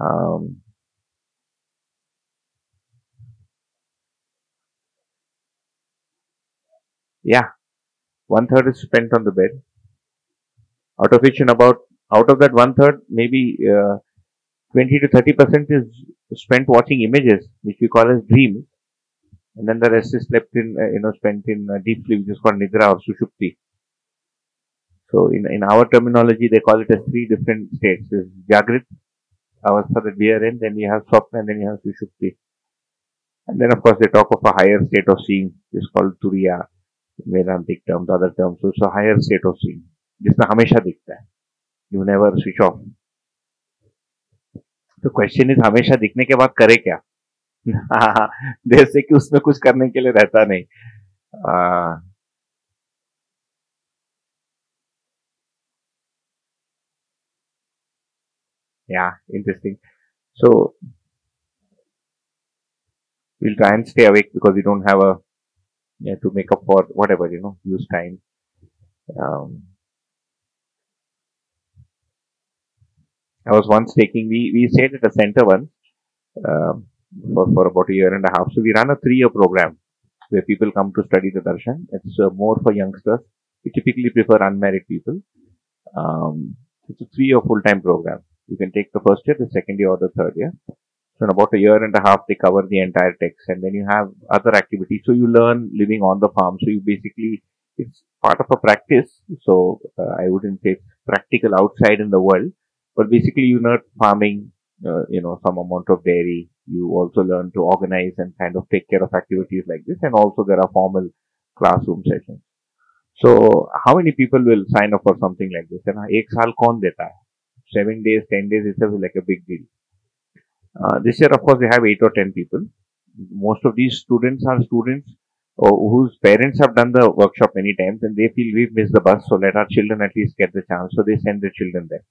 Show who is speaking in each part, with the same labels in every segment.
Speaker 1: Um, yeah, one third is spent on the bed, out of which in about out of that one third, maybe uh, 20 to 30 percent is spent watching images, which we call as dreams, and then the rest is slept in, uh, you know, spent in uh, deep sleep, which is called nidra or sushupti. So in, in our terminology, they call it as three different states. There's Jagrit, that we are in, then we have Swapna, and then you have Sushupti. And then of course they talk of a higher state of seeing, it's called Turiya, Vedantic terms, other terms. So a higher state of seeing. जिसमें हमेशा दिखता है you never switch off तो question is हमेशा दिखने के बाद करे क्या जैसे कि उसमें कुछ करने के लिए रहता नहीं yeah interesting. So we'll try and stay awake because we don't have a yeah, to make up for whatever you know use time. Um, I was once taking we we stayed at a center one um, for, for about a year and a half. So we ran a three year program where people come to study the darshan. It's uh, more for youngsters. We typically prefer unmarried people. Um, it's a three year full time program you can take the first year, the second year, or the third year. So in about a year and a half, they cover the entire text, and then you have other activities. So you learn living on the farm. So you basically it's part of a practice. So uh, I wouldn't say it's practical outside in the world, but basically you learn farming, uh, you know, some amount of dairy. You also learn to organize and kind of take care of activities like this, and also there are formal classroom sessions. So how many people will sign up for something like this? And एक साल कौन देता है? Seven days, ten days itself is like a big deal. Uh, this year, of course, we have eight or ten people. Most of these students are students uh, whose parents have done the workshop many times and they feel we've missed the bus, so let our children at least get the chance. So they send their children there.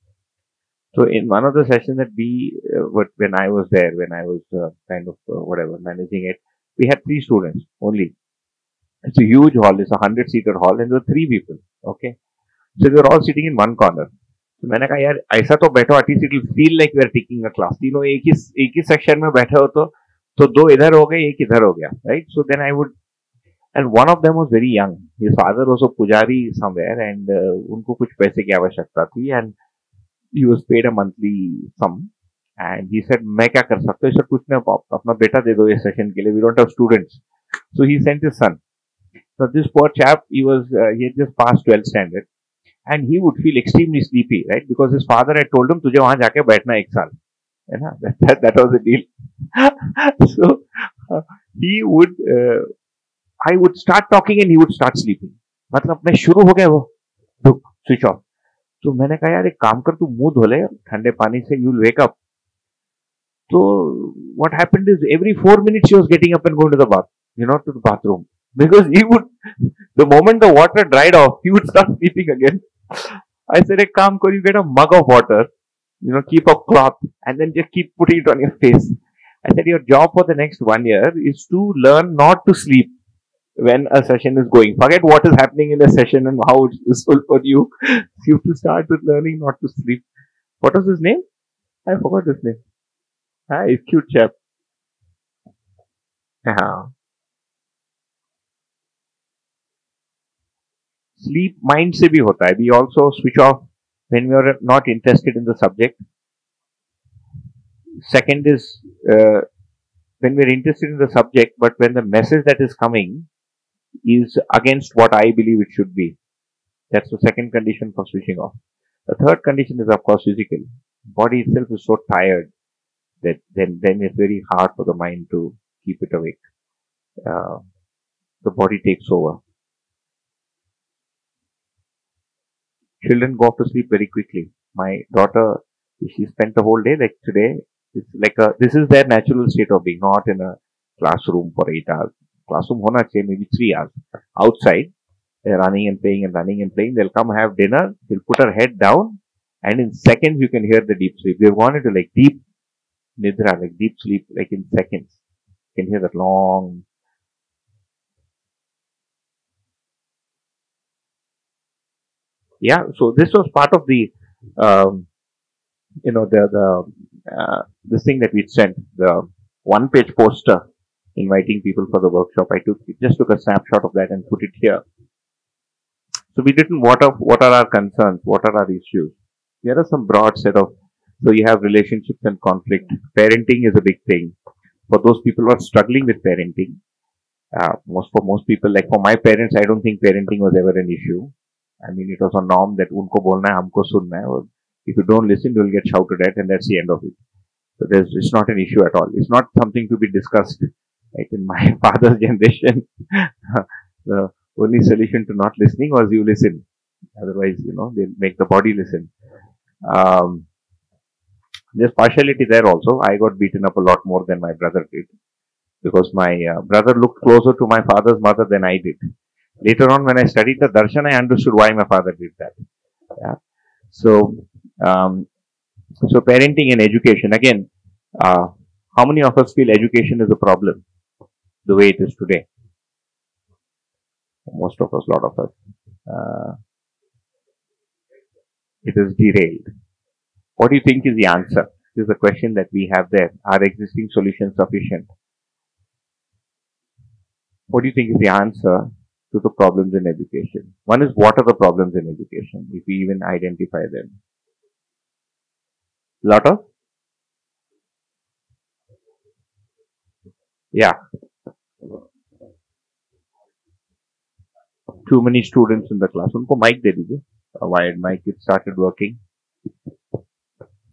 Speaker 1: So in one of the sessions that we, uh, when I was there, when I was uh, kind of uh, whatever managing it, we had three students only. It's a huge hall. It's a hundred seater hall, and there were three people. Okay, so they were all sitting in one corner. तो मैंने कहा यार ऐसा तो बैठो at least feel like we are taking a class तीनों एक ही एक ही सेक्शन में बैठे हो तो तो दो इधर हो गए एक इधर हो गया right so then I would and one of them was very young his father was a pujari somewhere and उनको कुछ पैसे की आवश्यकता थी and he was paid a monthly sum and he said मैं क्या कर सकता हूँ? सर कुछ नहीं अपना बेटा दे दो इस सेशन के लिए. We don't have students so he sent his son So this poor chap, he was uh, he had just passed 12th standard, and he would feel extremely sleepy right because his father had told तुझे वहाँ जाके बैठना एक साल. है ना? That was a deal so he would I would start talking and he would start sleeping मतलब मैं शुरू हो गया वो. दुख स्विच ऑफ़ तो मैंने कहा, यार, एक काम कर, तू मुँह धो ले ठंडे पानी से यू वेक अप तो what happened is every four minutes she was getting up and going to the bath you not to the bathroom because he would the moment the water dried off he would start sleeping again I said, a calm call, you get a mug of water, you know, keep a cloth and then just keep putting it on your face. I said, your job for the next one year is to learn not to sleep when a session is going. Forget what is happening in a session and how it's useful for you. You have to start with learning not to sleep. What was his name? I forgot his name. Ah, cute chap. Yeah. Sleep mind se bhi hota hai. We also switch off when we are not interested in the subject. Second is uh, when we are interested in the subject, but when the message that is coming is against what I believe it should be. That's the second condition for switching off. The third condition is of course physical. Body itself is so tired that then, then it's very hard for the mind to keep it awake. Uh, the body takes over. Children go off to sleep very quickly. My daughter, she spent the whole day like today. It's like a, this is their natural state of being, not in a classroom for eight hours. Classroom hona chahiye maybe three hours. Outside, they're running and playing and running and playing. They'll come have dinner. They'll put her head down and in seconds you can hear the deep sleep. They've gone into like deep nidra, like deep sleep, like in seconds. You can hear that long yeah so this was part of the um, you know the the uh, this thing that we sent, the one page poster inviting people for the workshop, I took just took a snapshot of that and put it here. So we didn't what are what are our concerns, what are our issues. There are some broad set of so you have relationships and conflict. Parenting is a big thing. For those people who are struggling with parenting, uh, most for most people, like for my parents, I don't think parenting was ever an issue. I mean, it was a norm that unko bolna hai, humko sunna hai. If you don't listen, you will get shouted at, and that's the end of it. So there's, it's not an issue at all. It's not something to be discussed. Like in my father's generation, the only solution to not listening was you listen. Otherwise, you know, they'll make the body listen. Um, there's partiality there also. I got beaten up a lot more than my brother did because my uh, brother looked closer to my father's mother than I did. Later on, when I studied the darshan, I understood why my father did that. Yeah. So, um, so parenting and education again. Uh, how many of us feel education is a problem the way it is today? Most of us, lot of us. Uh, it is derailed. What do you think is the answer? This is the question that we have there. Are existing solutions sufficient? What do you think is the answer to the problems in education? One is what are the problems in education, if we even identify them? Lot of? Yeah. Too many students in the class. उनको mic दे दीजिए. A wired mic. It started working.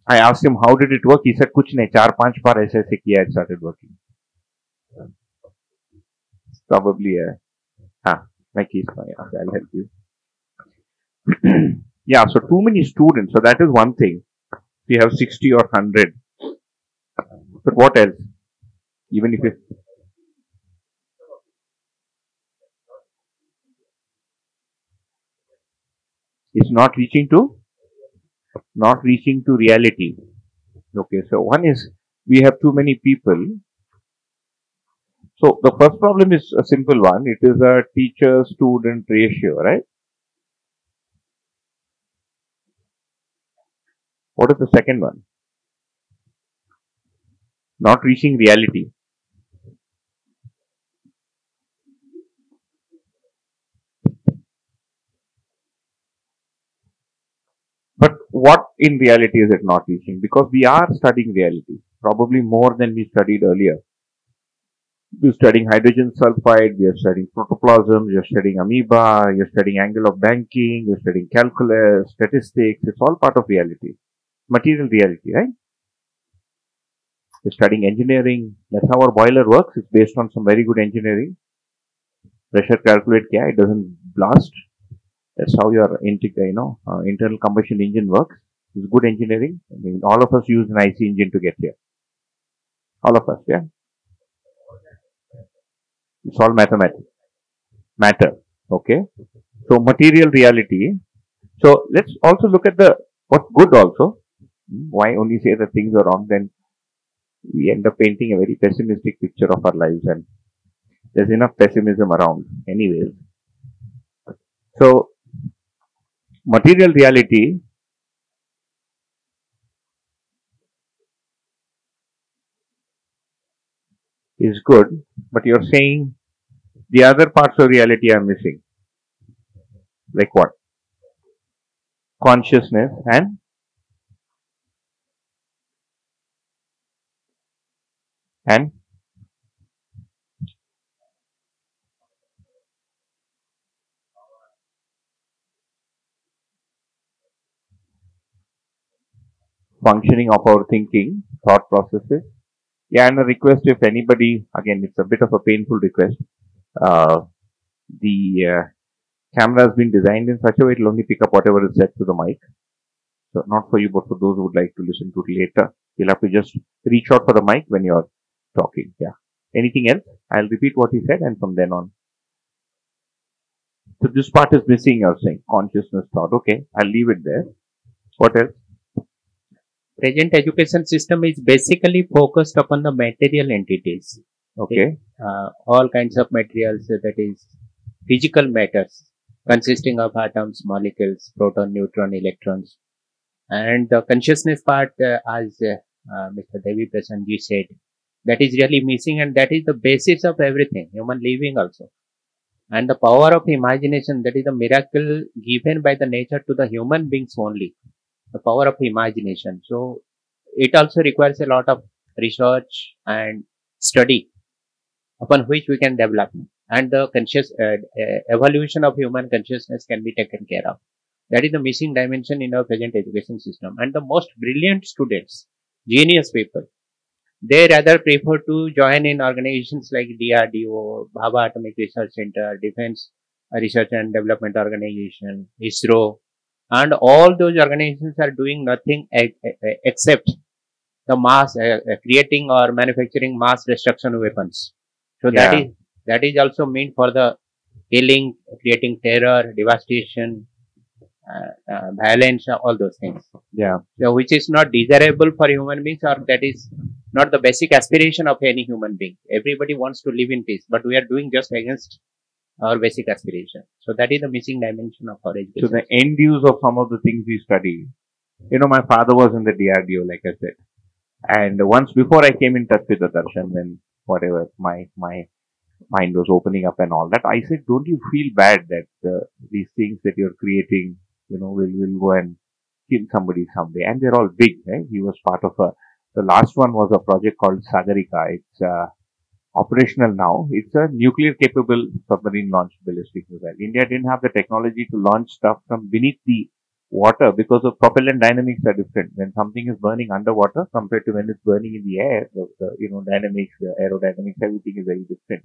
Speaker 1: I asked him how did it work. He said कुछ नहीं चार पांच बार ऐसे ऐसे किया. It started working. Probably a ah my keys. Okay, I'll help you. yeah. So too many students. So that is one thing. You have sixty or hundred. But what else? Even if it is not reaching to not reaching to reality. Okay, so one is we have too many people. So the first problem is a simple one. It is a teacher-student ratio, right? What is the second one? Not reaching reality. But what in reality is it not reaching? Because we are studying reality, probably more than we studied earlier. We're studying hydrogen sulfide, we are studying protoplasm, you're studying amoeba, you're studying angle of banking, you're studying calculus, statistics, it's all part of reality. Material reality, right? We're studying engineering, that's how our boiler works, it's based on some very good engineering. Pressure calculate kya, it doesn't blast, that's how your you know uh, internal combustion engine works. It's good engineering. I mean, all of us use an IC engine to get here. All of us, yeah. It's all mathematics, matter. Okay. So material reality. So let's also look at the what's good also. Hmm? Why only say that things are wrong? Then we end up painting a very pessimistic picture of our lives, and there's enough pessimism around, anyways. So material reality is good, but you're saying the other parts of reality are missing. Like what? Consciousness and and functioning of our thinking, thought processes. Yeah, and a request if anybody, again, it's a bit of a painful request. Uh, the uh, camera has been designed in such a way it will only pick up whatever is said to the mic. So not for you, but for those who would like to listen to it later. You'll have to just reach out for the mic when you're talking. Yeah. Anything else? I'll repeat what he said and from then on. So this part is missing, you're saying. Consciousness thought. Okay. I'll leave it there. What else?
Speaker 2: present education system is basically focused upon the material entities.
Speaker 1: Okay.
Speaker 2: Uh, all kinds of materials that is physical matters consisting of atoms, molecules, proton, neutron, electrons. And the consciousness part, uh, as uh, uh, Mr. Devi Prasanji said, that is really missing and that is the basis of everything, human living also. And the power of imagination, that is the miracle given by the nature to the human beings only. The power of imagination. So it also requires a lot of research and study upon which we can develop and the conscious uh, uh, evolution of human consciousness can be taken care of. That is the missing dimension in our present education system. And the most brilliant students, genius people, they rather prefer to join in organizations like DRDO, Bhabha Atomic Research Center, Defense Research and Development Organization, ISRO, and all those organizations are doing nothing except the mass uh, uh, creating or manufacturing mass destruction weapons. So yeah. that is that is also meant for the killing, creating terror, devastation, uh, uh, violence, all those things.
Speaker 1: Yeah.
Speaker 2: So which is not desirable for human beings, or that is not the basic aspiration of any human being. Everybody wants to live in peace, but we are doing just against our basic aspiration. So that is the missing dimension of our education.
Speaker 1: So the end use of some of the things we study. You know, my father was in the DRDO, like I said. And once before I came in touch with the darshan, when whatever my, my mind was opening up and all that, I said, don't you feel bad that uh, these things that you're creating, you know, will, will go and kill somebody someday? And they're all big? He was part of a, the last one was a project called Sagarika. It's, uh, operational now. It's a nuclear capable submarine launched ballistic missile. India didn't have the technology to launch stuff from beneath the water because of propellant dynamics are different. When something is burning underwater compared to when it's burning in the air, the, the you know dynamics, the aerodynamics, everything is very different.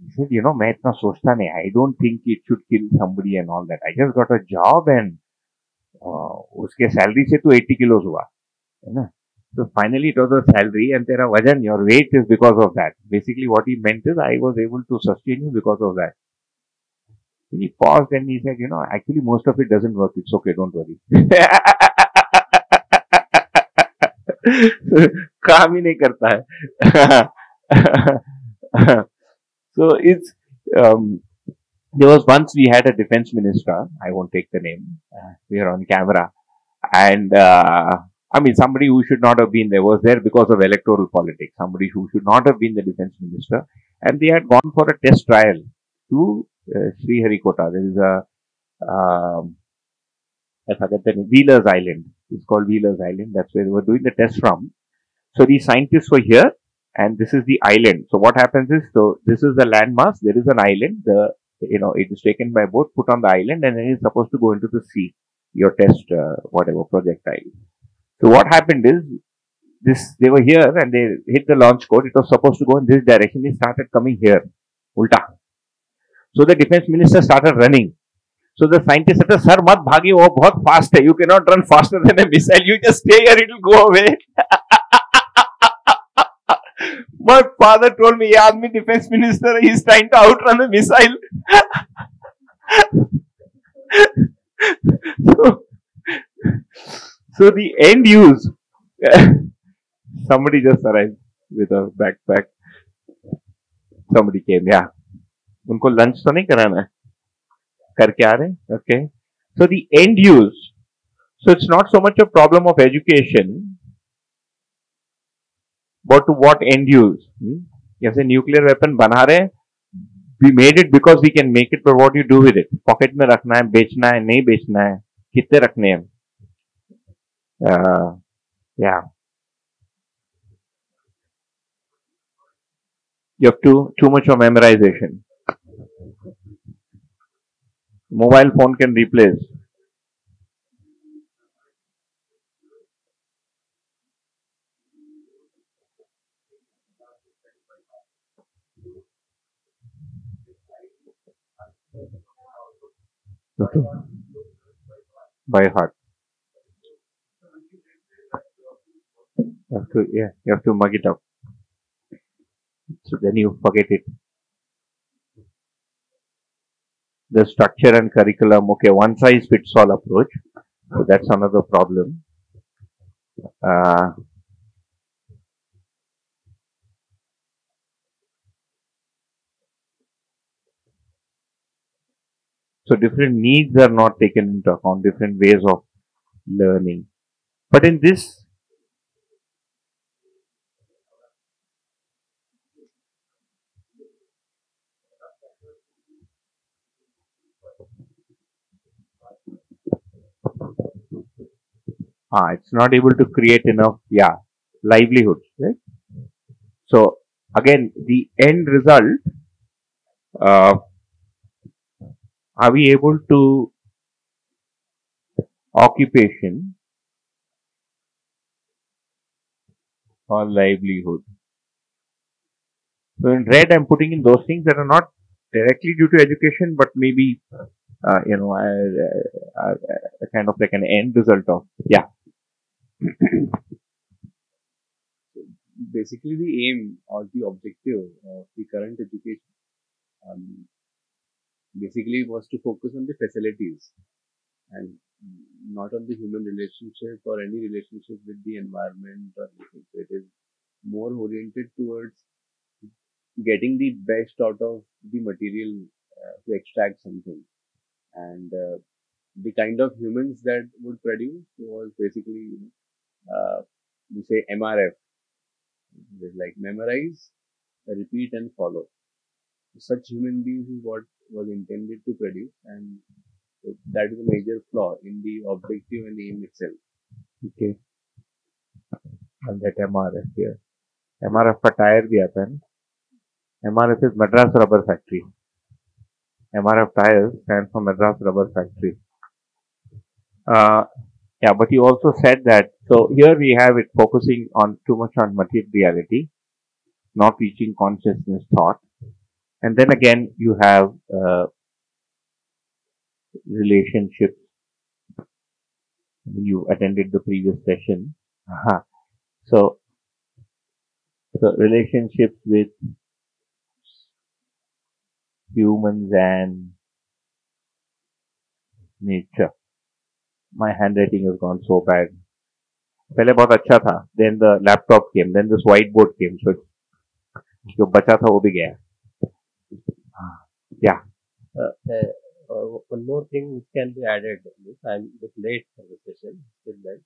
Speaker 1: He said, you know, मैं इतना सोचता नहीं. I don't think it should kill somebody and all that. I just got a job and uh, उसके salary से तो 80 kilos हुआ, है ना? So finally it was a salary and तेरा वजन, your weight is because of that. Basically what he meant is I was able to sustain you because of that. And he paused and he said, you know, actually most of it doesn't work. It's okay, don't worry. काम ही नहीं करता है so it's um, there was once we had a defense minister i won't take the name uh, we are on camera and uh, i mean somebody who should not have been there was there because of electoral politics somebody who should not have been the defense minister and they had gone for a test trial to uh, Sriharikota. There is a, um, I forget the name, Wheeler's Island. It's called Wheeler's Island. That's where they were doing the test from. So these scientists were here and this is the island. So what happens is, so this is the landmass. There is an island. The, you know, it is taken by boat, put on the island and then it's supposed to go into the sea. Your test, uh, whatever projectile. So what happened is, this, they were here and they hit the launch code. It was supposed to go in this direction. It started coming here. Ulta. So the defense minister started running. So the scientist said, Sir, mat bhagi, wo bahut fast hai. You cannot run faster than a missile. You just stay here, it will go away. My father told me, yeah, me defense minister, he is trying to outrun a missile. so, so the end use, somebody just arrived with a backpack. Somebody came, yeah. उनको lunch तो नहीं कराना है। करके आ रहे okay so the end use so it's not so much a problem of education but to what end use जैसे nuclear weapon बना रहे we made it because we can make it पर what you do with it pocket में रखना है, बेचना है, नहीं बेचना है, कितने रखने हैं? या you have too too much of memorization. Mobile phone can replace. By heart. You have to, yeah, you have to mug it up. So then you forget it. The structure and curriculum, okay, one size fits all approach. So that's another problem. Uh, so different needs are not taken into account, different ways of learning. But in this ah, it's not able to create enough, yeah, livelihoods, right? So again, the end result, uh, are we able to occupation or livelihood? So in red, I'm putting in those things that are not directly due to education, but maybe, uh, you know, a, a, a kind of like an end result of, yeah.
Speaker 3: Basically the aim or the objective of the current education um, basically was to focus on the facilities and not on the human relationship or any relationship with the environment or anything. So it is more oriented towards getting the best out of the material uh, to extract something. And uh, the kind of humans that would produce was basically, uh, we say MRF, like memorize, repeat and follow. Such human beings is what was intended to produce and that is a major flaw in the objective and the aim itself.
Speaker 1: Okay. And that MRF here. MRF का tyre भी आता है ना MRF is Madras Rubber Factory. MRF tires stands for Madras Rubber Factory. Uh, yeah, but you also said that, so here we have it focusing on too much on materiality, not reaching consciousness thought. And then again, you have uh, relationships. You attended the previous session. Uh-huh. So, so relationships with humans and nature. My handwriting has gone so bad. पहले बहुत अच्छा था then the laptop came then this white board came so जो बचा था वो भी गया या
Speaker 2: Uh, uh, uh, one more thing which can be added. I'm a bit late for the session. Still that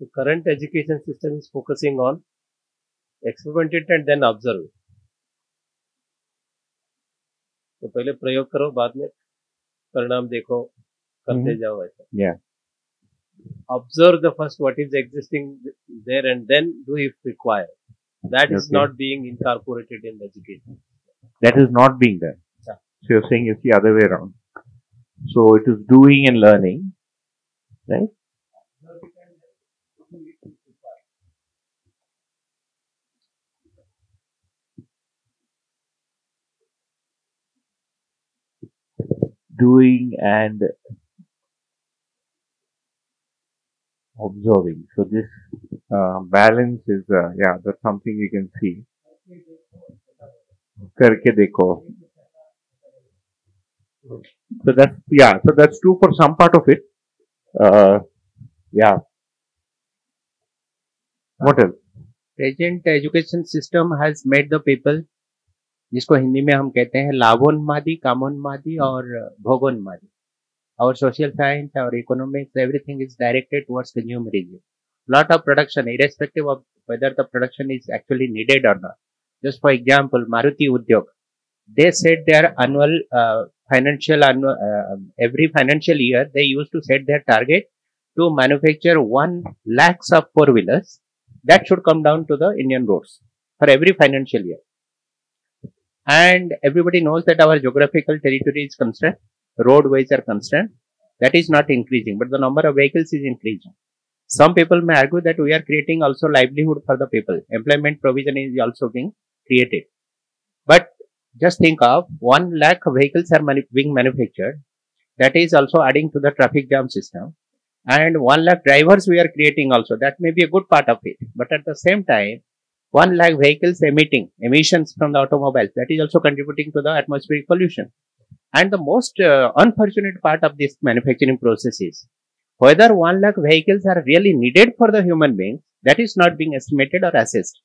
Speaker 2: the current education system is focusing on experimented and then observe. तो पहले प्रयोग करो बाद में परिणाम देखो करते
Speaker 1: Mhm.
Speaker 2: जाओ ऐसा
Speaker 1: Yeah.
Speaker 2: Observe the first what is existing there and then do if required that is
Speaker 1: Okay.
Speaker 2: not being incorporated in education
Speaker 1: that is not being done.
Speaker 2: Yeah.
Speaker 1: So you're saying it's the other way around. So it is doing and learning, right? Doing and observing. So this uh, balance is, uh, yeah, that's something you can see. करके देखो so that's yeah so that's true for some part of it uh, yeah what else
Speaker 2: present education system has made the people जिसको हिंदी में हम कहते हैं लाभोन्मादी कामोन्मादी और भोगोन्मादी our social science our economics everything is directed towards consumerism lot of production irrespective of whether the production is actually needed or not. Just for example maruti udyog. They set their annual uh, financial annual, uh, every financial year they used to set their target to manufacture 1 lakhs of four wheelers that should come down to the indian roads for every financial year. And everybody knows that our geographical territory is constrained roadways are constrained that is not increasing but the number of vehicles is increasing. Some people may argue that we are creating also livelihood for the people. Employment provision is also being created. But just think of 1 lakh vehicles are manu- being manufactured. That is also adding to the traffic jam system. And 1 lakh drivers we are creating also. That may be a good part of it. But at the same time 1 lakh vehicles emitting emissions from the automobiles that is also contributing to the atmospheric pollution and the most uh, unfortunate part of this manufacturing process is whether 1 lakh vehicles are really needed for the human being, that is not being estimated or assessed.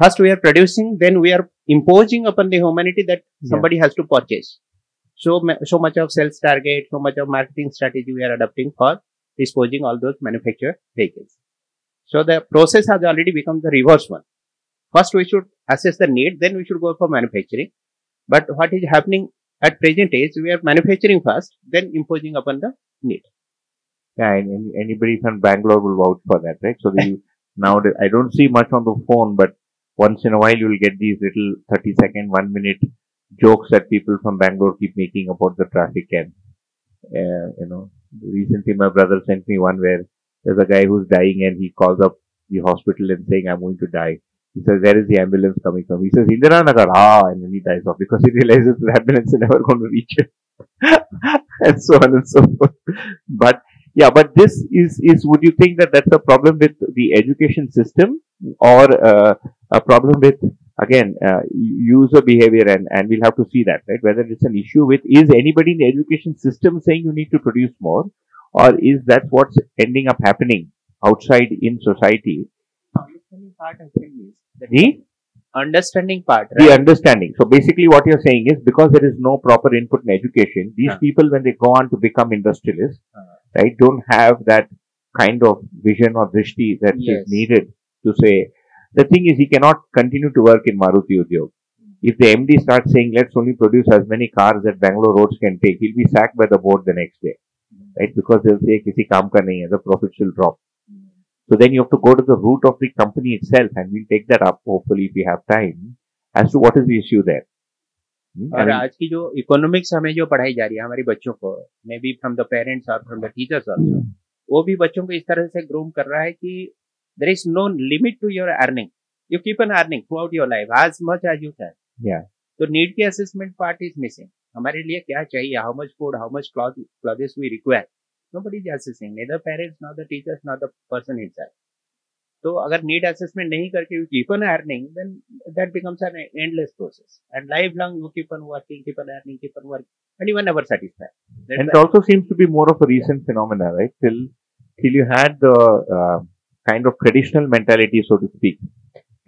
Speaker 2: First we are producing then we are imposing upon the humanity that somebody has to purchase. So so much of sales target so much of marketing strategy we are adopting for disposing all those manufactured vehicles. So the process has already become the reverse one. First we should assess the need then we should go for manufacturing. But what is happening at present age, we are manufacturing first then imposing upon the need
Speaker 1: Yeah, and, anybody from Bangalore will vouch for that, right? So the, now the, I don't see much on the phone, but once in a while you will get these little 30 second, one minute jokes that people from Bangalore keep making about the traffic and, uh, you know, recently my brother sent me one where there's a guy who's dying and he calls up the hospital and saying, I'm going to die. He says, where is the ambulance coming from? He says, Indira Nagar, ah, and then he dies off because he realizes the ambulance is never going to reach him. and so on and so forth. But yeah, but this is, is, would you think that that's a problem with the education system or uh, a problem with, again, uh, user behavior and, and we'll have to see that, right? Whether it's an issue with, is anybody in the education system saying you need to produce more or is that what's ending up happening outside in society?
Speaker 2: Part, is the understanding part,
Speaker 1: the understanding. So basically what you're saying is because there is no proper input in education, these
Speaker 2: Yeah.
Speaker 1: people when they go on to become industrialists,
Speaker 2: Uh.
Speaker 1: right, don't have that kind of vision or drishti that is
Speaker 2: Yes.
Speaker 1: needed to say, the thing is he cannot continue to work in Maruti Udyog. If the MD starts saying, let's only produce as many cars that Bangalore roads can take, he'll be sacked by the board the next day, right? Because they'll say, kisi kaam ka nahi hai, the profits will drop. So then you have to go to the root of the company itself and we'll take that up hopefully if we have time as to what is the issue there. Hmm? I
Speaker 2: और
Speaker 1: mean,
Speaker 2: आज की जो economics हमें जो पढ़ाई जा रही है हमारे बच्चों को maybe from the parents और फ्रॉम द टीचर्स ऑल्सो वो भी बच्चों को इस तरह से ग्रूम कर रहा है कि there is no limit to your earning you keep N earning throughout your life as much as you can
Speaker 1: Yeah.
Speaker 2: तो नीड की असेसमेंट पार्ट इज मिसिंग हमारे लिए क्या चाहिए how much food how much clothes we require nobody is assessing neither parents nor the teachers nor the person itself. So agar need assessment nahi karke you keep on earning then that becomes an endless process. And lifelong you keep on working keep on earning keep on working and you are never satisfied.
Speaker 1: That's and it also seems to be more of a recent yeah. phenomena right? Till till you had the uh, kind of traditional mentality so to speak.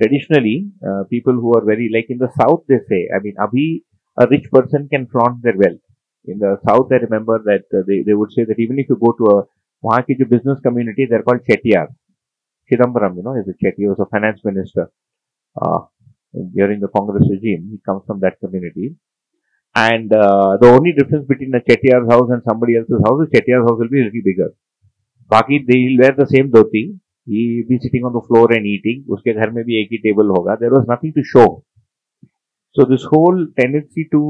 Speaker 1: Traditionally uh, people who are very like in the south they say i mean abhi a rich person can flaunt their wealth In the South, I remember that uh, they, they would say that even if you go to a, वहाँ की जो business community, they're called Chettiar. Chidambaram, you know, is a Chetty, he was a finance minister uh, during the Congress regime. He comes from that community. And uh, the only difference between a Chettiar's house and somebody else's house is Chettiar's house will be a little bigger. बाकी they will wear the same dhoti. He will be sitting on the floor and eating. उसके घर में भी एक ही table होगा. There was nothing to show. So this whole tendency to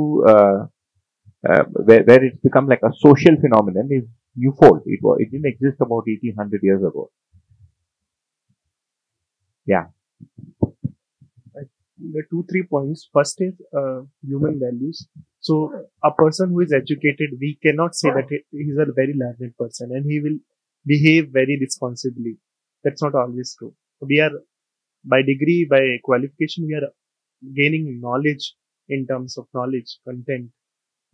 Speaker 1: uh, where, where it's become like a social phenomenon is newfold. It was it didn't exist about 1800 years ago. Yeah.
Speaker 4: The two three points first is uh, human values so a person who is educated we cannot say that he he's a very learned person and he will behave very responsibly that's not always true we are by degree by qualification we are gaining knowledge in terms of knowledge content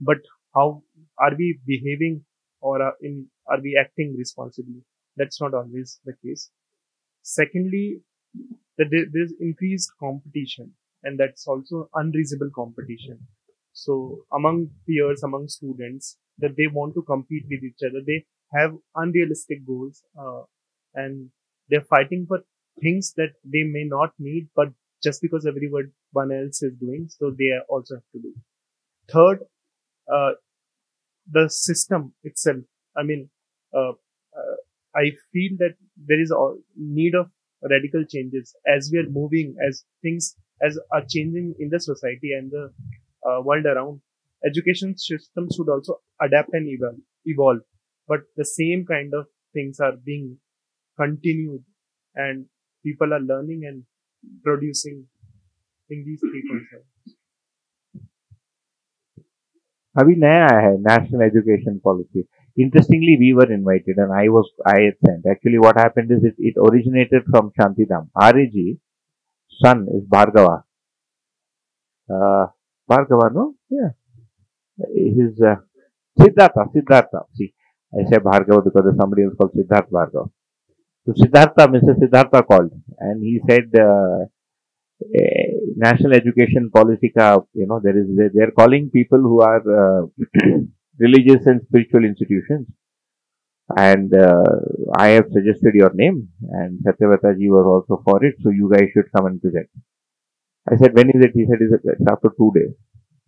Speaker 4: but how are we behaving or are in are we acting responsibly? That's not always the case. Secondly that there's increased competition and that's also unreasonable competition. So among peers among students that they want to compete with each other they have unrealistic goals uh, and they're fighting for things that they may not need but just because everyone else is doing so they also have to do. Third uh, the system itself. I mean uh, uh, i feel that there is a need of radical changes as we are moving as things as are changing in the society and the uh, world around. Education system should also adapt and evolve, evolve. But the same kind of things are being continued and people are learning and producing in these three
Speaker 1: अभी नया आया है national education policy interestingly we were invited and I was I sent actually what happened is it it originated from Shanti Dham R A G son is Bhargava Bhargava no is Siddharth Siddharth see ऐसे Bhargav because Siddharth Bhargav तो Siddharth mister Siddharth called and he said national education policy ka, you know, there is, they are calling people who are uh, religious and spiritual institutions. And uh, I have suggested your name, and Satyavata ji was also for it, so you guys should come and present. I said, when is it? He said, it's after two days.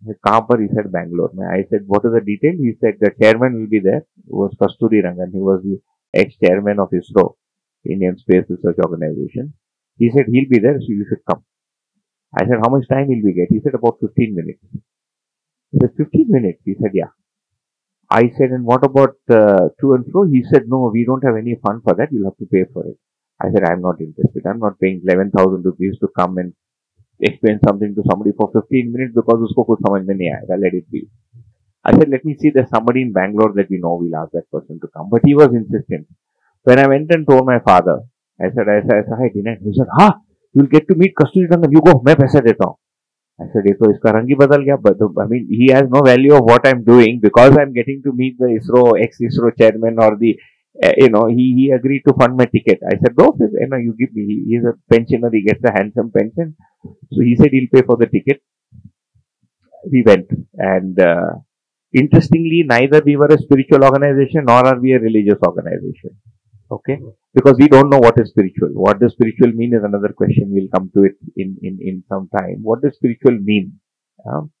Speaker 1: Said, "Kahan? He said, Bangalore. I said, what is the detail? He said, the chairman will be there. Was Kasturirangan. He was the ex-chairman of ISRO, Indian Space Research Organization. He said he'll be there, so you should come. I said, how much time will we get? He said about 15 minutes. He said, 15 minutes? He said, yeah. I said, and what about uh, to and fro? He said, no, we don't have any fund for that. You'll have to pay for it. I said, I'm not interested. I'm not paying 11,000 rupees to come and explain something to somebody for 15 minutes because usko kuch samajh mein nahi aayega. Let it be. I said, let me see there's somebody in Bangalore that we know. We'll ask that person to come. But he was insistent. When I went and told my father, I said, I said, I said, hi, didn't. He said, ha, you'll get to meet Kasturi Rangan. You go, मैं पैसे देता हूँ. I said, ये तो इसका रंग ही बदल गया. But I mean, he has no value of what I'm doing because I'm getting to meet the ISRO, ex-ISRO chairman or the, uh, you know, he, he agreed to fund my ticket. I said, no, you know, you give me, he, he's a pensioner, he gets a handsome pension. So he said he'll pay for the ticket. We went and, uh, interestingly, neither we were a spiritual organization nor are we a religious organization. Okay. Because we don't know what is spiritual. What does spiritual mean is another question. We'll come to it in, in, in some time. What does spiritual mean? Um,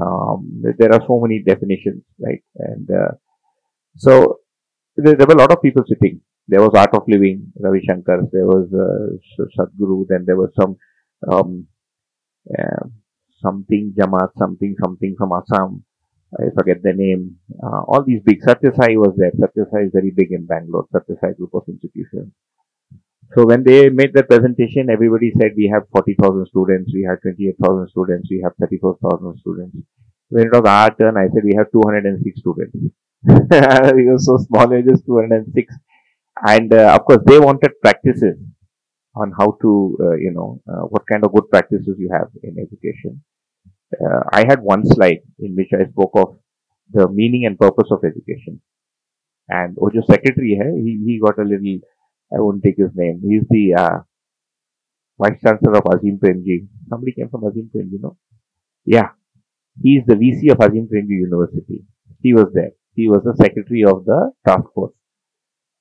Speaker 1: um, there are so many definitions, right? And, uh, so there, there, were a lot of people sitting. There was Art of Living, Ravi Shankar, there was, uh, Sadhguru, then there was some, um, uh, something Jamaat, something, something from Assam. I forget the name, uh, all these big, Satya Sai was there. Satya Sai is very big in Bangalore, Satya Sai group of institutions. So when they made the presentation, everybody said we have 40,000 students, we have 28,000 students, we have 34,000 students. When it was our turn, I said we have 206 students. we were so small, it was 206. And uh, of course, they wanted practices on how to, uh, you know, uh, what kind of good practices you have in education uh, I had one slide in which I spoke of the meaning and purpose of education. And Ojo secretary, hai, he, he got a little, I won't take his name. He's the uh, vice chancellor of Azim Premji. Somebody came from Azim Premji, no? Yeah. He's the VC of Azim Premji University. He was there. He was the secretary of the task force.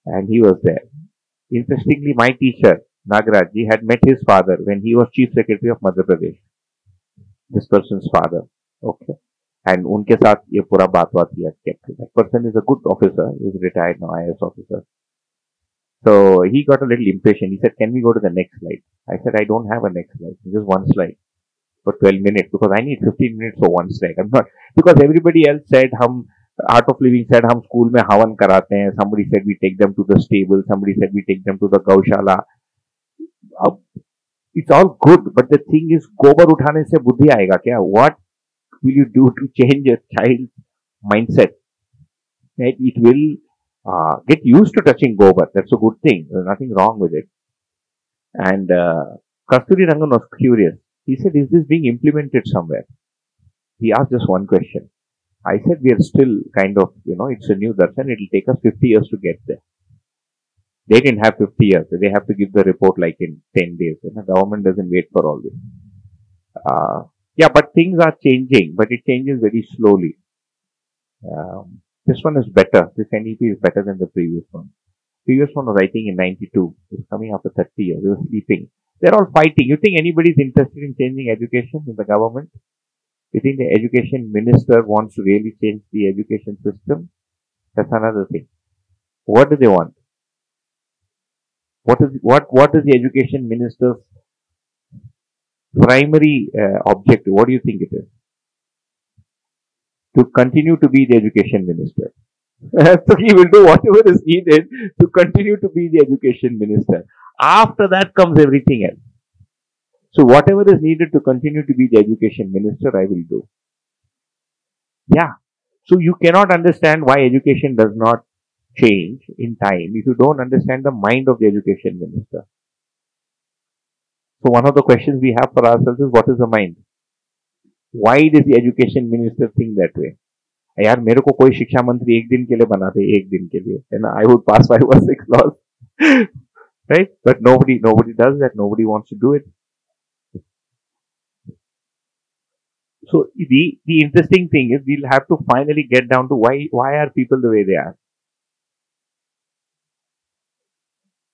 Speaker 1: And he was there. Interestingly, my teacher, Nagaraj, had met his father when he was chief secretary of Madhya Pradesh this person's father. Okay. And pura baat baat he has kept. That person is a good officer, is retired now, IS officer. So he got a little impatient. He said, can we go to the next slide? I said, I don't have a next slide. Just one slide for 12 minutes because I need 15 minutes for one slide. I'm not, because everybody else said, hum, Art of Living said, hum school mein havan karate hain. Somebody said, we take them to the stable. Somebody said, we take them to the Gaushala. It's all good but the thing is gobar uthane se buddhi aayega kya? What will you do to change a child's mindset? Right? It will uh, get used to touching gobar that's a good thing. There's nothing wrong with it. And uh, Kasturirangan was curious. He said is this being implemented somewhere? He asked just one question. I said we are still kind of you know it's a new darshan. It will take us 50 years to get there they didn't have 50 years. They have to give the report like in 10 days. The government doesn't wait for all this. Uh, yeah, but things are changing, but it changes very slowly. Um, this one is better. This NEP is better than the previous one. Previous one was, I think, in 92. It's coming after 30 years. They were sleeping. They're all fighting. You think anybody is interested in changing education in the government? You think the education minister wants to really change the education system? That's another thing. What do they want? What is what what is the education minister's primary uh, objective? What do you think it is? To continue to be the education minister. so he will do whatever is needed to continue to be the education minister. After that comes everything else. So whatever is needed to continue to be the education minister, I will do. Yeah. So you cannot understand why education does not change in time if you don't understand the mind of the education minister. So one of the questions we have for ourselves is what is the mind? Why does the education minister think that way? यार मेरे को कोई शिक्षा मंत्री एक दिन के लिए बनाते एक दिन के लिए and I would pass five or six laws right but nobody nobody does that nobody wants to do it so the the interesting thing is we'll have to finally get down to why why are people the way they are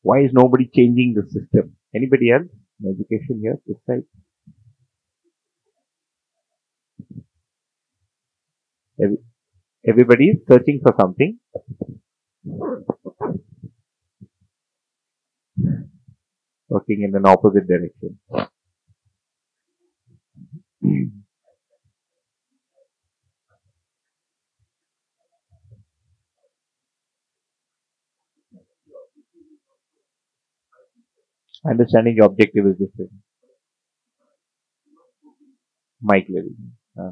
Speaker 1: Why is nobody changing the system? Anybody else? In education here, this side? Everybody is searching for something. working in an opposite direction. Understanding the objective is different. Mike Levy. Uh,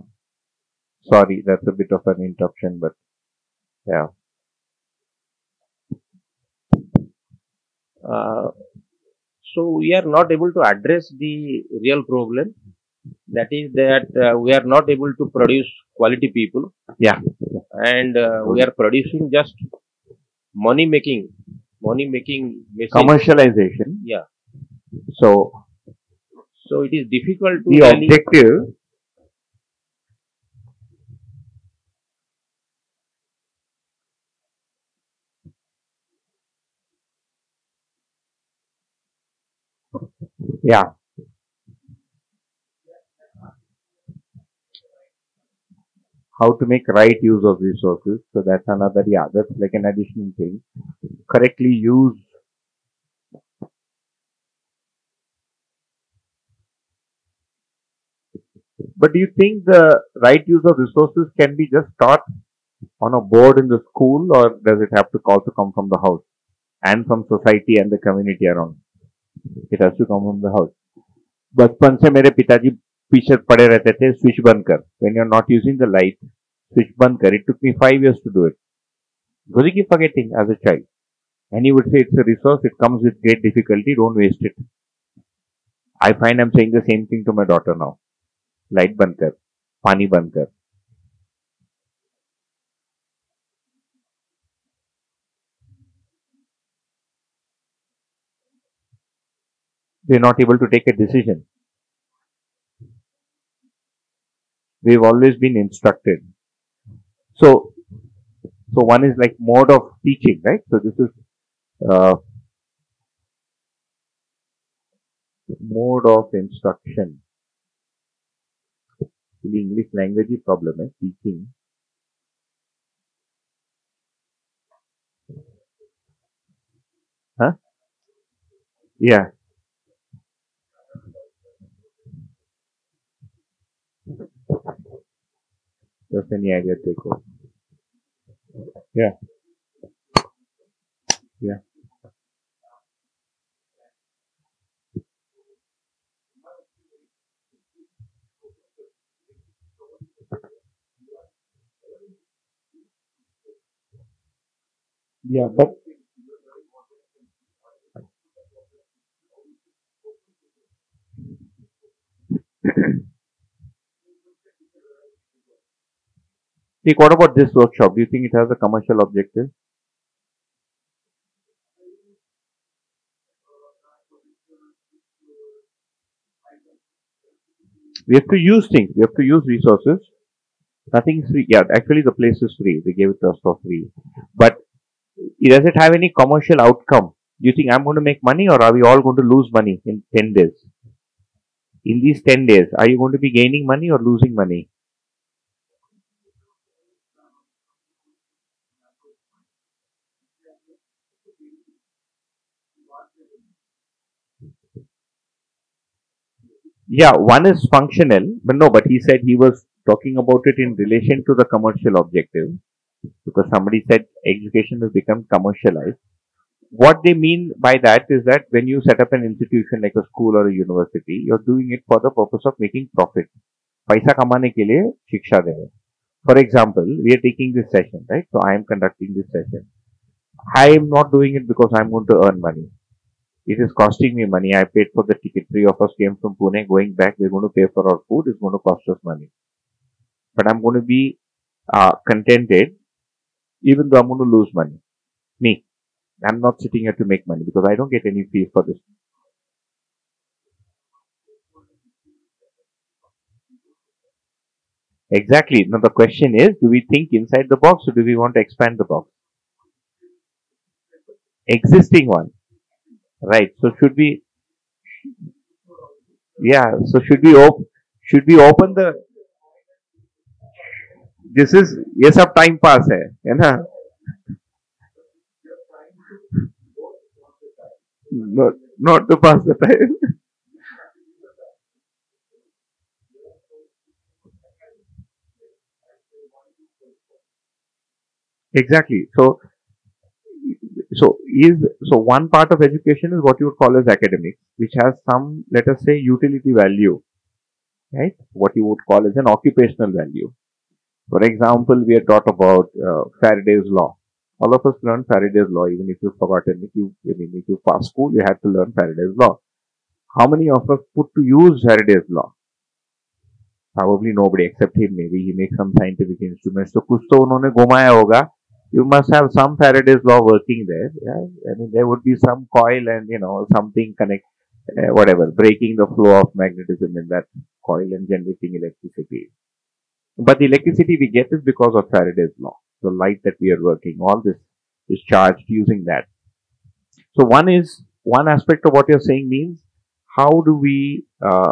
Speaker 1: sorry, that's a bit of an interruption, but yeah.
Speaker 5: Uh, so we are not able to address the real problem. That is that uh, we are not able to produce quality people.
Speaker 1: Yeah.
Speaker 5: And uh, we are producing just money making, money making.
Speaker 1: Commercialization.
Speaker 5: Yeah.
Speaker 1: So
Speaker 5: So it is difficult to
Speaker 1: the
Speaker 5: really
Speaker 1: objective yeah. How to make right use of resources. So that's another yeah that's like an additional thing. Correctly use But do you think the right use of resources can be just taught on a board in the school or does it have to also come from the house and from society and the community around? It has to come from the house. बचपन से मेरे पिताजी पीछे पड़े रहते थे switch बंद कर when you're not using the light switch बंद कर it took me five years to do it because you keep forgetting as a child and he would say it's a resource it comes with great difficulty don't waste it I find I'm saying the same thing to my daughter now light बंद कर पानी बंद कर they're not able to take a decision. We've always been instructed. So, so one is like mode of teaching, right? So this is uh, mode of instruction. English language problem है teaching. Huh? Yeah. Just any idea take over yeah. Yeah Yeah, but See, what about this workshop? Do you think it has a commercial objective? We have to use things. We have to use resources. Nothing is free. Yeah, actually the place is free. They gave it to us for free. But does it have any commercial outcome? Do you think I'm going to make money or are we all going to lose money in 10 days? In these 10 days, are you going to be gaining money or losing money? Yeah, one is functional, but no, but he said he was talking about it in relation to the commercial objective because somebody said education has become commercialized. What they mean by that is that when you set up an institution like a school or a university, you're doing it for the purpose of making profit. पैसा कमाने के लिए शिक्षा दे रहे For example, we are taking this session, right? So I am conducting this session. I am not doing it because I'm going to earn money. It is costing me money. I paid for the ticket. Three of us came from Pune. Going back, we're going to pay for our food. It's going to cost us money. But I'm going to be uh, contented even though I'm going to lose money. Me. I'm not sitting here to make money because I don't get any fee for this. Exactly. Now the question is, do we think inside the box or do we want to expand the box? Existing one. Right. So should we, yeah, so should we open, should we open the, this is, ये सब time pass है, है ना? not, not to pass the time. exactly. So, so is so one part of education is what you would call as academics, which has some, let us say, utility value, right? What you would call as an occupational value. For example, we are taught about uh, Faraday's law. All of us learn Faraday's law, even if you've forgotten. If you, I mean, if you pass school, you had to learn Faraday's law. How many of us put to use Faraday's law? Probably nobody except him. Maybe he makes some scientific instruments. So कुछ तो उन्होंने घुमाया होगा. You must have some Faraday's law working there. Yeah, I mean there would be some coil and you know something connect, uh, whatever, breaking the flow of magnetism in that coil and generating electricity. But the electricity we get is because of Faraday's law. The light that we are working, all this is charged using that. So one is, one aspect of what you're saying means, how do we uh,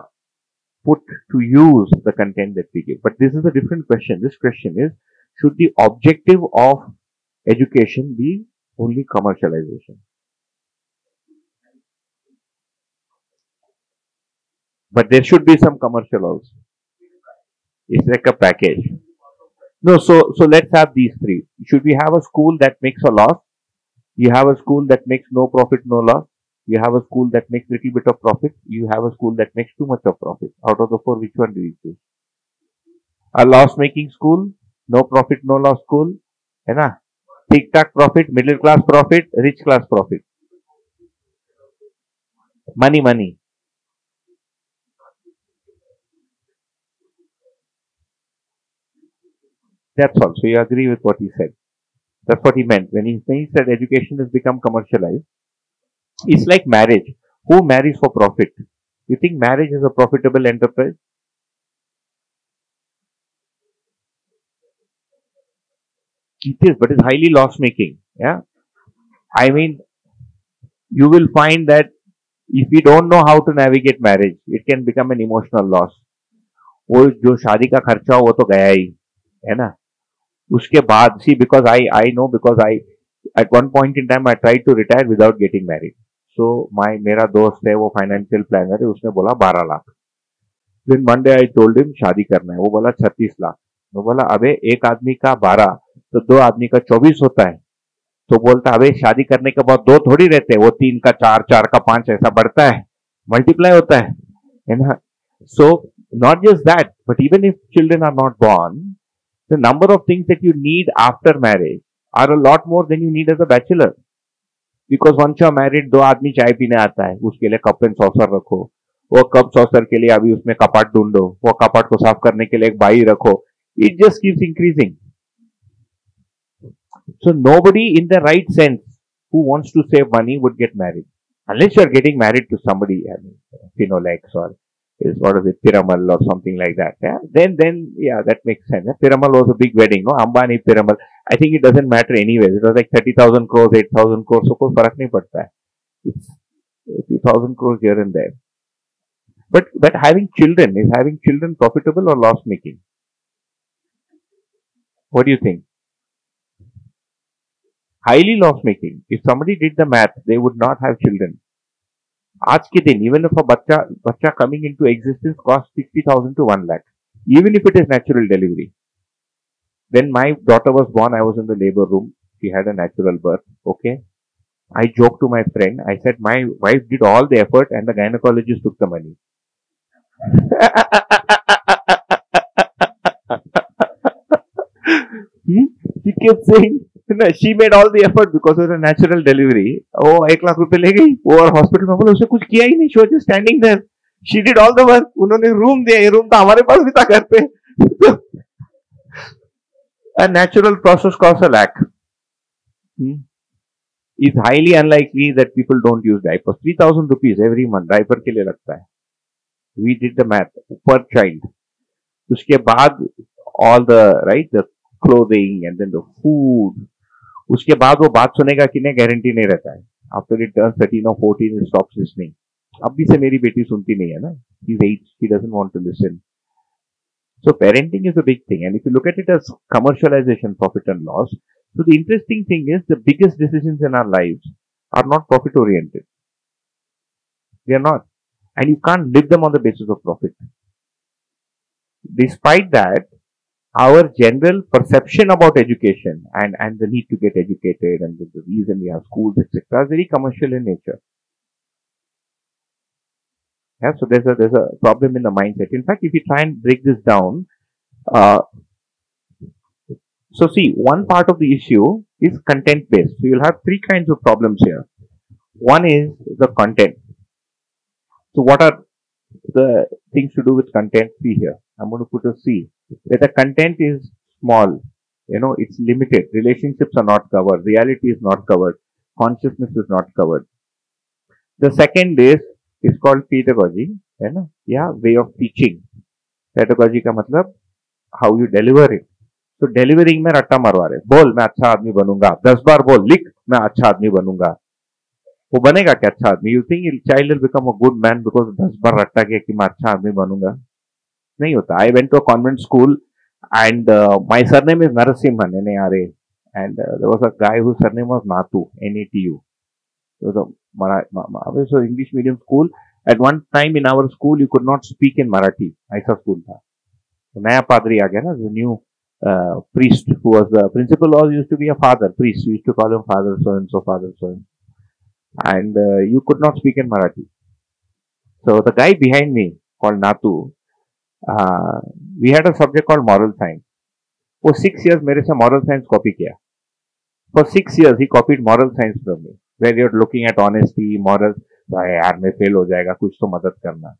Speaker 1: put to use the content that we give? But this is a different question. This question is, should the objective of education be only commercialization? But there should be some commercial also. It's like a package. No, so so let's have these three. Should we have a school that makes a loss? You have a school that makes no profit, no loss. You have a school that makes little bit of profit. You have a school that makes too much of profit. Out of the four, which one do you choose? A loss-making school, no profit, no loss school, है ना? ठीक ठाक profit, middle class profit, rich class profit. Money, money. That's all. So you agree with what he said. That's what he meant. When he, when he said education has become commercialized, it's like marriage. Who marries for profit? You think marriage is a profitable enterprise? It is, but it's highly loss making. Yeah. I mean, you will find that if you don't know how to navigate marriage, it can become an emotional loss. वो जो शादी का खर्चा हो वो तो गया ही है ना उसके बाद see because I I know because I at one point in time I try to retire without getting married so my मेरा दोस्त है, वो फाइनेंशियल प्लानर है, उसने बोला बारह लाख। फिर मंडे आई टोल्ड हिम शादी करना है। वो बोला, छत्तीस लाख। वो बोला, अबे, एक आदमी का बारह तो दो आदमी का चौबीस होता है। तो बोलता, अबे, शादी करने के बाद दो थोड़ी रहते हैं, वो तीन का चार चार का पाँच, ऐसा बढ़ता है मल्टीप्लाई होता है। So not just that but even if children are not born the number of things that you need after marriage are a lot more than you need as a bachelor. Because once you are married, दो आदमी चाय पीने आता है उसके लिए cup and saucer रखो वो कप सॉसर के लिए अभी उसमें कपाट ढूंढो वो कपाट को साफ करने के लिए एक बाई रखो it just keeps increasing so nobody in the right sense who wants to save money would get married unless you are getting married to somebody I mean, Pinolex or is what is it, Piramal or something like that. Yeah? Then, then, yeah, that makes sense. Yeah? Piramal was a big wedding, no? Ambani Piramal. I think it doesn't matter anyway. It was like 30,000 crores, 8,000 crores, so koi farak nahi padta hai. It's a few thousand crores here and there. But, but having children, is having children profitable or loss making? What do you think? Highly loss making. If somebody did the math, they would not have children. आज के दिन even if a बच्चा बच्चा coming into existence cost sixty thousand to one lakh even if it is natural delivery. When my daughter was born, I was in the labor room. She had a natural birth. Okay. I joked to my friend. I said, my wife did all the effort and the gynecologist took the money. hmm? She kept saying, she made all the effort because of the natural delivery वो एक लाख रुपए ले गई, वो और hospital में बोले उसे कुछ किया ही नहीं शो जो standing there she did all the work उन्होंने रूम दिया, ये रूम तो हमारे पास भी था घर पे। A natural process cause a lack is highly unlikely that people don't use diaper three thousand rupees every month diaper के लिए लगता है। We did the math per child उसके बाद all the right the clothing and then the food उसके बाद वो बात सुनेगा कि नहीं गारंटी नहीं रहता है। आफ्टर इट टर्न थर्टीन और फोर्टीन स्टॉप लिसनिंग अब भी से मेरी बेटी सुनती नहीं है ना। Is at he doesn't want to listen so parenting is a big thing and if you look at it as commercialization profit and loss so the interesting thing is the biggest decision in our life are not profit oriented they are not and you can live them on the basis of profit despite that our general perception about education and, and the need to get educated and the, the reason we have schools, etc., is very commercial in nature. Yeah, so there's a there's a problem in the mindset. In fact, if you try and break this down, uh, so see, one part of the issue is content based. So you'll have three kinds of problems here. One is the content. So what are the things to do with content? See here. I'm going to put a C. Where the content is small, you know, it's limited. Relationships are not covered. Reality is not covered. Consciousness is not covered. The second is, is called pedagogy. है ना या way of teaching pedagogy का मतलब how you deliver it तो delivering में रट्टा मरवा रहे बोल मैं अच्छा आदमी बनूँगा दस बार बोल लिख मैं अच्छा आदमी बनूँगा वो बनेगा क्या अच्छा आदमी you think child will become a good man because दस बार रट्टा किया कि मैं अच्छा आदमी बनूँगा नहीं होता I went to a convent school and my surname is Narasimhan N A R A and uh, there was a guy whose surname was Natu, N-A-T-U. It was a Mara- so English medium school. At one time in our school, you could not speak in Marathi. ऐसा school था. तो नया पादरी आ गया ना, the new uh, priest who was the principal was used to be a father, priest. We used to call him father so and so, father so and so. And uh, you could not speak in Marathi. So the guy behind me called Natu, uh, we had a subject called moral science. वो six years मेरे से moral science copy किया for six years he copied moral science from me where you're looking at honesty moral यार में fail हो जाएगा कुछ तो मदद करना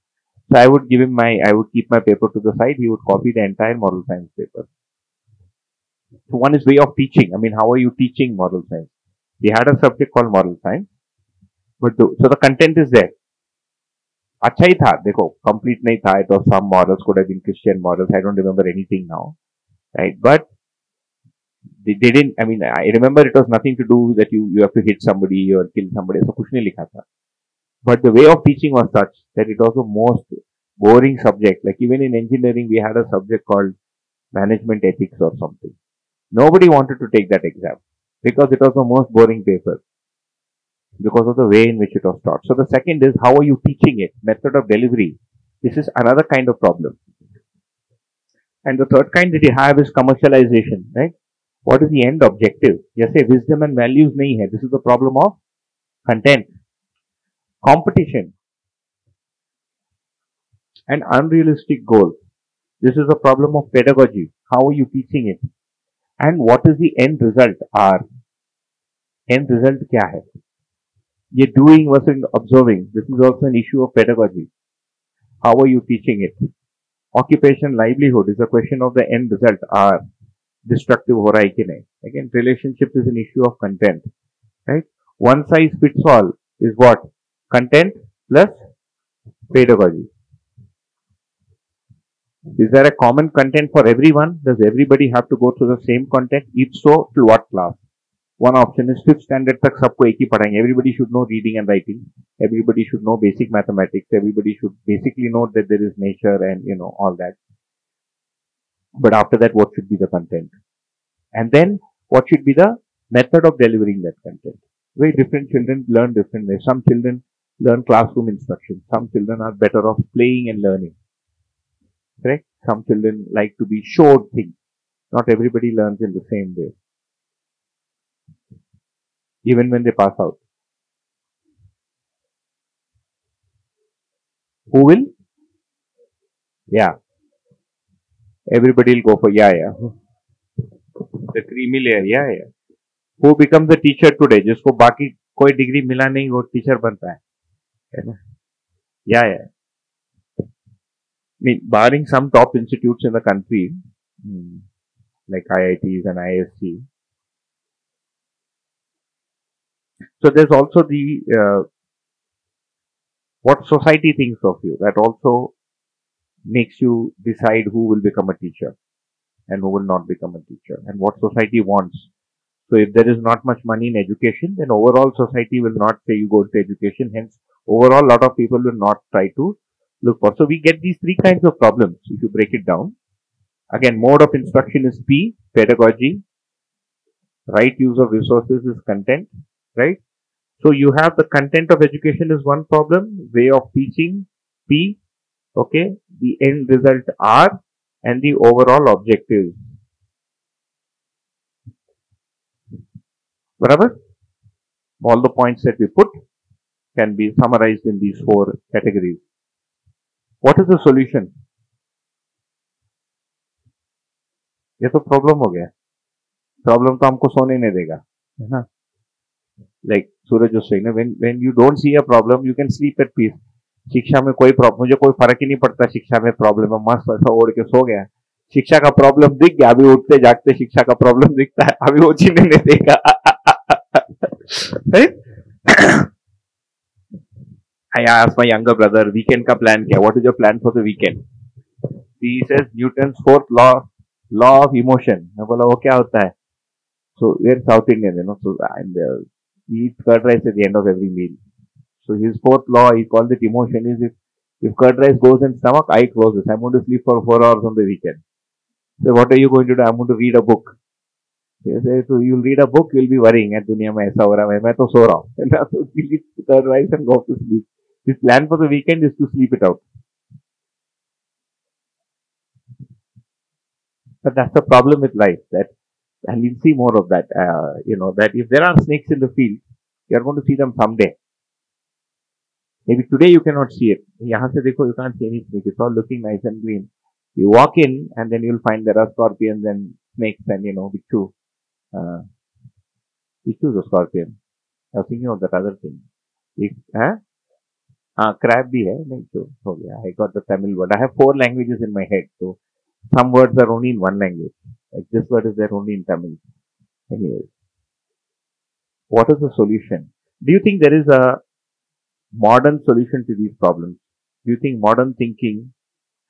Speaker 1: so I would give him my I would keep my paper to the side he would copy the entire moral science paper so one is way of teaching I mean how are you teaching moral science we had a subject called moral science but the, so the content is there अच्छा ही था देखो complete नहीं था it was some morals could have been Christian morals I don't remember anything now right? But they, they didn't. I mean, I remember it was nothing to do that you you have to hit somebody or kill somebody. So कुछ नहीं लिखा था. But the way of teaching was such that it was the most boring subject. Like even in engineering, we had a subject called management ethics or something. Nobody wanted to take that exam because it was the most boring paper because of the way in which it was taught. So the second is how are you teaching it? Method of delivery. This is another kind of problem. And the third kind that you have is commercialization, right? What is the end objective? You say wisdom and values nahi hai. This is the problem of content. Competition and unrealistic goals. This is the problem of pedagogy. How are you teaching it? And what is the end result? R. End result kya hai? ये doing versus observing. This is also an issue of pedagogy. How are you teaching it? occupation livelihood is a question of the end result are destructive हो रहा है कि नहीं again relationship is an issue of content right one size fits all is what content plus pedagogy is there a common content for everyone does everybody have to go through the same content if so to what class one option is fifth standard तक सबको एक ही पढ़ाएंगे everybody should know reading and writing everybody should know basic mathematics everybody should basically know that there is nature and you know all that but after that what should be the content and then what should be the method of delivering that content very different children learn different ways some children learn classroom instruction some children are better off playing and learning correct some children like to be showed things not everybody learns in the same way Even when they pass out Who will? Yeah. Everybody will go for yeah, yeah. The creamy layer, yeah, yeah. Who becomes the teacher today? जिसको बाकी कोई degree मिला नहीं वो teacher बनता है है ना या या mean, barring some top institutes in the country, hmm, like IITs and ISC. So there's also the uh, what society thinks of you. That also makes you decide who will become a teacher and who will not become a teacher and what society wants. So if there is not much money in education, then overall society will not say you go to education. Hence, overall, a lot of people will not try to look for. So we get these three kinds of problems if you break it down. Again, mode of instruction is P, pedagogy. Right use of resources is content, right? So you have the content of education is one problem, way of teaching P, okay, the end result R, and the overall objectives. Whatever, all the points that we put can be summarized in these four categories. What is the solution? ये तो problem हो गया problem तो हमको सोने नहीं देगा है ना like Suraj Joshi when when you don't see a problem you can sleep at peace शिक्षा में कोई प्रॉब्लम मुझे कोई फ़र्क ही नहीं पड़ता शिक्षा में प्रॉब्लम है, मस्त, ऐसा ओढ़ के सो गया। शिक्षा का प्रॉब्लम दिख गया, अभी उठते जागते शिक्षा का प्रॉब्लम दिखता है, अभी वो चीज़ नहीं देखा I ask my younger brother weekend का प्लान क्या? What is your plan for the weekend the says Newton fourth law law of emotion मैं बोला, वो क्या होता है? सो वेयर साउथ इंडियन है no so I am eats curd rice at the end of every meal. So his fourth law, he calls it emotion, is if, if curd rice goes in stomach, I close this. I'm going to sleep for four hours on the weekend. So what are you going to do? I'm going to read a book. So you'll read a book, you'll be worrying at dunya mein aisa ho raha hai, main to so raha hu. And that's he eats curd rice and goes to sleep. His plan for the weekend is to sleep it out. But that's the problem with life, that and we'll see more of that, uh, you know, that if there are snakes in the field, you're going to see them someday. Maybe today you cannot see it. यहाँ से देखो, you can't see any snake. It's all looking nice and green. You walk in and then you'll find there are scorpions and snakes and, you know, Bichu. Uh, Bichu is a scorpion. I was thinking of that other thing. एक, huh? हाँ Krebs भी है नहीं तो हो गया I got the Tamil word I have four languages in my head so some words are only in one language like this word is there only in tamil. Anyways what is the solution? Do you think there is a modern solution to these problems? Do you think modern thinking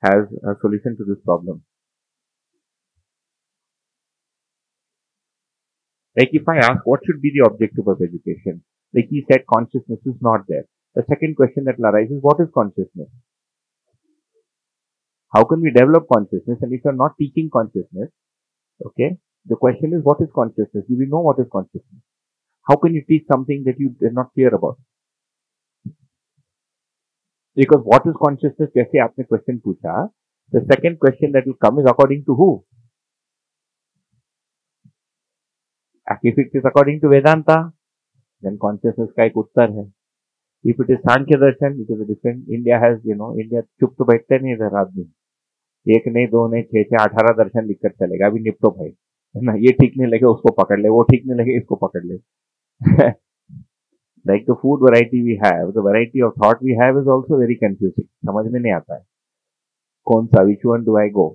Speaker 1: has a solution to this problem? Like if i ask what should be the objective of education? Like he said consciousness is not there. The second question that will arise is what is consciousness? How can we develop consciousness? And if you're not teaching consciousness, okay, the question is what is consciousness? Do we know what is consciousness? How can you teach something that you are not clear about? Because what is consciousness? जैसे आपने question पूछा, the second question that will come is according to who? If it is according to Vedanta, then consciousness का एक उत्तर है if it is Sankhya Darshan, it is a different. India has, you know, India चुप तो बैठते नहीं इधर आदमी एक नहीं, दो नहीं, छह छह, अठारह दर्शन लिखकर चलेगा। अभी निपटो भाई। है ना? ये ठीक नहीं लगे, उसको पकड़ ले। वो ठीक नहीं लगे, इसको पकड़ ले। Like the food variety we have the variety of thought we have is also very confusing समझ में नहीं आता है। कौन सा? Which one do I go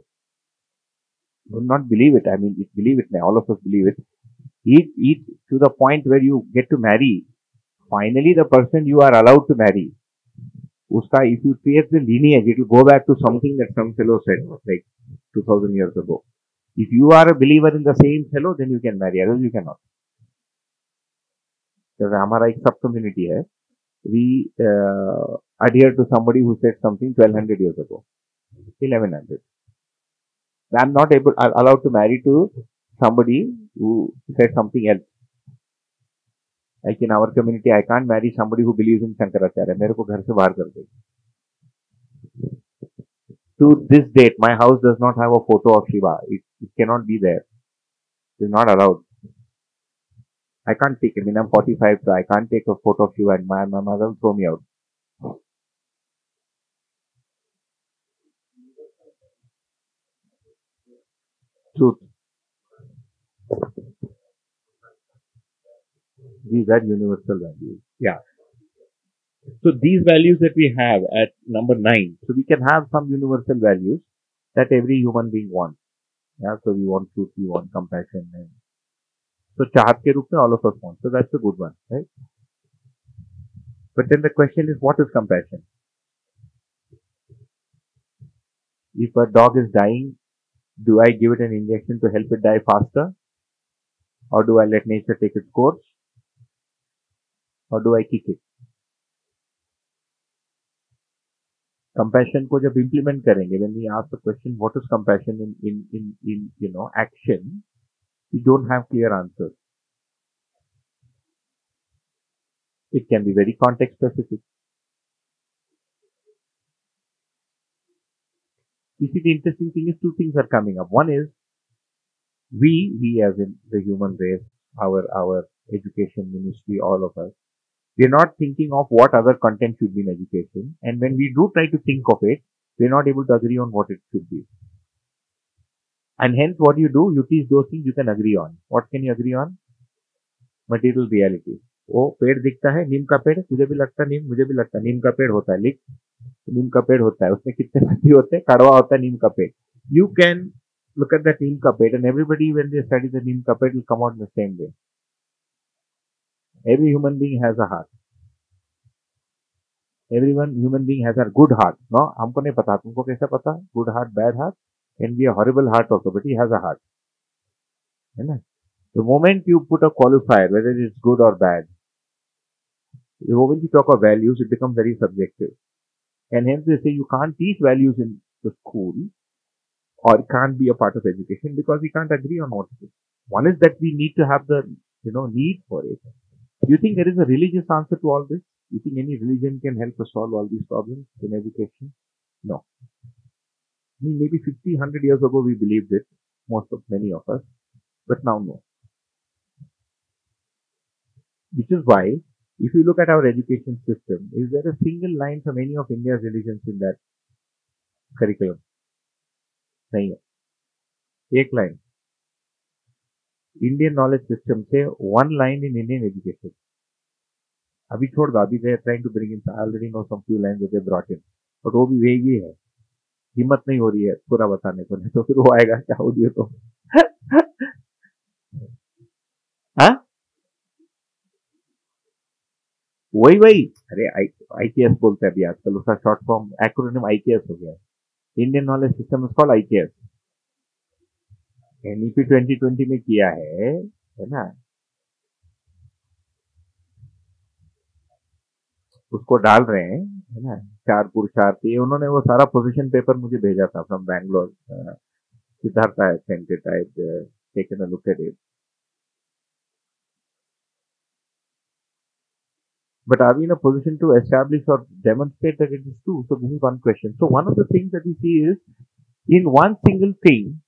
Speaker 1: do not believe it I mean it believe it all of us believe it eat eat to the point where you get to marry finally the person you are allowed to marry uska if you trace the lineage it will go back to something that some fellow said like 2000 years ago if you are a believer in the same fellow then you can marry otherwise you cannot जैसे हमारा एक सब community है we uh, adhere to somebody who said something 1200 years ago 1100 i'm not able allowed to marry to somebody who said something else like in our community, I can't marry somebody who believes in Shankaracharya. मेरे को घर से बाहर कर देगी. To this date, my house does not have a photo of Shiva. It, it cannot be there. It is not allowed. I can't take it. I mean, I'm 45, so I can't take a photo of Shiva and my, my mother will throw me out. Truth. These are universal values. Yeah. So these values that we have at number nine, so we can have some universal values that every human being wants. Yeah. So we want truth, we want compassion, and so chahat ke all of us want. So that's a good one, right? But then the question is, what is compassion? If a dog is dying, do I give it an injection to help it die faster? Or do I let nature take its course? और do I kick it compassion को जब implement करेंगे when we ask the question what is compassion in in in in you know action we don't have clear answer It can be very context specific. You see, the interesting thing is two things are coming up. One is we, we as in the human race, our, our education ministry, all of us, we're not thinking of what other content should be in education. And when we do try to think of it, we're not able to agree on what it should be. And hence what you do, you teach those things you can agree on. What can you agree on? Material reality. वो पेड़ दिखता है नीम का पेड़ तुझे भी लगता है नीम मुझे भी लगता है नीम का पेड़ होता है लिख नीम का पेड़ होता है उसमें कितने पत्ती होते हैं कड़वा होता है नीम का पेड़ you can look at that neem ka pet and everybody when they study the neem ka pet will come out in the same way. Every human being has a heart. Everyone human being has a good heart. No, हमको नहीं पता तुमको कैसे पता good heart bad heart can be a horrible heart also but he has a heart. है ना The moment you put a qualifier whether it's good or bad the moment you talk of values it becomes very subjective and hence they say you can't teach values in the school or it can't be a part of education because we can't agree on what it is. One is that we need to have the, you know, need for it. Do you think there is a religious answer to all this? Do you think any religion can help us solve all these problems in education? No. I mean, maybe 50, 100 years ago we believed it, most of many of us, but now no. Which is why, if you look at our education system, is there a single line from any of India's religions in that curriculum? No. One line. Indian knowledge system से one line in Indian education अभी छोड़ दो, अभी trying to bring in already no some few line they brought in but वो भी वेगी है हिम्मत नहीं हो रही है पूरा बताने को, नहीं तो फिर वो आएगा, क्या हो तो? हाँ? वही वही। अरे आई के एस बोलते हैं अभी आजकल, उसका शॉर्ट फॉर्म एक्रोनिम आई के एस हो गया। Indian knowledge system is called I K S NEP twenty twenty में किया है है ना उसको डाल रहे हैं है ना चार पुरुषार्थ ये उन्होंने वो सारा पोजीशन पेपर मुझे भेजा था from Bangalore Siddharth sent it I taken a look at it But are we in a position to establish or demonstrate that it is true? So this is one question. So one of the things that we see is in one single thing,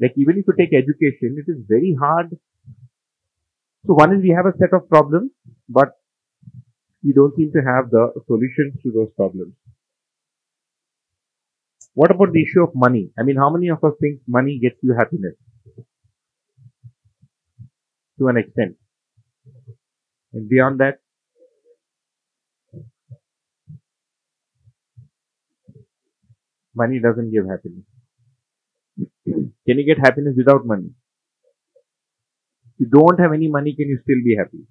Speaker 1: like even if you take education, it is very hard. So one is we have a set of problems, but we don't seem to have the solutions to those problems. What about the issue of money? I mean, how many of us think money gets you happiness? To an extent. And beyond that, money doesn't give happiness. Can you get happiness without money? If you don't have any money, can you still be happy?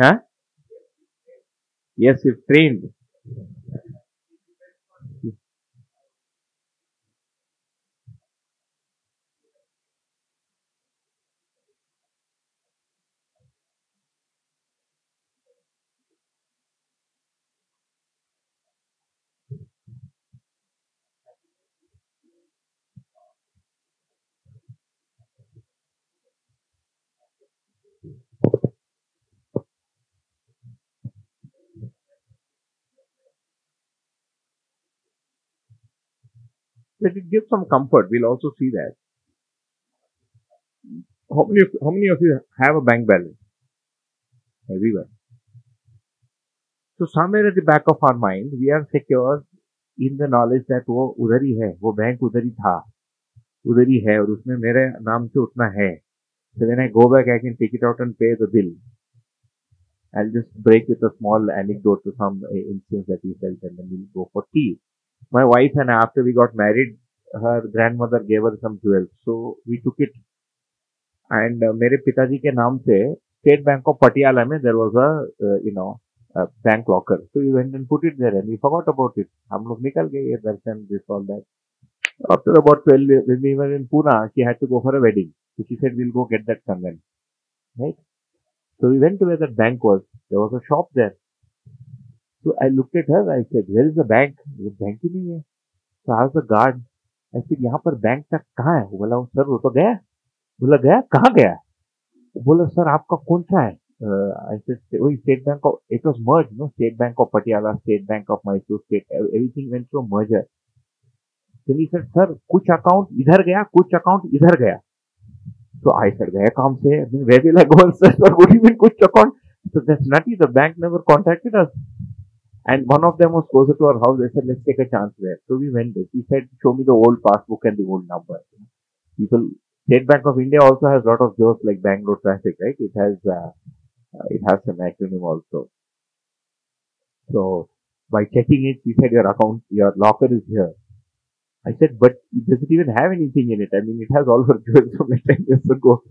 Speaker 1: Huh? Yes, if trained. But it gives some comfort. We'll also see that. How many of, how many of you have a bank balance? Everyone. So somewhere at the back of our mind, we are secure in the knowledge that वो उधर ही है वो bank उधर ही था उधर ही है और उसमें मेरे नाम से उतना है so when I go back I can take it out and pay the bill I'll just break with a small anecdote to some instance that he felt and then we'll go for tea my wife and after we got married her grandmother gave her some jewels so we took it and uh, मेरे पिताजी के नाम से state bank of Patiala में there was a you know bank locker so we went and put it there and we forgot about it हम लोग निकल गए ये दर्शन this all that after about 12 years when we were in Pune she had to go for a wedding so she said we'll go get that kangan right so we went to where that bank was there was a shop there So I looked at her I said where is the bank ये bank ही नहीं है so I was the guard I said यहाँ पर bank तक कहाँ है वो बोला सर वो तो गया बोला गया कहाँ गया बोला सर आपका कौन सा है आई सेड वही State Bank of it was merge no State Bank of Patiala State Bank of Mysore state everything went through merger then he said sir कुछ अकाउंट इधर गया कुछ अकाउंट इधर गया so I said काम से I mean, where will I go and search for mean कुछ account so that's nutty the bank never contacted us and one of them was closer to our house they said let's take a chance there so we went there he said show me the old passbook and the old number people State Bank of India also has a lot of jokes like Bangalore traffic, right? It has uh, uh, it has an acronym also. So by checking it, he said your account, your locker is here. I said, but it does it even have anything in it? I mean, it has all her jewels from like 10 years ago.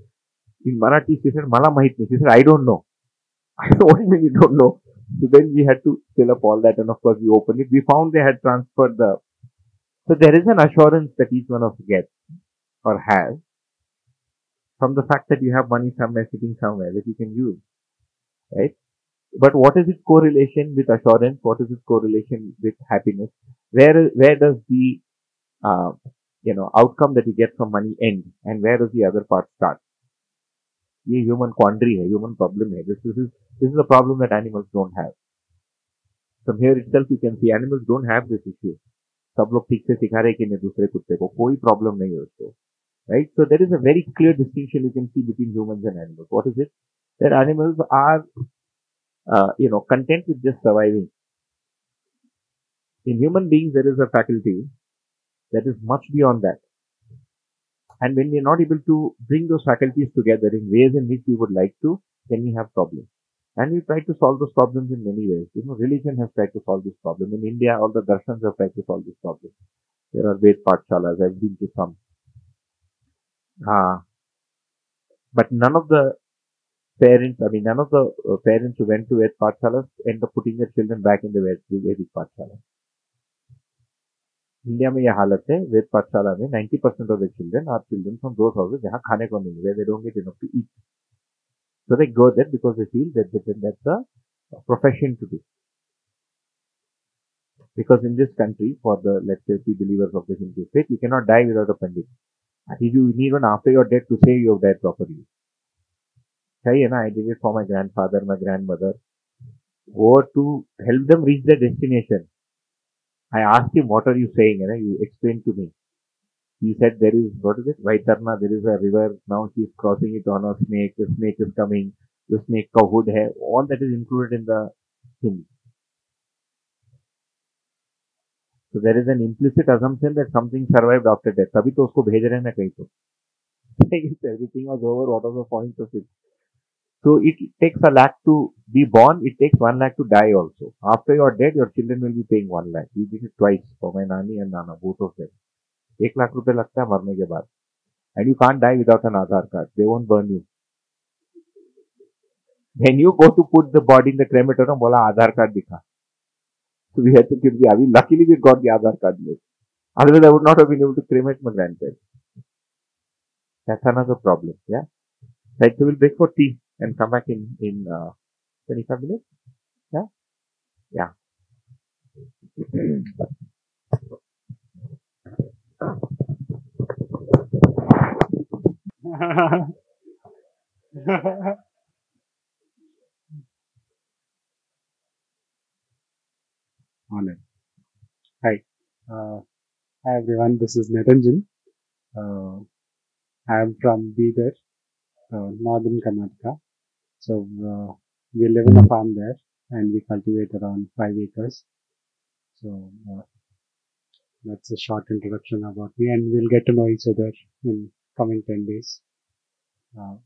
Speaker 1: In Marathi, she said, Mala mahit nahi. She said, I don't know. I said, do mean you don't know? So then we had to fill up all that and of course we opened it. We found they had transferred the, so there is an assurance that each one of us gets or has from the fact that you have money somewhere sitting somewhere that you can use, right? But what is its correlation with assurance? What is its correlation with happiness? Where where does the uh, you know outcome that you get from money end, and where does the other part start? ये human quandary है human problem है. This this is this is a problem that animals don't have from here itself you can see animals don't have this issue सब लोग ठीक से सिखा रहे कि नहीं दूसरे कुत्ते को कोई प्रॉब्लम नहीं है उसको. Right so there is a very clear distinction you can see between human and animals what is it that animals are you know content with just surviving in human beings, there is a faculty that is much beyond that And when we are not able to bring those faculties together in ways in which we would like to, then we have problems. And we try to solve those problems in many ways. You know, religion has tried to solve this problem. In India, all the darshans have tried to solve this problem. There are Ved Pathshalas. I've been to some. Uh, but none of the parents, I mean, none of the uh, parents who went to Ved Pathshalas end up putting their children back in the Ved, Vedic Pathshala. India में यह हालत है, वेद पाठशाला में ninety percent of the children are children from those houses जहाँ खाने को नहीं वेद रहोगे to not to eat so they go that because they feel that that that's profession to do because in this country for the late believers of the Hindu faith you can die without a pandit I you need one after your death to save your death properly चाहिए ना I did for my grandfather my grandmother वो to help them reach the destination I asked him, what are you saying? And you explained to me. He said, there is, what is it? Vaitarna, there is a river. Now she's crossing it on a snake. The snake is coming. The snake का hood है. All that is included in the thing. So there is an implicit assumption that something survived after death. तभी तो उसको भेज रहे हैं ना कहीं तो. Everything was over. What was the point of it? So it takes a lakh to be born. It takes one lakh to die also. After you are dead, your children will be paying one lakh. We did it twice for my nani and nana, both of them. एक लाख रुपए लगता है मरने के बाद. And you can't die without an Aadhaar card. They won't burn you. When you go to put the body in the crematorium, बोला आधार card दिखा. So we had to give the, we luckily we got the Aadhaar card list. Otherwise I would not have been able to cremate my grandparents. That's another problem, yeah. Right, so we'll break for tea and come back in, in, uh, 25 minutes. Yeah? Yeah.
Speaker 6: Honor. Hi. Uh, hi everyone, this is Niranjan. Uh, I am from Bidar, uh, northern Karnataka. So, uh, we live in a farm there and we cultivate around 5 acres. So, uh, that's a short introduction about me and we'll get to know each other in coming 10 days. Uh,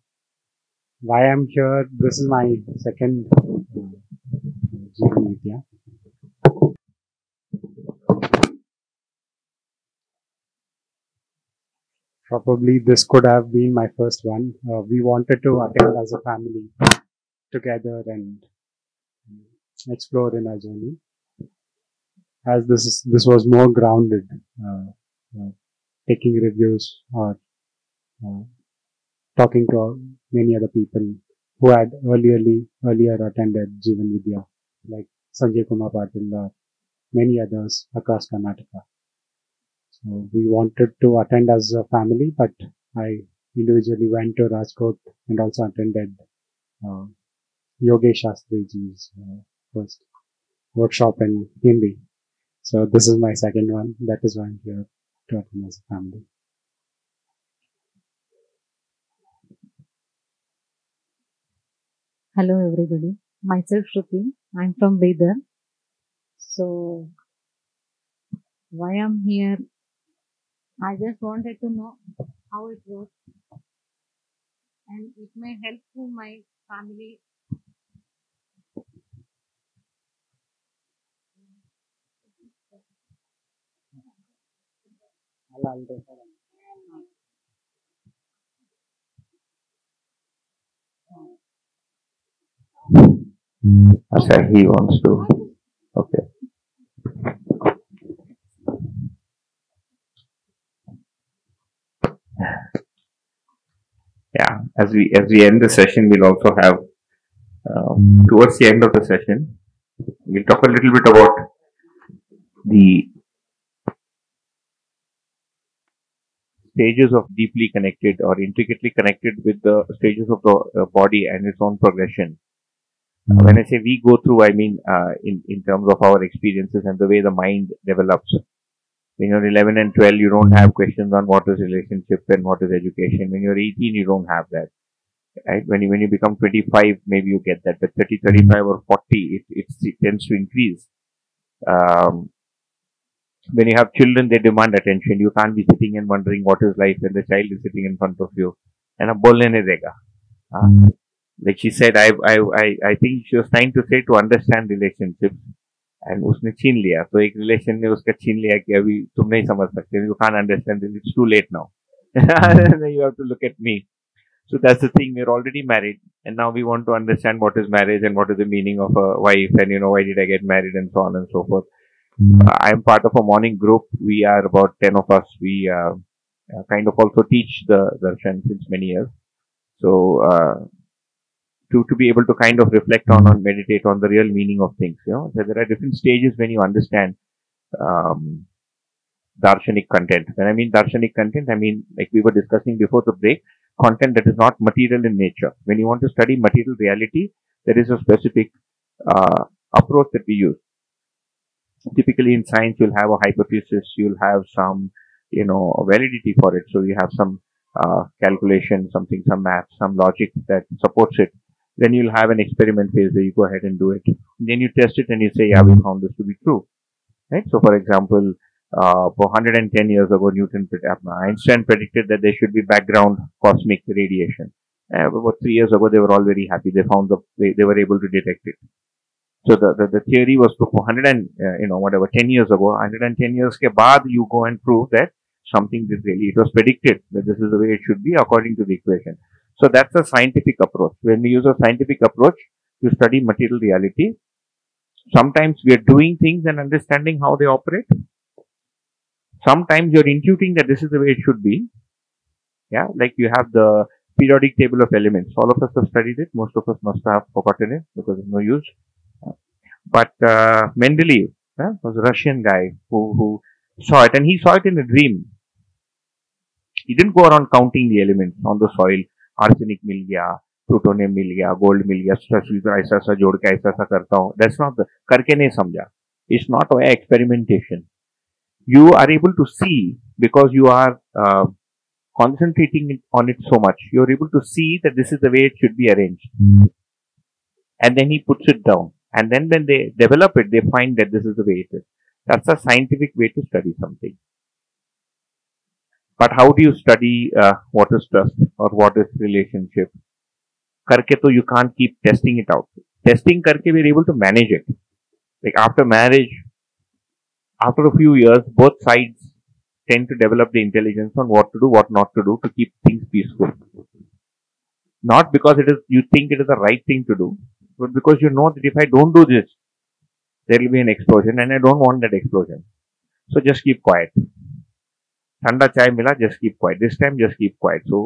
Speaker 6: why I'm here, this is my second uh, Jeevan Vidya. Probably this could have been my first one. Uh, we wanted to attend as a family together and explore in our journey. As this is, this was more grounded, uh, uh, taking reviews or uh, talking to many other people who had earlierly earlier attended Jeevan Vidya, like Sanjay Kumar Patil or many others across Karnataka. So we wanted to attend as a family, but I individually went to Rajkot and also attended uh, Yogesh Shastriji's uh, first workshop in Hindi. So this is my second one. That is why I'm here to attend as a family.
Speaker 7: Hello everybody. Myself Shruti. I'm from Bidar. So why I'm here? I just wanted to know how it works and it may help to my family.
Speaker 1: Hmm, Achha, he wants to. Okay. Yeah, as we as we end the session, we'll also have um, towards the end of the session, we'll talk a little bit about the stages of deeply connected or intricately connected with the stages of the uh, body and its own progression. When I say we go through, I mean uh, in in terms of our experiences and the way the mind develops. When you're 11 and 12, you don't have questions on what is relationship and what is education. When you're 18, you don't have that. Right? When you, when you become 25, maybe you get that. But 30, 35 or 40, it, it, it tends to increase. Um, when you have children, they demand attention. You can't be sitting and wondering what is life when the child is sitting in front of you. And a bolne ne uh, hmm. like she said, I, I, I, I think she was trying to say to understand relationships And उसने छीन लिया तो एक relation ने उसका छीन लिया कि अभी तुम नहीं समझ सकते you can't understand this it's too late now you have to look at me so that's the thing we're already married and now we want to understand what is marriage and what is the meaning of a wife and you know why did I get married and so on and so forth uh, I'm part of a morning group we are about 10 of us we uh, uh, kind of also teach the darshan since many years so uh, to, to be able to kind of reflect on and meditate on the real meaning of things. You know, so there are different stages when you understand um, darshanik content. When I mean darshanik content, I mean like we were discussing before the break, content that is not material in nature. When you want to study material reality, there is a specific uh, approach that we use. Typically in science, you'll have a hypothesis, you'll have some, you know, validity for it. So you have some uh, calculation, something, some math, some logic that supports it then you'll have an experiment phase where you go ahead and do it. Then you test it and you say, yeah, we found this to be true. Right? So, for example, uh, for 110 years ago, Newton, Einstein predicted that there should be background cosmic radiation. Uh, about three years ago, they were all very happy. They found the, they, they were able to detect it. So the, the, the theory was for 100 and, uh, you know, whatever, 10 years ago, 110 years ke baad, you go and prove that something did really, it was predicted that this is the way it should be according to the equation. So that's a scientific approach. When we use a scientific approach to study material reality, sometimes we are doing things and understanding how they operate. Sometimes you're intuiting that this is the way it should be. Yeah, like you have the periodic table of elements. All of us have studied it. Most of us must have forgotten it because of no use. But uh, Mendeleev uh, was a Russian guy who, who saw it and he saw it in a dream. He didn't go around counting the elements on the soil. Arsenic मिल गया plutonium मिल गया gold मिल गया ऐसा ऐसा जोड़ के ऐसा ऐसा करता हूँ दैट्स नॉट करके नहीं समझा it's not Y experimentation you are able to see because you are uh, concentrating on it so much. You're able to see that this is the way it should be arranged. And then he puts it down. And then when they develop it, they find that this is the way it is. That's a scientific way to study something. But how do you study uh, what is trust or what is relationship? Karke to you can't keep testing it out. Testing karke we're able to manage it. Like after marriage, after a few years, both sides tend to develop the intelligence on what to do, what not to do to keep things peaceful. Not because it is you think it is the right thing to do, but because you know that if I don't do this, there will be an explosion and I don't want that explosion. So just keep quiet. ठंडा चाय मिला just keep quiet this time just keep quiet so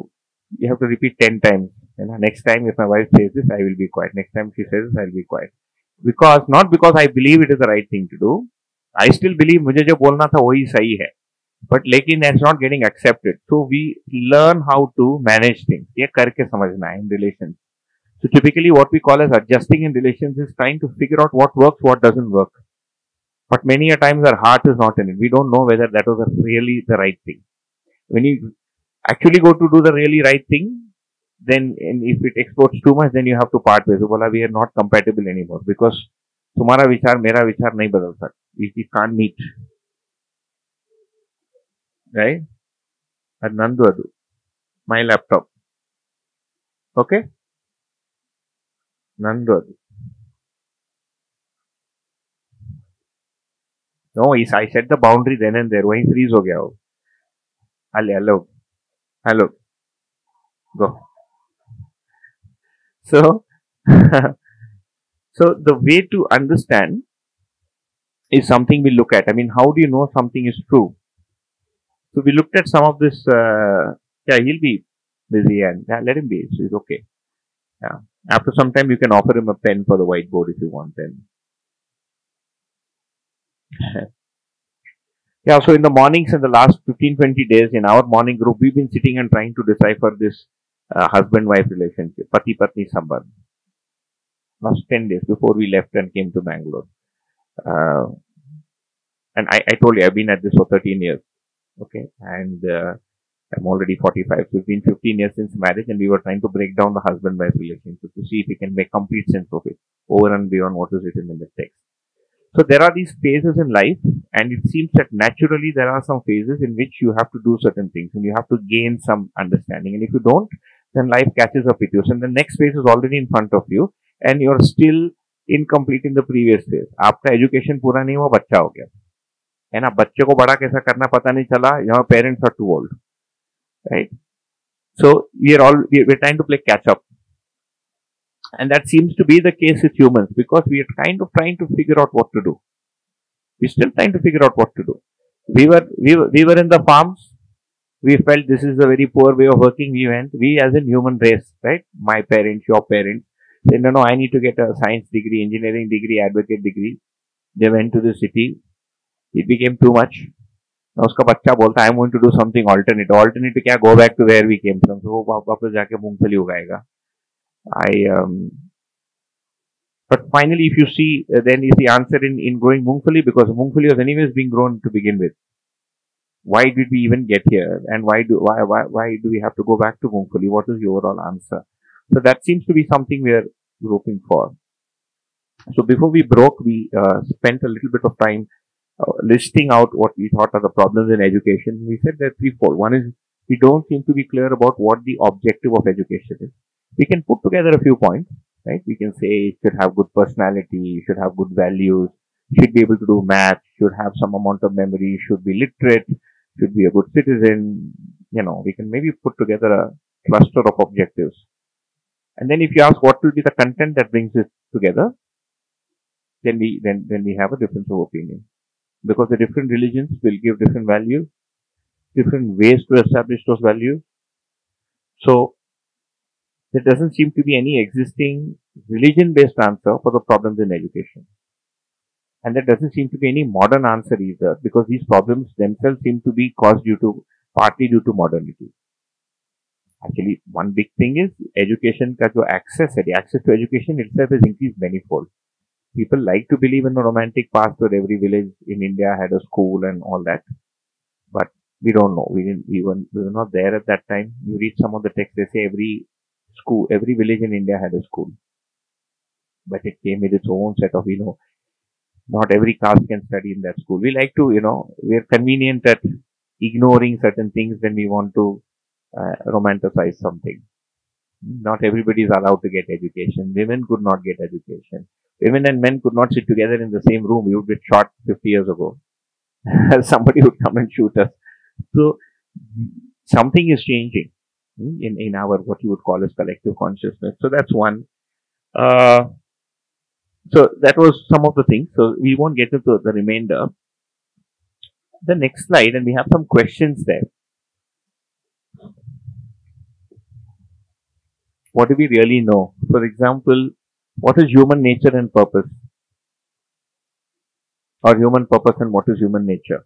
Speaker 1: you have to repeat ten times है ना? Next time if my wife says this I will be quiet next time she says I will be quiet because not because I believe it is the right thing to do I still believe मुझे जो बोलना था, वही सही है. But लेकिन that's not getting accepted so we learn how to manage things ये करके समझना है in relation so typically what we call as adjusting in relation is trying to figure out what work what doesn't work But many a times our heart is not in it. We don't know whether that was a really the right thing. When you actually go to do the really right thing, then and if it explodes too much, then you have to part ways. So, बोला we are not compatible anymore because तुम्हारा विचार मेरा विचार नहीं बदल सकता. We, we can't meet. Right? And Nandu Adu. My laptop. Okay? Nandu Adu. No, he's, I set the boundary then and there. वहीं freeze हो गया वो. Hello, hello. Hello. Go. So, so the way to understand is something we look at. I mean, how do you know something is true? So we looked at some of this. Uh, yeah, he'll be busy and yeah, let him be. So it's okay. Yeah. After some time, you can offer him a pen for the whiteboard if you want. Then. yeah. So in the mornings in the last 15, 20 days in our morning group, we've been sitting and trying to decipher this uh, husband-wife relationship, pati-patni sambandh. Last 10 days before we left and came to Bangalore. Uh, and I, I told you, I've been at this for 13 years. Okay. And, uh, I'm already 45. So it's been 15 years since marriage and we were trying to break down the husband-wife relationship to see if we can make complete sense of it over and beyond what is written in the text. So there are these phases in life and it seems that naturally there are some phases in which you have to do certain things and you have to gain some understanding. And if you don't, then life catches up with you. So the next phase is already in front of you and you're still incomplete in the previous phase. आपका education पूरा नहीं हुआ बच्चा हो गया है ना बच्चे को बड़ा कैसा करना पता नहीं चला यहाँ parents are too old right? So we are all we are trying to play catch up, and that seems to be the case with humans because we are kind of trying to figure out what to do. We're still trying to figure out what to do. We were we were, we were in the farms. We felt this is a very poor way of working. We went. We as a human race, right? My parents, your parents. Said, no, no, I need to get a science degree, engineering degree, advocate degree. They went to the city. It became too much. उसका बच्चा बोलता है I want to do something alternate alternate क्या go back to where we came from तो वो वापस जाके मूंगफली उगाएगा I but finally if you see uh, then is the answer in in growing mungfali because mungfali was anyways being grown to begin with. Why did we even get here? And why do why why, why do we have to go back to mungfali what is the overall answer? So that seems to be something we are groping for. So before we broke we uh, spent a little bit of time uh, listing out what we thought are the problems in education, we said there are threefold. One is we don't seem to be clear about what the objective of education is. We can put together a few points, right? We can say should have good personality, should have good values, should be able to do math, should have some amount of memory, should be literate, should be a good citizen. You know, we can maybe put together a cluster of objectives. And then if you ask what will be the content that brings it together, then we, then, then we have a difference of opinion because the different religions will give different values, different ways to establish those values. So there doesn't seem to be any existing religion based answer for the problems in education. And there doesn't seem to be any modern answer either because these problems themselves seem to be caused due to partly due to modernity. Actually, one big thing is education ka jo access hai, access to education itself is increased manifold. People like to believe in a romantic past where every village in India had a school and all that. But we don't know. We didn't, we were, we were not there at that time. You read some of the texts, they say every school, every village in India had a school. But it came with its own set of, you know, not every caste can study in that school. We like to, you know, we're convenient at ignoring certain things when we want to uh, romanticize something. Not everybody is allowed to get education. Women could not get education women and men could not sit together in the same room. We would be shot 50 years ago. Somebody would come and shoot us. So something is changing in, in our, what you would call as collective consciousness. So that's one. Uh, so that was some of the things. So we won't get into the remainder. The next slide, and we have some questions there. What do we really know? For example, what is human nature and purpose? Or human purpose and what is human nature?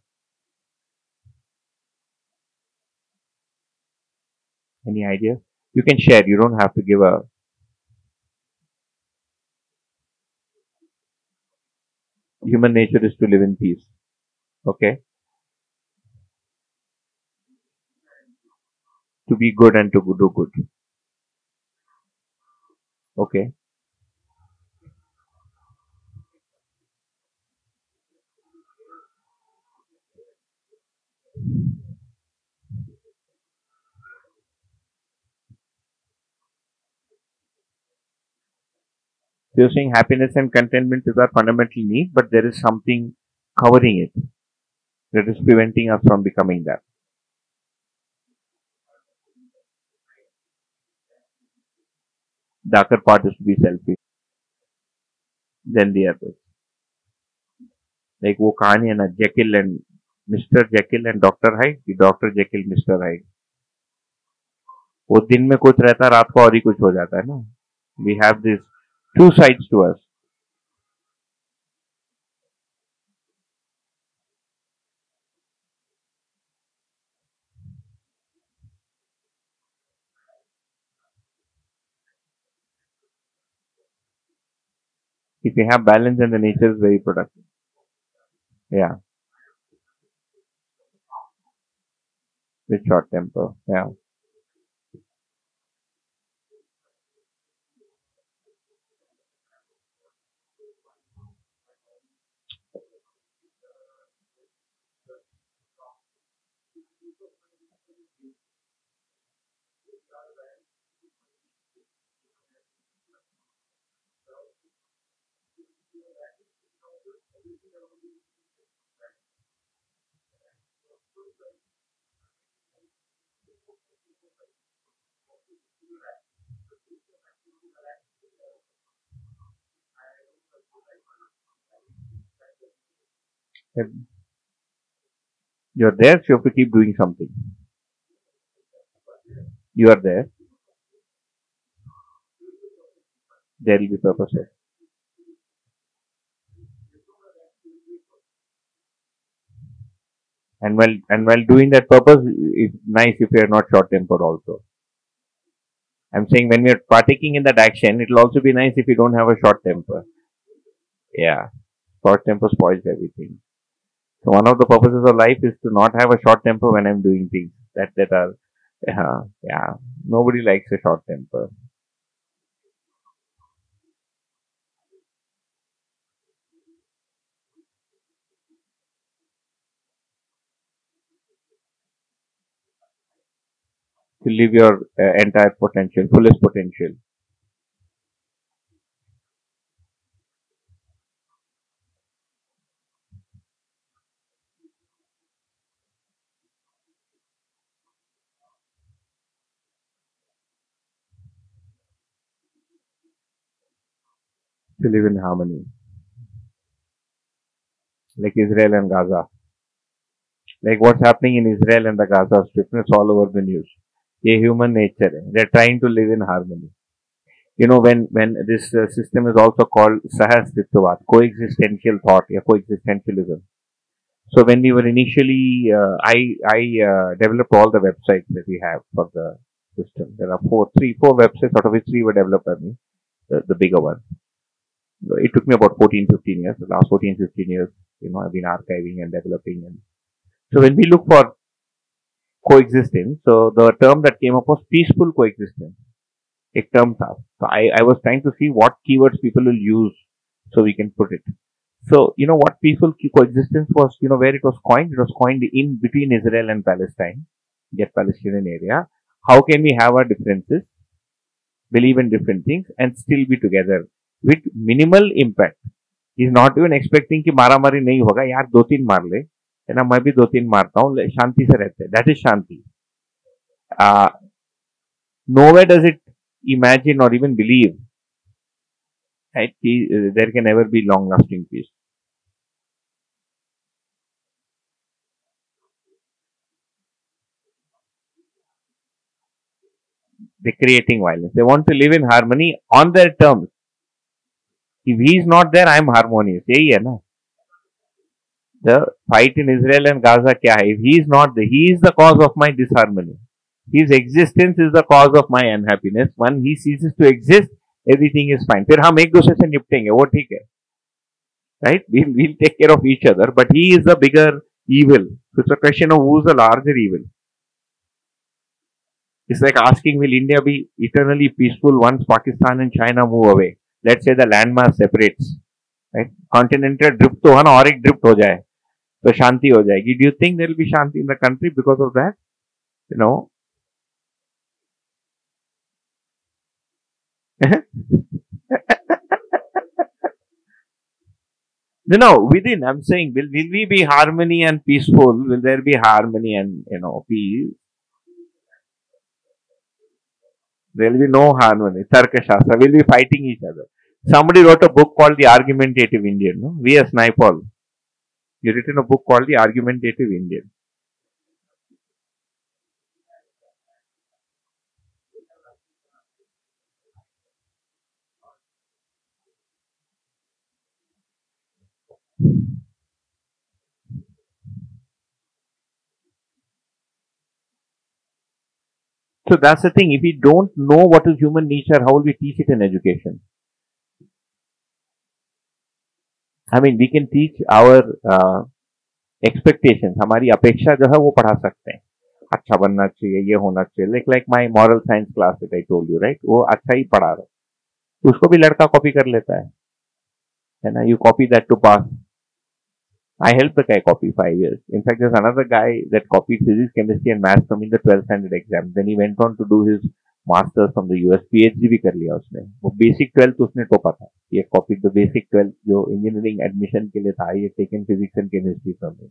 Speaker 1: Any idea? You can share. You don't have to give a. Human nature is to live in peace. Okay. To be good and to do good. Okay. So you're saying happiness and contentment is our fundamental need, but there is something covering it that is preventing us from becoming that. Other part is to be selfish. Then the others. Like वो कहानी है ना Jekyll and Mister Jekyll and doctor Hyde doctor Jekyll Mister Hyde वो दिन में कुछ रहता है रात को और ही कुछ हो जाता है ना we have this two sides to us. If you have balance and the nature is very productive. Yeah. With short temper. Yeah. You're there, so you have to keep doing something. You are there. There will be purpose. And while and while doing that purpose, it's nice if you are not short tempered also. I'm saying when we are partaking in that action, it will also be nice if you don't have a short temper. Yeah. Short temper spoils everything. So one of the purposes of life is to not have a short temper when I'm doing things that that are uh, yeah nobody likes a short temper. To live your uh, entire potential, fullest potential. To live in harmony. Like Israel and Gaza. Like what's happening in Israel and the Gaza Strip, it's all over the news. A human nature. They're trying to live in harmony. You know, when, when this uh, system is also called Sahastitvat, coexistential thought, yeah, coexistentialism. So when we were initially, uh, I, I uh, developed all the websites that we have for the system. There are four, three, four websites, out of which three were developed by me, the, the bigger one it took me about 14, 15 years. The last 14, 15 years, you know, I've been archiving and developing. And so when we look for coexistence, so the term that came up was peaceful coexistence. A term था. So I, I was trying to see what keywords people will use so we can put it. So, you know, what peaceful coexistence was, you know, where it was coined, it was coined in between Israel and Palestine, that Palestinian area. How can we have our differences, believe in different things and still be together? With minimal impact is not even expecting कि मारा मारी नहीं होगा। यार, दो तीन मार ले। ना? मैं भी दो तीन मारता हूँ। शांति से रहते हैं। That is Shanti. No way does it imagine और even believe there can ever be long lasting peace creating violence. They want to live in harmony on their terms. if he is not there i am harmonious यही है ना the fight in Israel and Gaza क्या है if he is not there he is the cause of my disharmony his existence is the cause of my unhappiness when he ceases to exist everything is fine फिर हम एक दूसरे से निपटेंगे वो ठीक है right we'll, we'll take care of each other but he is the bigger evil so it's a question of who's the larger evil it's like asking will india be eternally peaceful once pakistan and china move away let's say the landmass separates right continental drift तो है ना और एक drift हो जाए तो शांति हो जाएगी do you think there will be shanti in the country because of that you know no no within i'm saying will, will we be harmony and peaceful will there be harmony and you know peace There will be no harmony tarka shastra. We'll be fighting each other. Somebody wrote a book called the argumentative indian no? Vs naipaul you written a book called the argumentative indian So that's the thing. If we don't know what is human nature, how will we teach it in education? I mean, we can teach our uh, expectations. हमारी अपेक्षा जो है वो पढ़ा सकते हैं अच्छा बनना चाहिए ये होना चाहिए like like my moral science class I told you right वो अच्छा ही पढ़ा रहे उसको भी लड़का कॉपी कर लेता है है ना you copy that to pass I helped the guy copy five years. In fact, there's another guy that copied physics, chemistry, and maths from in the 12th standard exam. Then he went on to do his masters from the US. PhD भी कर लिया उसने वो basic twelfth उसने टोपा था ये copy the basic twelfth जो इंजीनियरिंग एडमिशन के लिए था ये taken physics and chemistry from him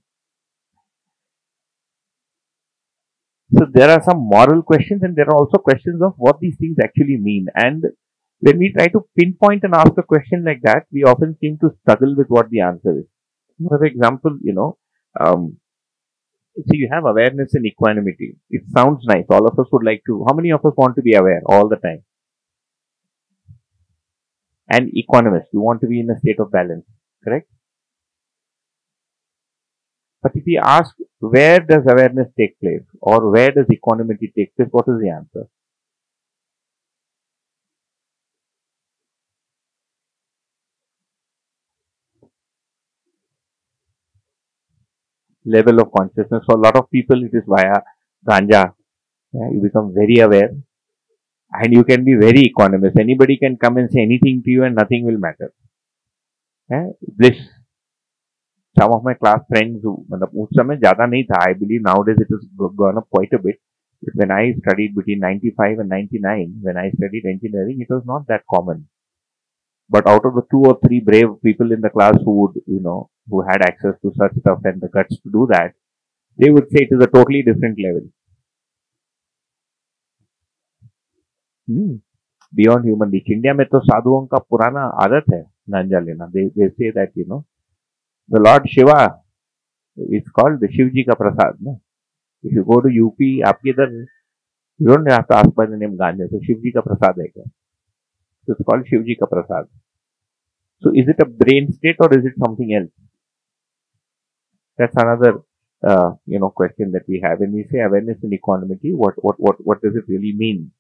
Speaker 1: So there are some moral questions and there are also questions of what these things actually mean. And when we try to pinpoint and ask a question like that, we often seem to struggle with what the answer is. For example, you know, um, so you have awareness and equanimity. It sounds nice. All of us would like to. How many of us want to be aware all the time? And equanimous. You want to be in a state of balance, correct? But if we ask, where does awareness take place? Or where does equanimity take place? What is the answer? level of consciousness. For a lot of people, it is via ganja. Yeah, you become very aware and you can be very equanimous. Anybody can come and say anything to you and nothing will matter. Yeah, bliss. Some of my class friends, मतलब उस समय ज़्यादा नहीं I believe nowadays it has gone up quite a bit. When I studied between 95 and 99, when I studied engineering, it was not that common. But out of the two or three brave people in the class who would, you know, who had access to such stuff and the guts to do that, they would say it is a totally different level. Hmm. Beyond human reach. India में तो साधुओं का पुराना आदत है गांजा लेना दे दे से that you know the lord Shiva it's called Shiv ji का प्रसाद ना if you go to UP आपके इधर you don't have to ask by the name ganja तो शिव जी का प्रसाद है क्या So it's called Shivji ka prasad. So is it a brain state or is it something else? That's another uh, you know question that we have. When we say awareness and equanimity, what what what what does it really mean?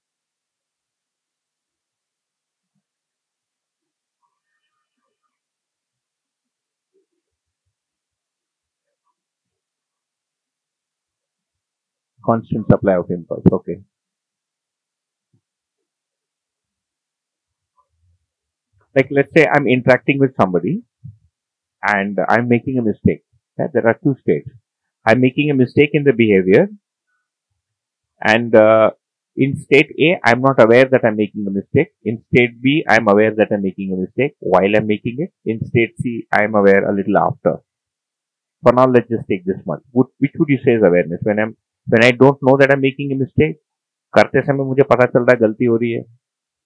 Speaker 1: Constant supply of impulse. Okay. like let's say I'm interacting with somebody and I'm making a mistake. Yeah, there are two states. I'm making a mistake in the behavior and uh, in state A, I'm not aware that I'm making a mistake. In state B, I'm aware that I'm making a mistake while I'm making it. In state C, I'm aware a little after. For now, let's just take this one. Would, which would you say is awareness? When I'm when I don't know that I'm making a mistake, करते समय मुझे पता चल रहा है गलती हो रही है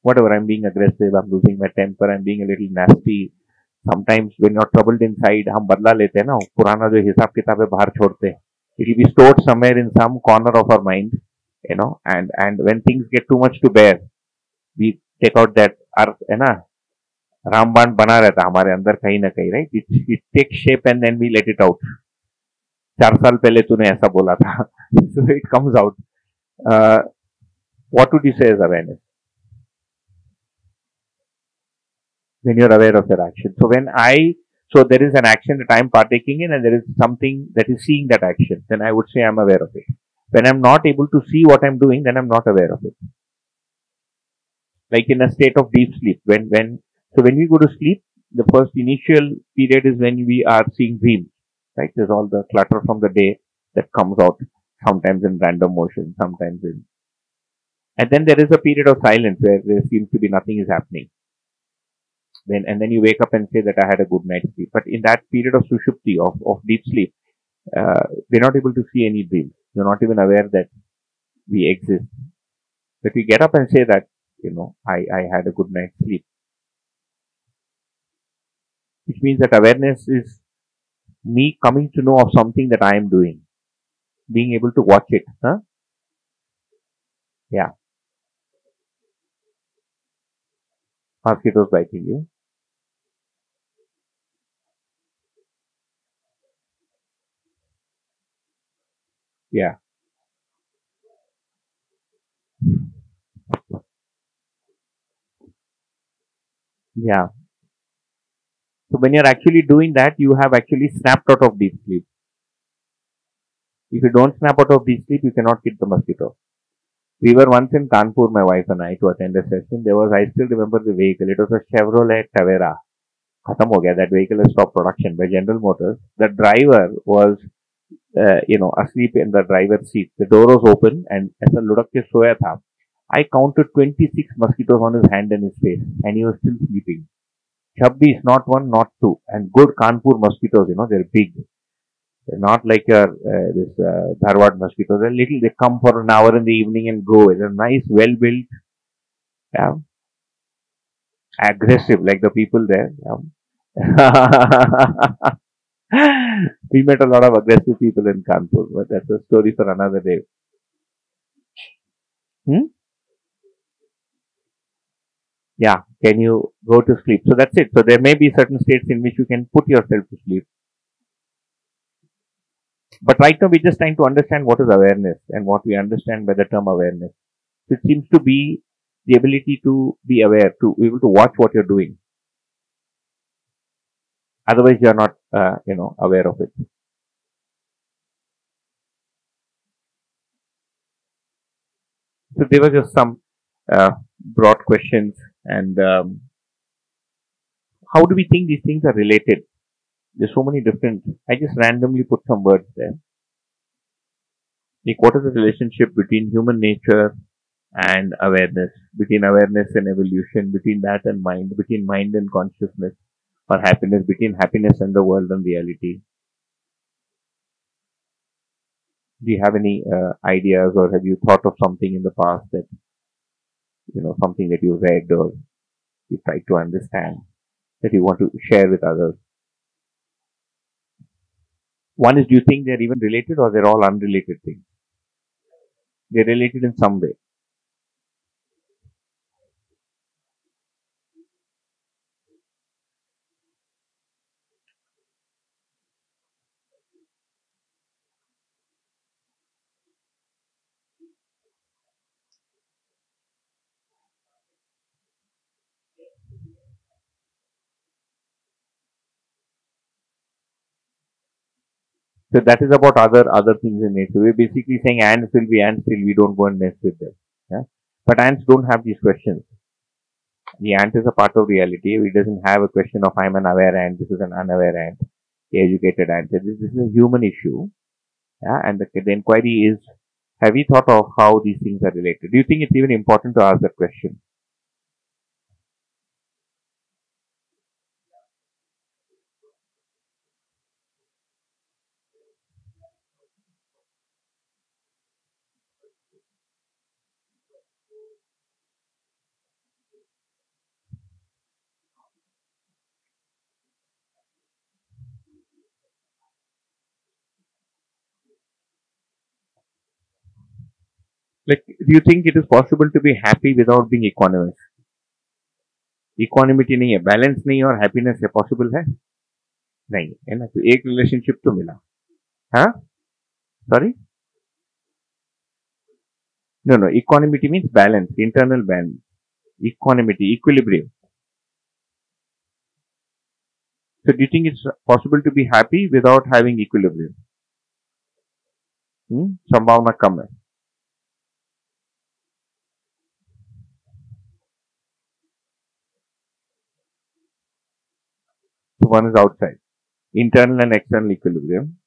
Speaker 1: whatever I'm being aggressive, I'm losing my temper, I'm being a little nasty. Sometimes when you're troubled inside, हम बदला लेते हैं ना पुराना जो हिसाब किताब है बाहर छोड़ते हैं it will be stored somewhere in some corner of our mind you know and and when things get too much to bear we take out that अर्थ है ना रामबाण बना रहता हमारे अंदर कहीं ना कहीं right it it take shape and then we let it out चार साल पहले तूने ऐसा बोला था so it comes out uh, what would you say When you're aware of your action. So when I, so there is an action that I'm partaking in and there is something that is seeing that action, then I would say I'm aware of it. When I'm not able to see what I'm doing, then I'm not aware of it. Like in a state of deep sleep, when, when, so when we go to sleep, the first initial period is when we are seeing dreams, right? There's all the clutter from the day that comes out, sometimes in random motion, sometimes in, and then there is a period of silence where there seems to be nothing is happening. Then, and then you wake up and say that I had a good night's sleep. But in that period of sushupti, of, of deep sleep, uh, we're not able to see any dreams. You're not even aware that we exist. But we get up and say that, you know, I, I had a good night's sleep. Which means that awareness is me coming to know of something that I am doing. Being able to watch it. Huh? Yeah. Mosquitoes biting you. Yeah. Yeah. So when you're actually doing that, you have actually snapped out of deep sleep. If you don't snap out of deep sleep, you cannot kill the mosquito. We were once in Kanpur, my wife and I, to attend a session. There was, I still remember the vehicle. It was a Chevrolet Tavera. Khatam ho gaya. That vehicle has stopped production by General Motors. The driver was, uh, you know, asleep in the driver's seat. The door was open and as a ludak ke soya tha, I counted 26 mosquitoes on his hand and his face and he was still sleeping. 26, not one, not two. And good Kanpur mosquitoes, you know, they're big. Not like your, uh, this, uh, Dharwad mosquitoes. They're little, they come for an hour in the evening and go. They're nice, well built. Yeah. Aggressive, like the people there. Yeah. we met a lot of aggressive people in Kanpur, but that's a story for another day. Hmm? Yeah, can you go to sleep? So that's it. So there may be certain states in which you can put yourself to sleep. But right now we're just trying to understand what is awareness and what we understand by the term awareness. So it seems to be the ability to be aware, to be able to watch what you're doing. Otherwise you're not, uh, you know, aware of it. So there were just some uh, broad questions and um, how do we think these things are related? There's so many different, I just randomly put some words there. Like what is the relationship between human nature and awareness, between awareness and evolution, between that and mind, between mind and consciousness, or happiness, between happiness and the world and reality? Do you have any uh, ideas or have you thought of something in the past that, you know, something that you read or you tried to understand that you want to share with others? One is, do you think they're even related or they're all unrelated things? They're related in some way. So that is about other other things in nature. We're basically saying ants will be ants till we don't go and mess with them. Yeah? But ants don't have these questions. The ant is a part of reality. It doesn't have a question of I'm an aware ant, this is an unaware ant, the educated ant. This, this is a human issue. Yeah? And the, the inquiry is, have you thought of how these things are related? Do you think it's even important to ask that question? Like do you think it is possible to be happy without being equanimous equanimity नहीं है balance नहीं है और happiness है possible है नहीं है ना तो एक रिलेशनशिप तो मिला हाँ sorry No, no. Equanimity means balance, internal balance. Equanimity, equilibrium. So, do you think it's possible to be happy without having equilibrium? Hmm? संभावना कम है So one is outside. Internal and external equilibrium.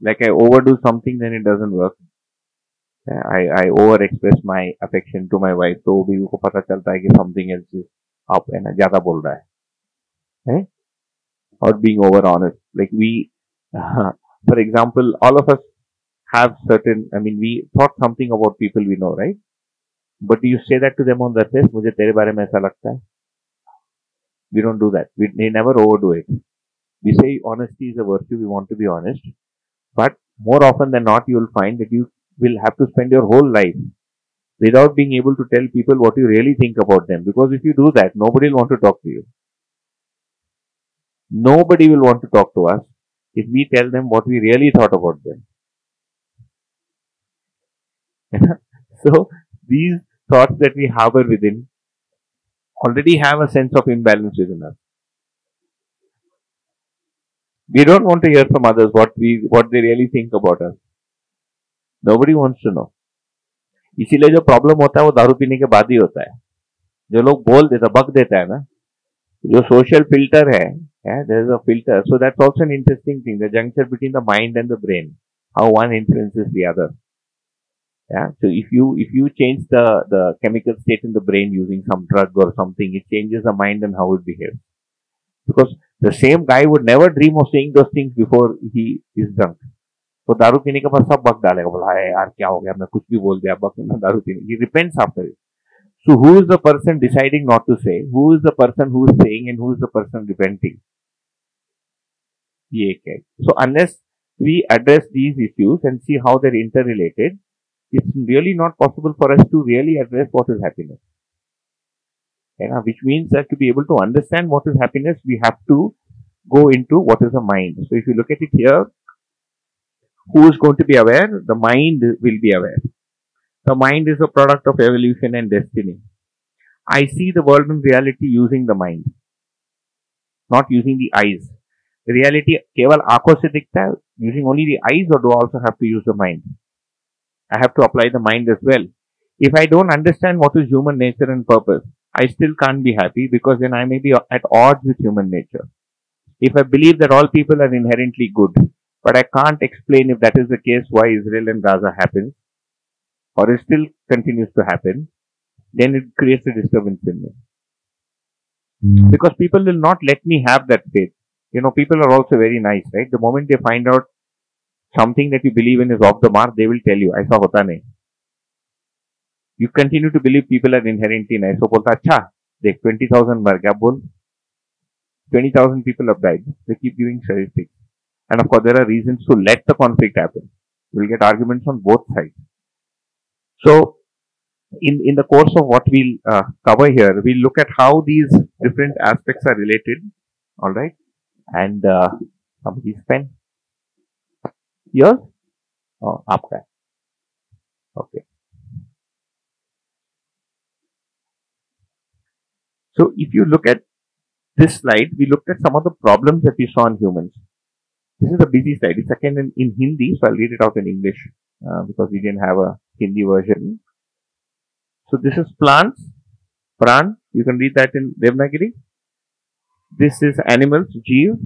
Speaker 1: Like I overdo something, then it doesn't work. I, I over express my affection to my wife, तो भी को पता चलता है कि something else is up and ज़्यादा बोल रहा है, है? Or being over honest. Like we, for example, all of us have certain, I mean, we thought something about people we know, right? But do you say that to them on their face? मुझे तेरे बारे में ऐसा लगता है. We don't do that. We, we never overdo it. We say honesty is a virtue. We want to be honest. But more often than not, you will find that you will have to spend your whole life without being able to tell people what you really think about them. Because if you do that, nobody will want to talk to you. Nobody will want to talk to us if we tell them what we really thought about them. so, these thoughts that we harbor within already have a sense of imbalance within us. We don't want to hear from others what we what they really think about us. Nobody wants to know. इसीलिए जो problem होता है वो दारू पीने के बाद ही होता है जो लोग बोल देता बक देता है ना जो सोशल फ़िल्टर है a filter so that's also an interesting thing the junction between the mind and the brain how one influences the other Yeah. So if you if you change the the chemical state in the brain using some drug or something, it changes the mind and how it behaves. Because the same guy would never dream of saying those things before he is drunk. तो दारू पीने के बाद सब बक डालेगा बोला है यार क्या हो गया मैं कुछ भी बोल दिया बक में दारू पीने he repents after it. So who is the person deciding not to say? Who is the person who is saying and who is the person repenting? ये एक है. So unless we address these issues and see how they're interrelated, it's really not possible for us to really address what is happiness. Yeah, which means that to be able to understand what is happiness, we have to go into what is the mind. So if you look at it here, who is going to be aware? The mind will be aware. The mind is a product of evolution and destiny. I see the world in reality using the mind, not using the eyes. reality केवल आंखों से दिखता है using only the eyes or do I also have to use the mind? I have to apply the mind as well. If I don't understand what is human nature and purpose, I still can't be happy because then I may be at odds with human nature. If I believe that all people are inherently good, but I can't explain if that is the case why Israel and Gaza happens, or it still continues to happen, then it creates a disturbance in me. Hmm. Because people will not let me have that faith. You know, people are also very nice, right? The moment they find out something that you believe in is off the mark, they will tell you, ऐसा होता नहीं. You continue to believe people are inherently nice. So बोलता अच्छा देख 20,000 मर गया बोल 20,000 people have died. They keep giving statistics. And of course, there are reasons to let the conflict happen. We'll get arguments on both sides. So, in, in the course of what we'll uh, cover here, we'll look at how these different aspects are related. Alright. And uh, somebody's pen. your uh, after. Okay. So if you look at this slide, we looked at some of the problems that we saw in humans. This is a busy slide. It's again in, in Hindi, so I'll read it out in English uh, because we didn't have a Hindi version. So this is plants, pran. You can read that in Devanagari. This is animals, jeev.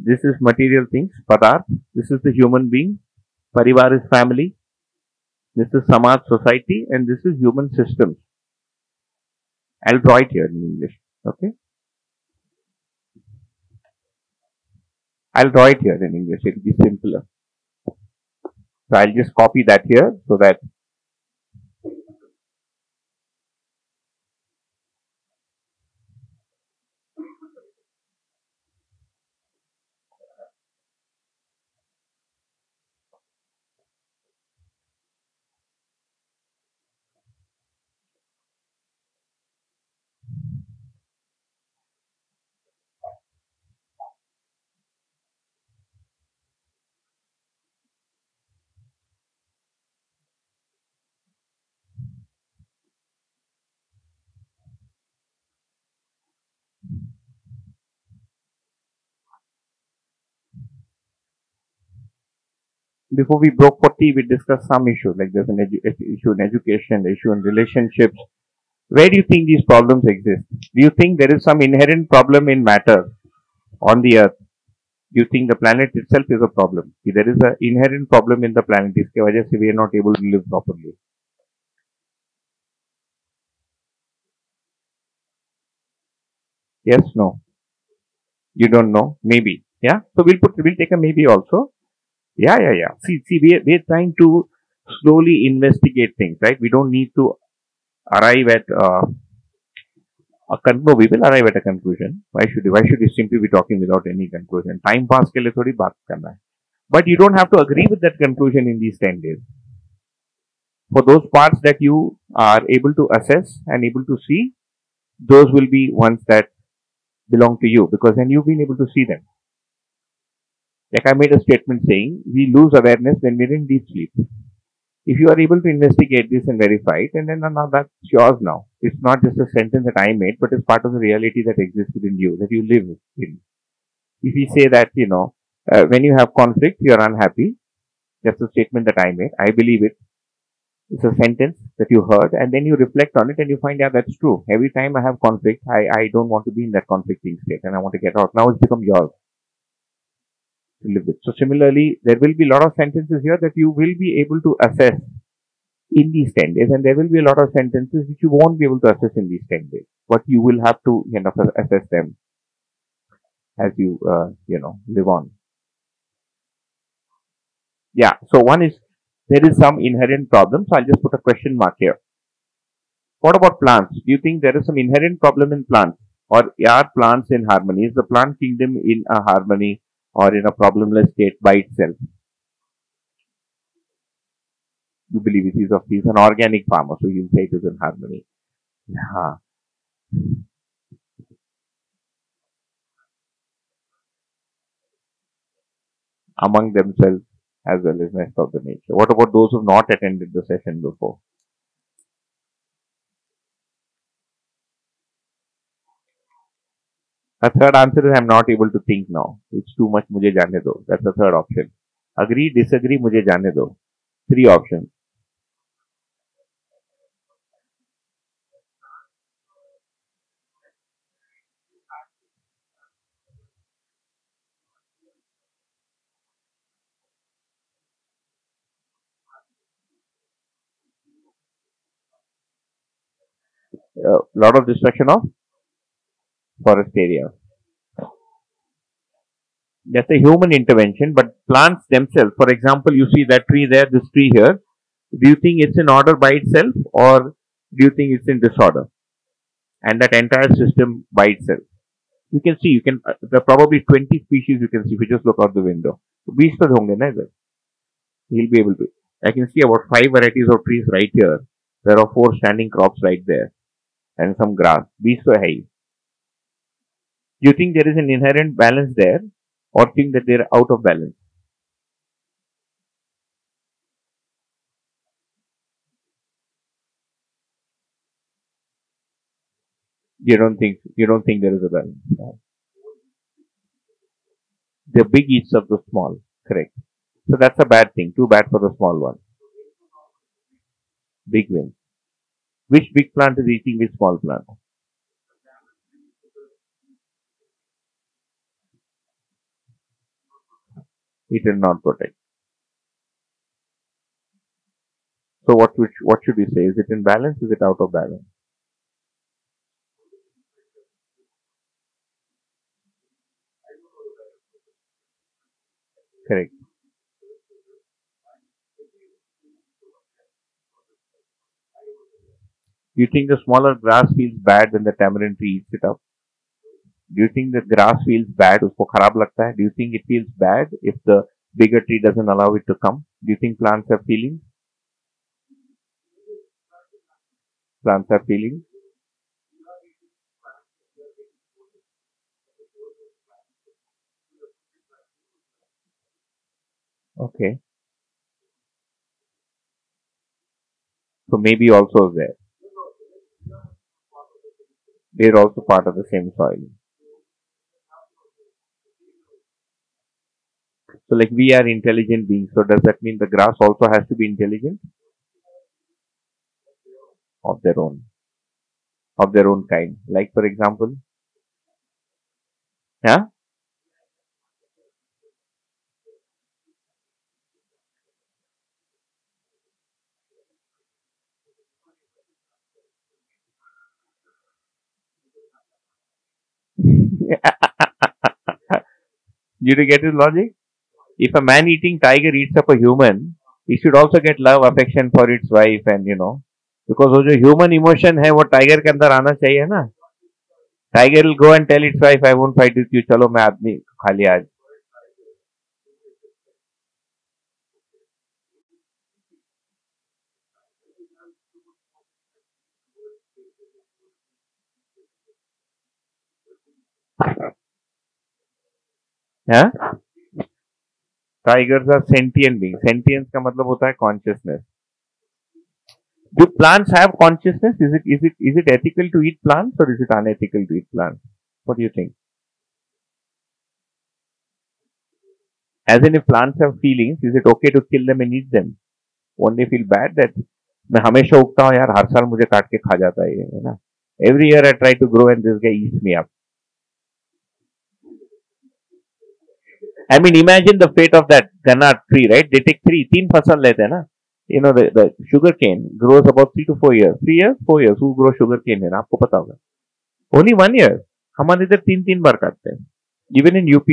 Speaker 1: This is material things, padarth. This is the human being. Parivar is family. This is samaj, society, and this is human systems. I'll draw it here in English. Okay. I'll draw it here in English. It'll be simpler. So I'll just copy that here so that before we broke for tea, we discussed some issues like there's an edu- issue in education, issue in relationships. Where do you think these problems exist? Do you think there is some inherent problem in matter on the earth? Do you think the planet itself is a problem? If there is an inherent problem in the planet, इसके वजह से we are not able to live properly. Yes, no. You don't know? Maybe. Yeah. So we'll put, we'll take a maybe also. Yeah, yeah, yeah. See, see, we are, we are trying to slowly investigate things, right? We don't need to arrive at uh, a con- no, we will arrive at a conclusion. Why should we? Why should we simply be talking without any conclusion? Time pass के लिए थोड़ी बात करना है. But you don't have to agree with that conclusion in these 10 days. For those parts that you are able to assess and able to see, those will be ones that belong to you because then you've been able to see them. Like I made a statement saying, we lose awareness when we're in deep sleep. If you are able to investigate this and verify it, and then now that's yours now. It's not just a sentence that I made, but it's part of the reality that exists within you, that you live in. If we say that, you know, uh, when you have conflict, you are unhappy, that's a statement that I made. I believe it. It's a sentence that you heard, and then you reflect on it and you find out that's true. Every time I have conflict, I, I don't want to be in that conflicting state and I want to get out. Now it's become yours to live with. So similarly, there will be a lot of sentences here that you will be able to assess in these 10 days and there will be a lot of sentences which you won't be able to assess in these 10 days, but you will have to kind of assess them as you, uh, you know, live on. Yeah. So one is, there is some inherent problem. So I'll just put a question mark here. What about plants? Do you think there is some inherent problem in plants? Or are plants in harmony? Is the plant kingdom in a harmony or in a problemless state by itself? You believe it is of he's an organic farmer, so you'll say it is in harmony. Yeah. Among themselves as well as rest of the nature. What about those who have not attended the session before? A third answer is I am not able to think now. It's too much. Mujhe jaane do. That's the third option. Agree, disagree. Mujhe jaane do. Three options. Uh, lot of destruction of forest area. That's a human intervention, but plants themselves, for example, you see that tree there, this tree here, do you think it's in order by itself or do you think it's in disorder? And that entire system by itself. You can see, you can, uh, there are probably 20 species you can see if you just look out the window. Beasts are honge, na, He'll be able to. I can see about five varieties of trees right here. There are four standing crops right there and some grass. Beasts are high you think there is an inherent balance there or think that they're out of balance? You don't think you don't think there is a balance. No. The big eats of the small, correct. So that's a bad thing. Too bad for the small one. Big wins. Which big plant is eating which small plant? It will not protect. So what which, what should we say? Is it in balance? Is it out of balance? Correct. You think the smaller grass feels bad when the tamarind tree eats it up? Do you think the grass feels bad? उसको खराब लगता है? Do you think it feels bad if the bigger tree doesn't allow it to come? Do you think plants have feelings? Plants have feelings. Okay. So maybe also there. They're also part of the same soil. So like we are intelligent beings. So does that mean the grass also has to be intelligent? Of their own. Of their own kind. Like for example. Yeah? Did you get his logic? If a man eating tiger eats up a human, he should also get love, affection for its wife and you know, because वो जो human emotion है वो tiger के अंदर आना चाहिए ना tiger will go and tell its wife I won't fight with you मैं आदमी खा लिया आज हाँ tigers are sentient being sentience का मतलब होता है consciousness Do plants have consciousness? Is it is it is it ethical to eat plants or is it unethical to eat plants? What do you think? As in, if plants have feelings, is it okay to kill them and eat them? They feel bad that मैं हमेशा उगता हूँ यार हर साल मुझे काट के खा जाता है ये है ना every year I try to grow and this guy eats me up. I mean, imagine the fate of that ganat tree, right? They take three, तीन फसल लेते हैं ना you know the, the sugar cane grows about three to four years three years four years who grow sugar cane है ना आपको पता होगा only one year हमारे इधर तीन तीन बार काटते हैं even in UP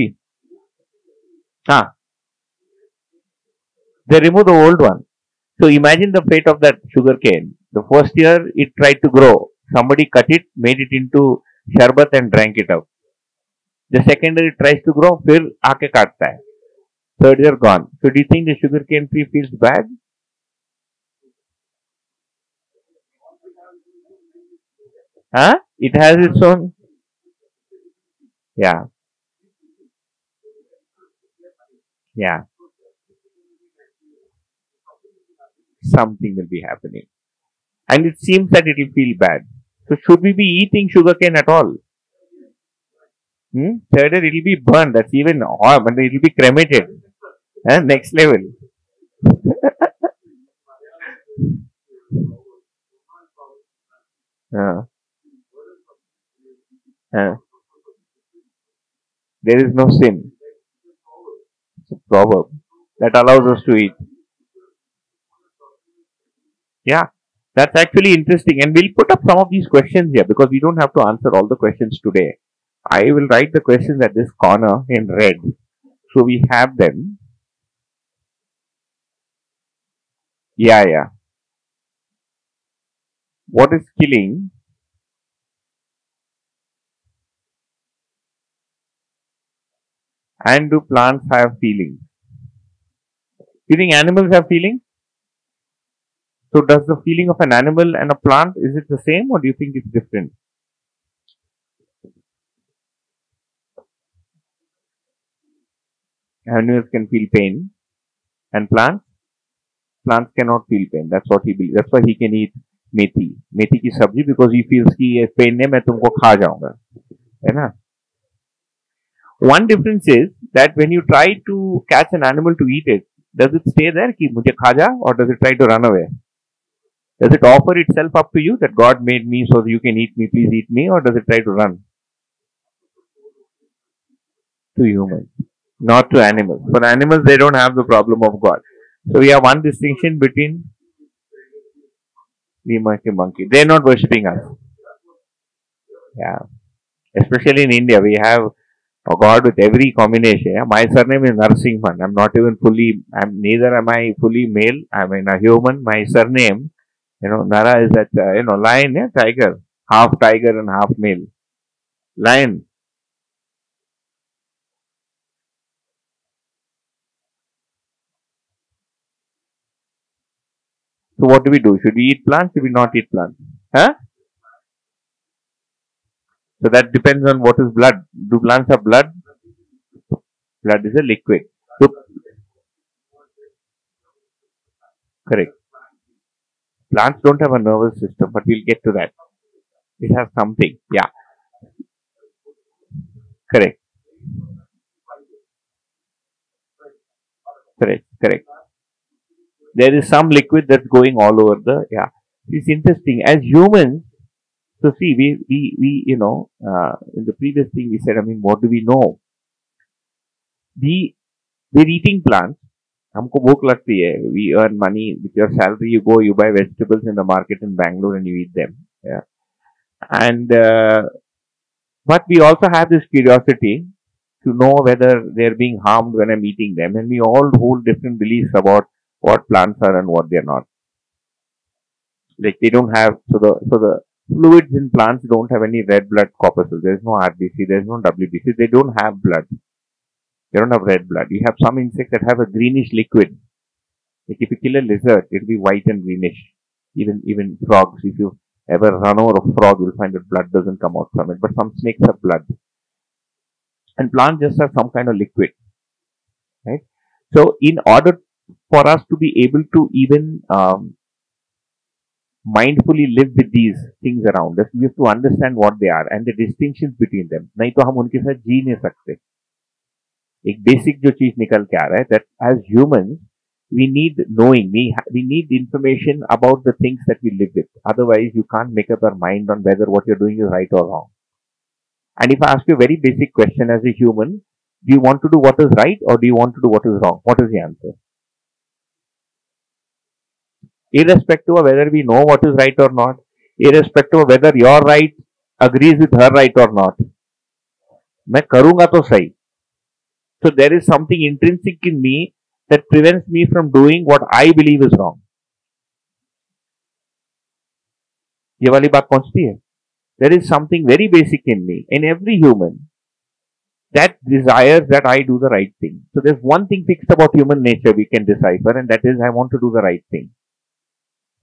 Speaker 1: हाँ they remove the old one so imagine the fate of that sugar cane the first year it tried to grow somebody cut it made it into sharbat and drank it out the second year it tries to grow फिर आके काटता है third year gone so do you think the sugar cane tree feels bad Huh? It has its own. Yeah. Yeah. Something will be happening. And it seems that it will feel bad. So should we be eating sugarcane at all? Hmm? Third, it will be burned. That's even, or but it will be cremated. Huh? Next level. uh. Uh, there is no sin. It's a proverb that allows us to eat. Yeah, that's actually interesting. And we'll put up some of these questions here because we don't have to answer all the questions today. I will write the questions at this corner in red. So we have them. Yeah, yeah. What is killing? And do plants have feelings? Do you think animals have feelings? So does the feeling of an animal and a plant, is it the same or do you think it's different? Animals can feel pain and plants? Plants cannot feel pain. That's what he believes. That's why he can eat methi. Methi की सब्जी because he feels कि ये pain है मैं तुमको खा जाऊंगा है ना one difference is that when you try to catch an animal to eat it, does it stay there कि मुझे खा जा or does it try to run away? Does it offer itself up to you that God made me so that you can eat me, please eat me, or does it try to run? To humans, Not to animals. For animals, they don't have the problem of God. So we have one distinction between the monkey monkey. They're not worshipping us. Yeah. Especially in India, we have a God with every combination. Yeah? My surname is Narasimhan. I'm not even fully, I'm neither am I fully male. I'm in a human. My surname, you know, Nara is that, uh, you know, lion, yeah, tiger. Half tiger and half male. Lion. So what do we do? Should we eat plants? Should we not eat plants? Huh? So that depends on what is blood. Do plants have blood? Blood is a liquid. So, correct. Plants don't have a nervous system, but we'll get to that. It has something. Yeah. Correct. correct, correct There is some liquid that's going all over the, yeah. It's interesting. As humans, so see, we, we, we, you know, uh, in the previous thing we said, I mean, what do we know? We, we're eating plants. हमको भूख लगती है we earn money with your salary you go you bye vegetables in the market in Bangalore and you eat them and uh, but we also have this curiosity to know whether they're being harmed when I'm eating them, and we all hold different beliefs about what plants are and what they're not. Like they don't have so the so the fluids in plants don't have any red blood corpuscles. There's no RBC, there's no WBC. They don't have blood. They don't have red blood. You have some insects that have a greenish liquid. Like if you kill a lizard, it'll be white and greenish. Even even frogs, if you ever run over a frog, you'll find that blood doesn't come out from it. But some snakes have blood. And plants just have some kind of liquid. Right? So in order for us to be able to even um, mindfully live with these things around us, we have to understand what they are and the distinctions between them. नहीं तो हम उनके साथ जी नहीं सकते एक basic जो चीज निकल के आ रहा है that as humans we need knowing we ha- we need information about the things that we live with otherwise you can't make up your mind on whether what you're doing is right or wrong and if i ask you a very basic question as a human do you want to do what is right or do you want to do what is wrong irrespective of whether we know what is right or not irrespective of whether your right agrees with her right or not मैं करूंगा तो सही so there is something intrinsic in me that prevents me from doing what I believe is wrong. ये वाली बात पहुंचती है There is something very basic in me, in every human, that desires that I do the right thing. So there's one thing fixed about human nature we can decipher, and that is I want to do the right thing.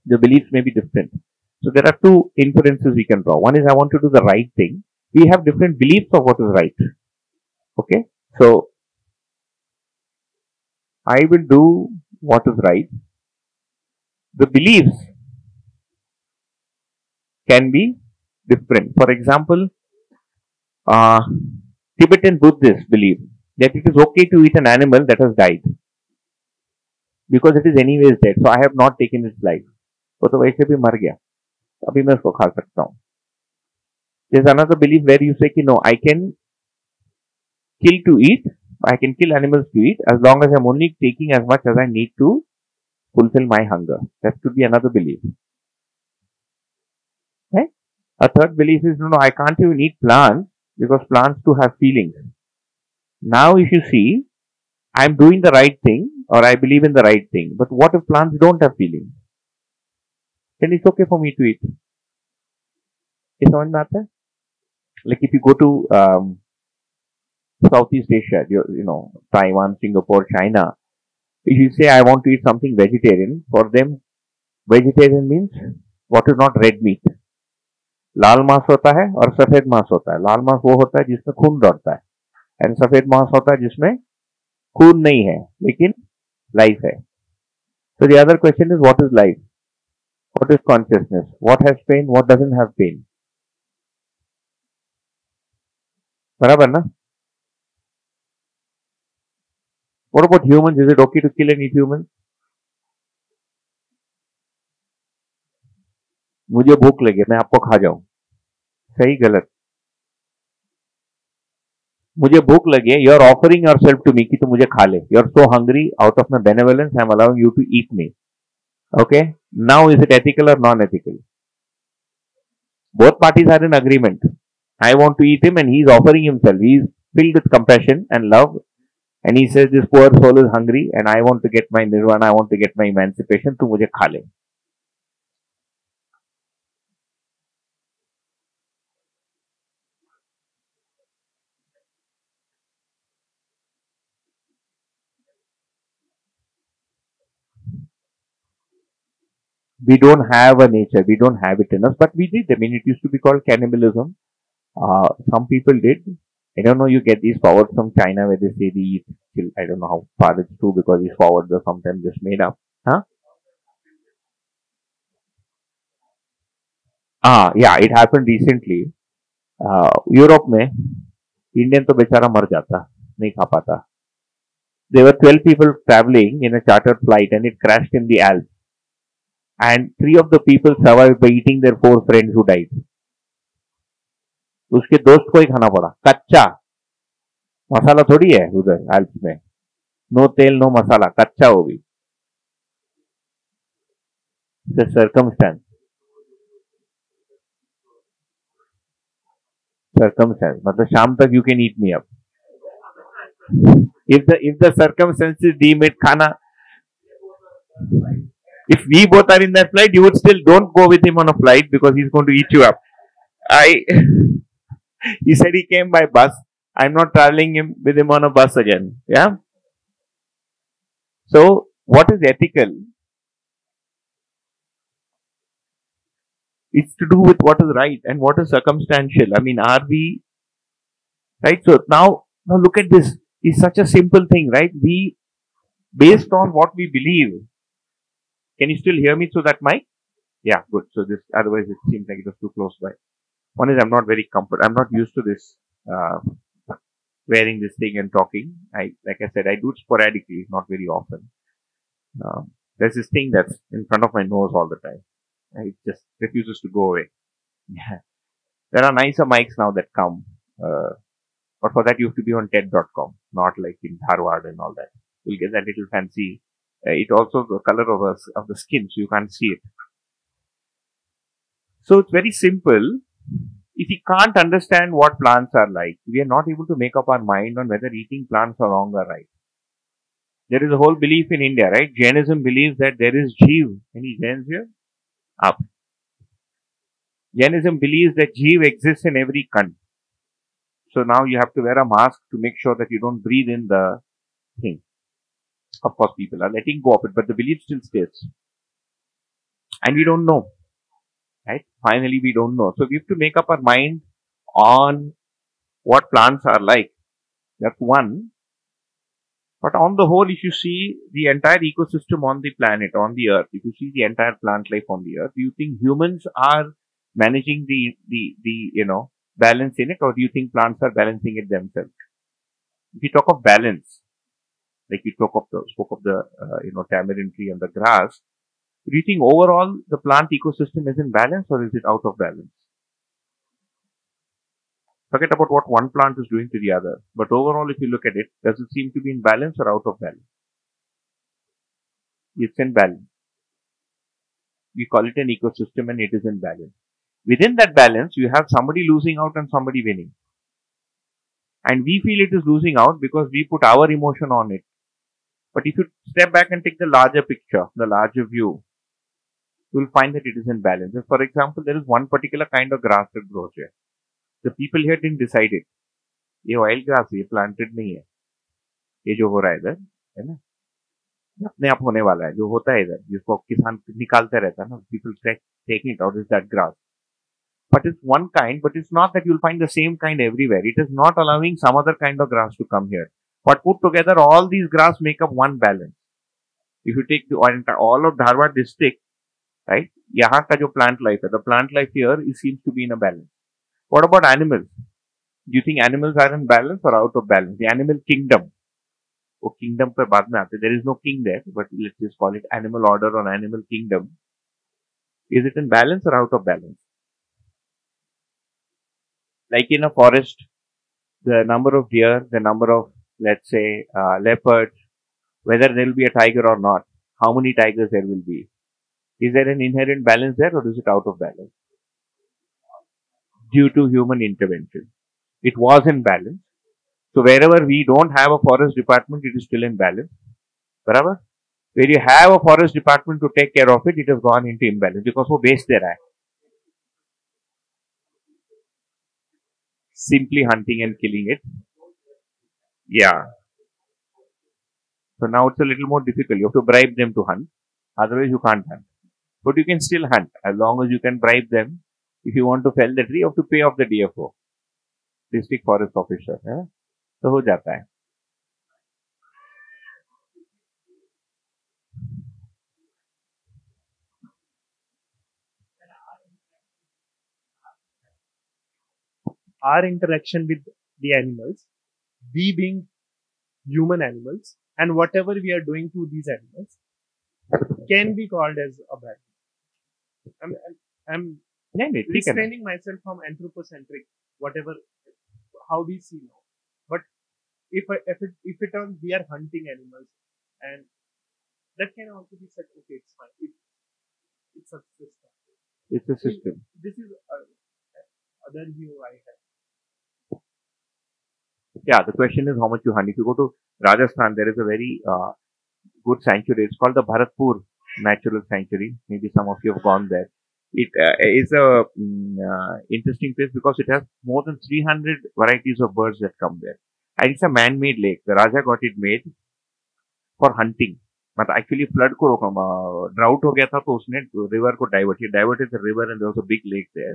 Speaker 1: The beliefs may be different. So there are two inferences we can draw. One is I want to do the right thing. We have different beliefs of what is right. Okay? So I will do what is right. The beliefs can be different. For example, uh, Tibetan Buddhists believe that it is okay to eat an animal that has died because it is anyways dead. So I have not taken its life. वो तो वैसे भी मर गया अभी मैं उसको खा सकता हूँ There's another belief where you say कि no, I can kill to eat I can kill animals to eat as long as I'm only taking as much as I need to fulfill my hunger. That could be another belief. Okay? A third belief is no, no, I can't even eat plants because plants too have feelings. Now, if you see, I'm doing the right thing or I believe in the right thing, but what if plants don't have feelings? And it's okay for me to eat ये समझ में आता है लेकिन if you go to South East Asia you know Taiwan Singapore China you say I want to eat something vegetarian for them vegetarian means what is not red meat लाल मांस होता है और सफ़ेद मांस होता है। लाल मांस वो होता है जिसमें खून दौड़ता है। एंड सफ़ेद मांस होता है जिसमें खून नहीं है, लेकिन लाइफ है। So the other question is what is life what is consciousness what has pain what doesn't have pain बराबर ना What about humans? Is it okay to kill and eat humans? मुझे भूख लगे मैं आपको खा जाऊँ सही गलत मुझे भूख लगे you are offering yourself to me कि तू मुझे खा ले you are so hungry out of my benevolence I am allowing you to eat me okay Now, is it ethical or non-ethical? Both parties are in agreement. I want to eat him and he is offering himself. He is filled with compassion and love and he says this poor soul is hungry and I want to get my nirvana, I want to get my emancipation, to mujhe kha. we don't have a nature, we don't have it in us, but we did. I mean, it used to be called cannibalism. Uh, some people did. I don't know, you get these forwards from China where they say they eat till, I don't know how far it's true because these forwards are sometimes just made up. Huh? Ah, yeah, it happened recently. Uh, Europe में Indian तो बेचारा मर जाता नहीं खा पाता there were 12 people traveling in a chartered flight and it crashed in the Alps. And three of the people survive by eating their four friends who died उसके दोस्त को ही खाना पड़ा। कच्चा। मसाला थोड़ी है उधर हेल्थ में। नो तेल नो मसाला। कच्चा वो भी। सरकमस्टेंस सरकमस्टेंस मतलब शाम तक यू कैन ईट मी अब if the if the circumstances the made खाना if we both are in that flight you would still don't go with him on a flight because he's going to eat you up. I he said he came by bus. I'm not traveling him with him on a bus again. Yeah? So what is ethical? It's to do with what is right and what is circumstantial. I mean are we right? So now now look at this. It's such a simple thing right? We based on what we believe can you still hear me through that mic? Yeah good. So this otherwise it seems like it was too close by. One is i'm not very comfort i'm not used to this uh, wearing this thing and talking. I like i said i do it sporadically not very often. Um, there's this thing that's in front of my nose all the time. It just refuses to go away. Yeah. There are nicer mics now that come uh, but for that you have to be on TED.com, not like in Harvard and all that. You'll get that little fancy. Uh, it also the color of, us, of the skin, so you can't see it. So it's very simple. If we can't understand what plants are like, we are not able to make up our mind on whether eating plants are wrong or right. There is a whole belief in India, right? Jainism believes that there is Jeev. Any Jains here? Up. Jainism believes that Jeev exists in every country. So now you have to wear a mask to make sure that you don't breathe in the thing. Of course, people are letting go of it, but the belief still stays. And we don't know. Right? Finally, we don't know. So we have to make up our mind on what plants are like. That's one. But on the whole, if you see the entire ecosystem on the planet, on the earth, if you see the entire plant life on the earth, do you think humans are managing the, the, the, you know, balance in it or do you think plants are balancing it themselves? If you talk of balance, like you talk of the, spoke of the, uh, you know, tamarind tree and the grass, do you think overall the plant ecosystem is in balance or is it out of balance? Forget about what one plant is doing to the other, but overall if you look at it, does it seem to be in balance or out of balance? It's in balance. We call it an ecosystem and it is in balance within that balance, you have somebody losing out and somebody winning. And we feel it is losing out because we put our emotion on it. But if you step back and take the larger picture, the larger view, you will find that it is in balance. If, for example, there is one particular kind of grass that grows here. The people here didn't decide it. ये oil grass ये planted नहीं है ये जो हो रहा है इधर है ना अपने आप होने वाला है जो होता है इधर जिसको किसान निकालते रहता है ना people taking it out is that grass but it's one kind, but it's not that you'll find the same kind everywhere. It is not allowing some other kind of grass to come here. But put together, all these grass make up one balance. If you take the, all of Dharwad district, right, यहाँ का जो plant life है, the plant life here it seems to be in a balance. What about animals? Do you think animals are in balance or out of balance? The animal kingdom. वो kingdom पे बाद में आते there is no king there but let's just call it animal order or animal kingdom is it in balance or out of balance like in a forest, the number of deer, the number of, let's say, uh, leopards, whether there will be a tiger or not, how many tigers there will be. Is there an inherent balance there or is it out of balance? Due to human intervention. It was in balance. So wherever we don't have a forest department, it is still in balance. Wherever where you have a forest department to take care of it, it has gone into imbalance because वो बेच दे रहा है simply hunting and killing it. yeah. So now it's a little more difficult. You have to bribe them to hunt. Otherwise you can't hunt. But you can still hunt as long as you can bribe them. If you want to fell the tree, you have to pay off the DFO. District Forest Officer. Eh? So ho that hai.
Speaker 4: our interaction with the animals we being human animals, and whatever we are doing to these animals can be called as a bad. I'm, I'm, I'm
Speaker 1: नहीं नहीं ठीक है ना
Speaker 4: restraining myself from anthropocentric, whatever, how we see now. But if I, if it if it on we are hunting animals, and that can also be said, okay, it's fine. It, it's a system.
Speaker 1: it's a system
Speaker 4: This is a, other view I have.
Speaker 1: yeah the question is how much you hunt if you go to Rajasthan there is a very uh, good sanctuary it's called the Bharatpur Natural Sanctuary maybe some of you have gone there it uh, is a mm, uh, interesting place because it has more than 300 varieties of birds that come there and it's a man-made lake the Raja got it made for hunting मतलब actually flood को रोका drought हो गया था तो उसने river को divert किया diverted the river and there was a big lake there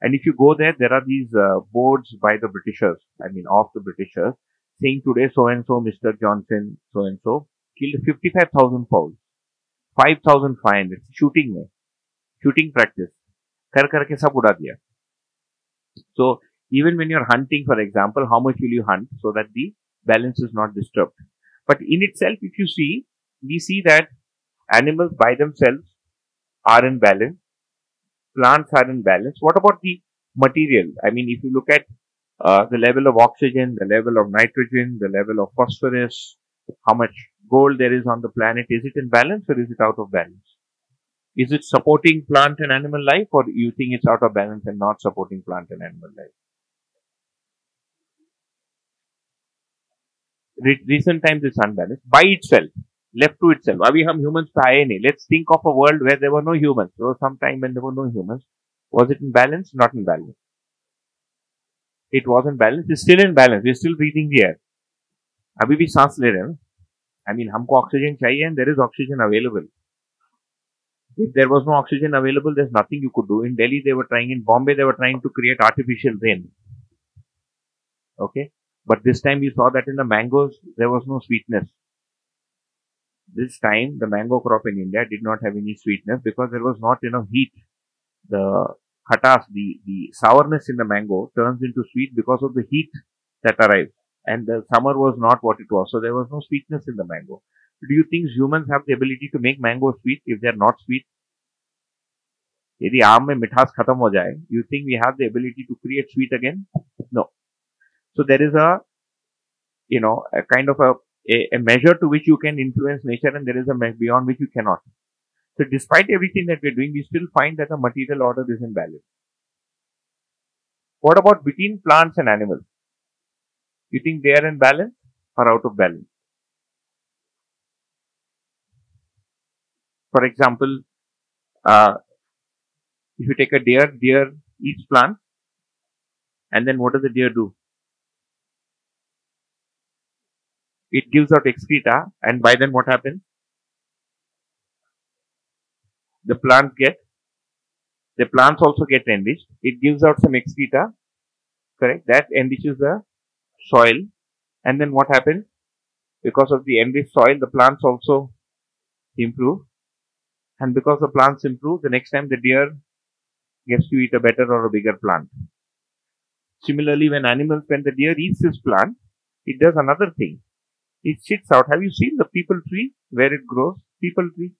Speaker 1: and if you go there there are these uh, boards by the britishers i mean of the britishers saying today so and so mr johnson so and so killed 55000 fowls 5500 shooting में shooting practice कर करके सब उड़ा दिया so even when you're hunting for example how much will you hunt so that the balance is not disturbed but in itself if you see we see that animals by themselves are in balance plants are in balance. What about the material? I mean, if you look at uh, the level of oxygen, the level of nitrogen, the level of phosphorus, how much gold there is on the planet, is it in balance or is it out of balance? Is it supporting plant and animal life or you think it's out of balance and not supporting plant and animal life? Re- recent times it's unbalanced by itself left to itself अभी हम humans पे आए नहीं let's think of a world where there were no humans there was some time when there were no humans was it in balance not in balance it was in balance it's still in balance we're still breathing the air अभी भी सांस ले रहे हैं I mean हमको oxygen चाहिए and there is oxygen available if there was no oxygen available there's nothing you could do in Delhi they were trying in Bombay they were trying to create artificial rain okay but this time you saw that in the mangoes there was no sweetness this time the mango crop in India did not have any sweetness because there was not enough heat. The khatas, the, the sourness in the mango turns into sweet because of the heat that arrives. And the summer was not what it was. So there was no sweetness in the mango. Do you think humans have the ability to make mango sweet if they are not sweet? यदि आम में मिठास खत्म हो जाए you think we have the ability to create sweet again? No. So there is a, you know, a kind of a a, measure to which you can influence nature and there is a beyond which you cannot. So despite everything that we're doing, we still find that the material order is in balance. What about between plants and animals? You think they are in balance or out of balance? For example, uh, if you take a deer, deer eats plants, and then what does the deer do? It gives out excreta and by then what happens? The plants get, the plants also get enriched. It gives out some excreta, correct? That enriches the soil and then what happens? Because of the enriched soil, the plants also improve and because the plants improve, the next time the deer gets to eat a better or a bigger plant. Similarly, when animals, when the deer eats this plant, it does another thing it sits out. Have you seen the peepal tree where it grows? Peepal tree.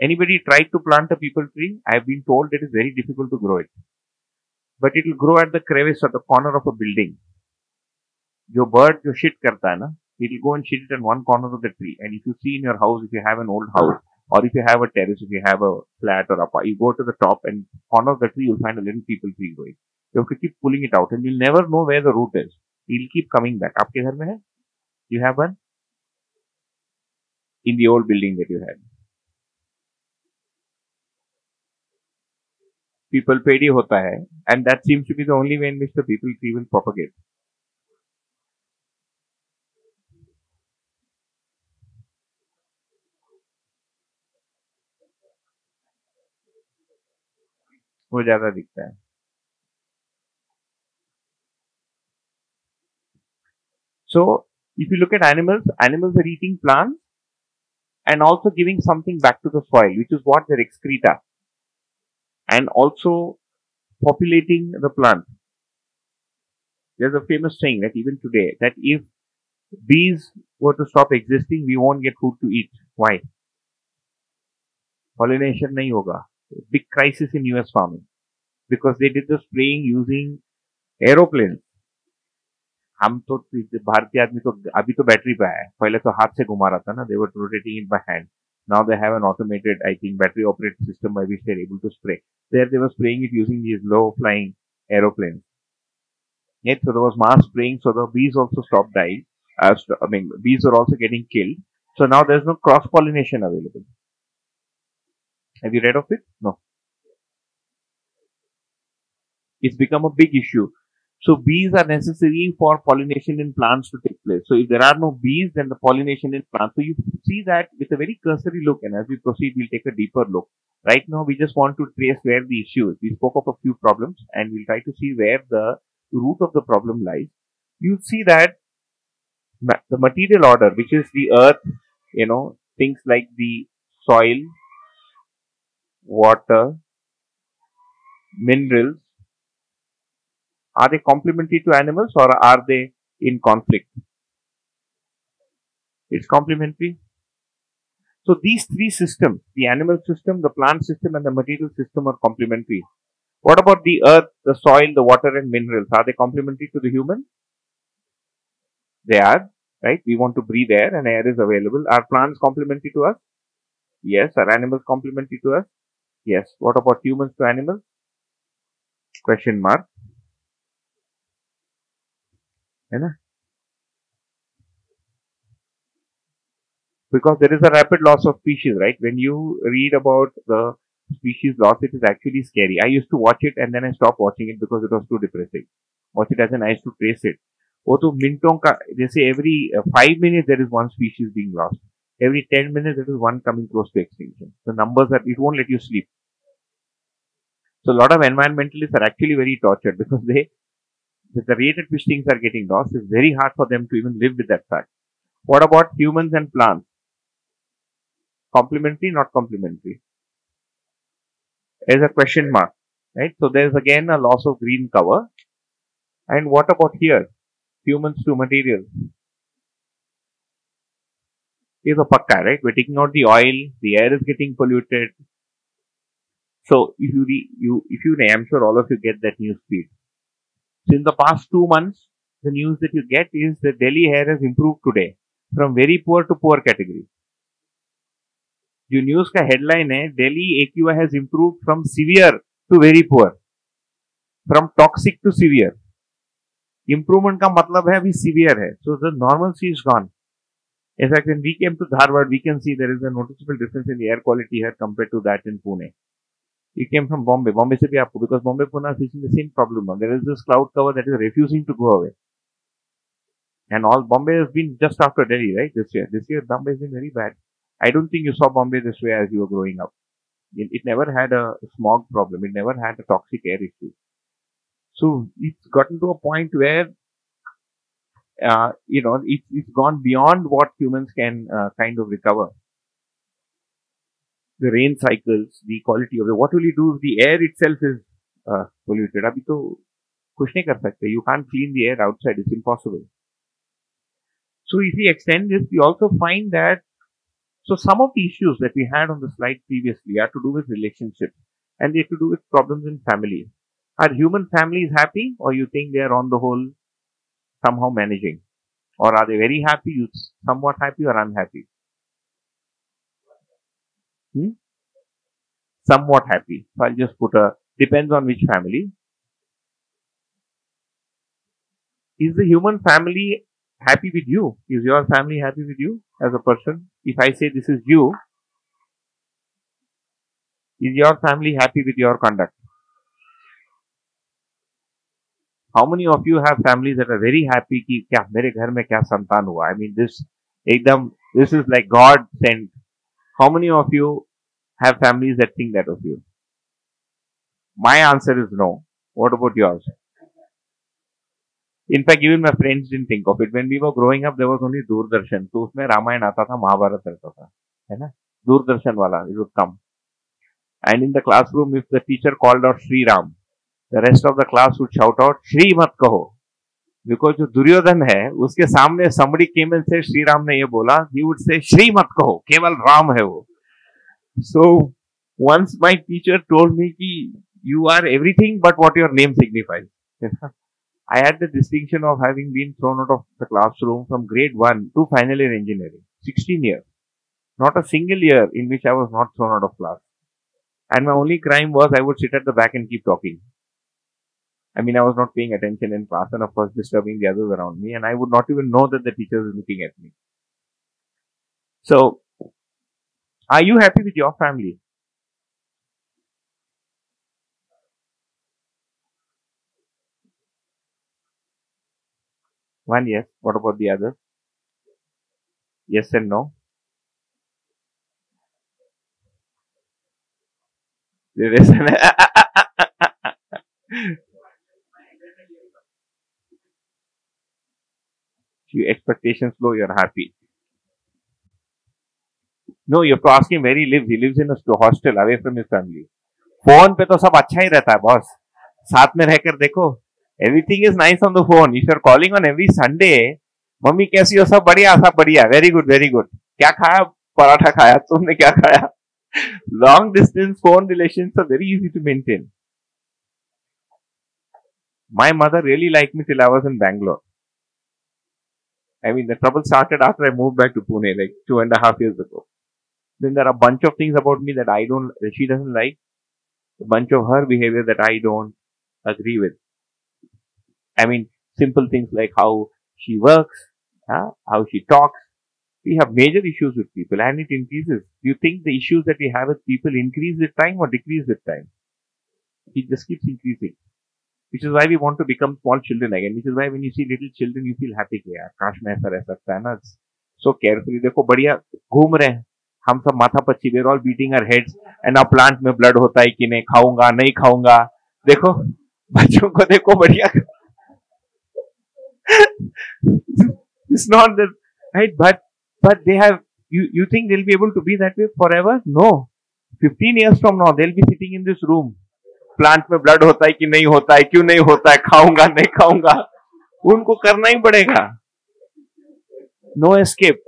Speaker 1: Anybody tried to plant a peepal tree? I have been told it is very difficult to grow it. But it will grow at the crevice or the corner of a building. Your bird, your shit karta na? It will go and shit it in one corner of the tree. And if you see in your house, if you have an old house, or if you have a terrace, if you have a flat or apartment, you go to the top and corner of the tree, you'll find a little peepal tree growing. You have to keep pulling it out and you'll never know where the root is. It'll keep coming back. आपके घर में है? You have one? In the old building that you had. People पेड़ी होता है and that seems to be the only way in which the people tree will propagate. वो ज़्यादा दिखता है So, if you look at animals, animals are eating plants and also giving something back to the soil, which is what their excreta, and also populating the plant. There's a famous saying that even today, that if bees were to stop existing, we won't get food to eat. Why? Pollination nahi hoga. Big crisis in US farming because they did the spraying using aeroplanes. हम तो भारतीय आदमी तो अभी तो battery पे आया है पहले तो हाथ से घुमा रहा था ना दे वर rotating it by hand now they have an automated i think battery operated system by which they're able to spray there they were spraying it using these low flying aeroplanes Yet, so there was mass spraying, so the bees also stopped dying. Uh, st- I mean, bees are also getting killed. So now there's no cross pollination available. Have you read of it? No. It's become a big issue. so bees are necessary for pollination in plants to take place. So if there are no bees, then the pollination in plants. So you see that with a very cursory look, and as we proceed, we'll take a deeper look. Right now, we just want to trace where the issue is. We spoke of a few problems, and we'll try to see where the root of the problem lies. You see that the material order, which is the earth, you know, things like the soil, water, minerals, are they complementary to animals or are they in conflict? It's complementary. So these three systems, the animal system, the plant system and the material system are complementary. What about the earth, the soil, the water and minerals? Are they complementary to the human? They are, right? We want to breathe air and air is available. Are plants complementary to us? Yes. Are animals complementary to us? Yes. What about humans to animals? Question mark. है ना because there is a rapid loss of species right when you read about the species loss it is actually scary i used to watch it and then i stopped watching it because it was too depressing watch it as an i used to trace it वो तो मिनटों का जैसे every five minute there is one species being lost every 10 minutes there is one coming close to extinction the numbers are it won't let you sleep so a lot of environmentalists are actually very tortured because they the rate at which things are getting lost is very hard for them to even live with that fact. What about humans and plants? Complementary, not complementary? There's a question mark, right? So there's again a loss of green cover. And what about here? Humans to materials. Is a pakka, right? We're taking out the oil, the air is getting polluted. So if you, re, you, if you, I'm sure all of you get that news feed. So in the past two months, the news that you get is that Delhi air has improved today from very poor to poor category. जो news का headline है Delhi AQI has improve from severe to very poor from toxic to severe improvement का मतलब है अभी severe है so the normal C is gone In fact, when we came to Dharwad, we can see there is a noticeable difference in the air quality here compared to that in Pune. You came from Bombay. Bombay bhi aapko, because Bombay, Pune are facing the same problem. There is this cloud cover that is refusing to go away. And all Bombay has been just after Delhi, right? This year. This year, Bombay has been very bad. I don't think you saw Bombay this way as you were growing up. It, it never had a smog problem. It never had a toxic air issue. So it's gotten to a point where, uh, you know, it, it's gone beyond what humans can uh, kind of recover the rain cycles, the quality of the, what will you do if the air itself is uh, polluted? Abhi to. You can't clean the air outside. It's impossible. So if we extend this, we also find that, so some of the issues that we had on the slide previously are to do with relationships and they have to do with problems in families. Are human families happy or you think they are on the whole somehow managing? Or are they very happy, somewhat happy or unhappy? Hmm? Somewhat happy. So I'll just put a, depends on which family. Is the human family happy with you? Is your family happy with you as a person? If I say this is you, is your family happy with your conduct? How many of you have families that are very happy कि क्या मेरे घर में क्या संतान हुआ? I mean this एकदम this is like God sent. How many of you have families that think that of you? My answer is no. What about yours? In fact, even my friends didn't think of it. When we were growing up, there was only Doordarshan. तो उसमें रामायण आता था महाभारत रहता था है ना दूरदर्शन वाला it would come and in the classroom if the teacher called out Sri Ram the rest of the class would shout out Shri mat kaho because जो दुर्योधन है उसके सामने समड़ी केमल से श्री राम ने ये बोला ही वुड से श्री मत कहो केवल राम है वो So once my teacher told me ki, you are everything but what your name signifies. I had the distinction of having been thrown out of the classroom from grade 1 to final year engineering, 16 years. Not a single year in which I was not thrown out of class. And my only crime was I would sit at the back and keep talking. I mean, I was not paying attention in class and of course disturbing the others around me and I would not even know that the teacher was looking at me. So are you happy with your family? One yes. What about the other? Yes and no. There is an Your expectations low, you're happy. No you to asking very he lives in hostel away from his family phone पे तो सब अच्छा ही रहता है, boss. साथ में रहकर देखो everything is nice on the phone if you're calling on every Sunday mummy कैसी हो? सब बढ़िया सब बढ़िया। वेरी गुड वेरी गुड क्या खाया? पराठा खाया? तुमने क्या खाया? Long distance phone relation very easy to maintain my mother really like me till I was in Bangalore I mean the trouble started after I move back to Pune like two and half years ago Then there are a bunch of things about me that I don't, that she doesn't like, a bunch of her behavior that I don't agree with. I mean, simple things like how she works, uh, how she talks. We have major issues with people and it increases. Do you think the issues that we have with people increase with time or decrease with time? It just keeps increasing. Which is why we want to become small children again. Which is why when you see little children, you feel happy. Kash, I so carefully. Dekho, badiya, ghum rahe ना हम सब माथा पच्ची we're all beating our heads and अब plant में blood होता है कि नहीं, खाऊँगा नहीं खाऊँगा। देखो, बच्चों को देखो, बढ़िया। It's not that, right, but but they have, you you think they'll be able to be that way forever? No. 15 years from now, they'll be sitting in this room. Plant में ब्लड होता है कि नहीं होता है, क्यों नहीं होता है, खाऊँगा, नहीं खाऊँगा। उनको करना ही पड़ेगा। No escape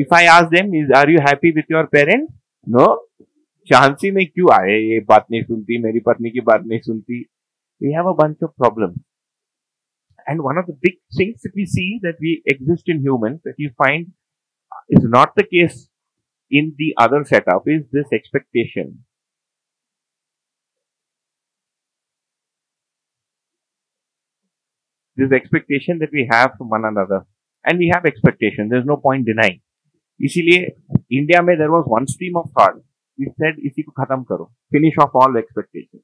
Speaker 1: इफ आई आज them is are you happy with your parent no chance ही नहीं क्यों आए ये बात नहीं सुनती मेरी पत्नी की बात नहीं सुनती we have a bunch of problem and one of the big things that we see that we exist in humans that you find is not the case in the other setup is this expectation this expectation that we have from one another. And we have expectation. There's no point denying. इसीलिए India में there was one stream of thought set इसी को खत्म करो. Finish off all expectation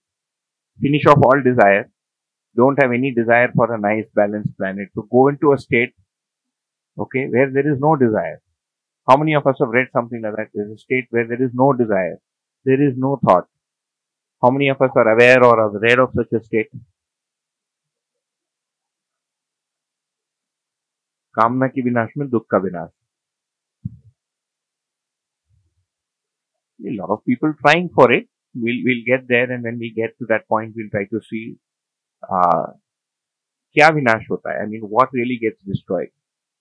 Speaker 1: finish off all desire don't have any desire for a nice balance planet to go into a state okay where there is no desire how many of us read something state where there is no desire there is no thought how many of us are aware और are read of such a state कामना की विनाश में दुख का विनाश। a lot of people trying for it. We'll, we'll get there and when we get to that point, we'll try to see, uh, kya vinash hota hai? I mean, what really gets destroyed?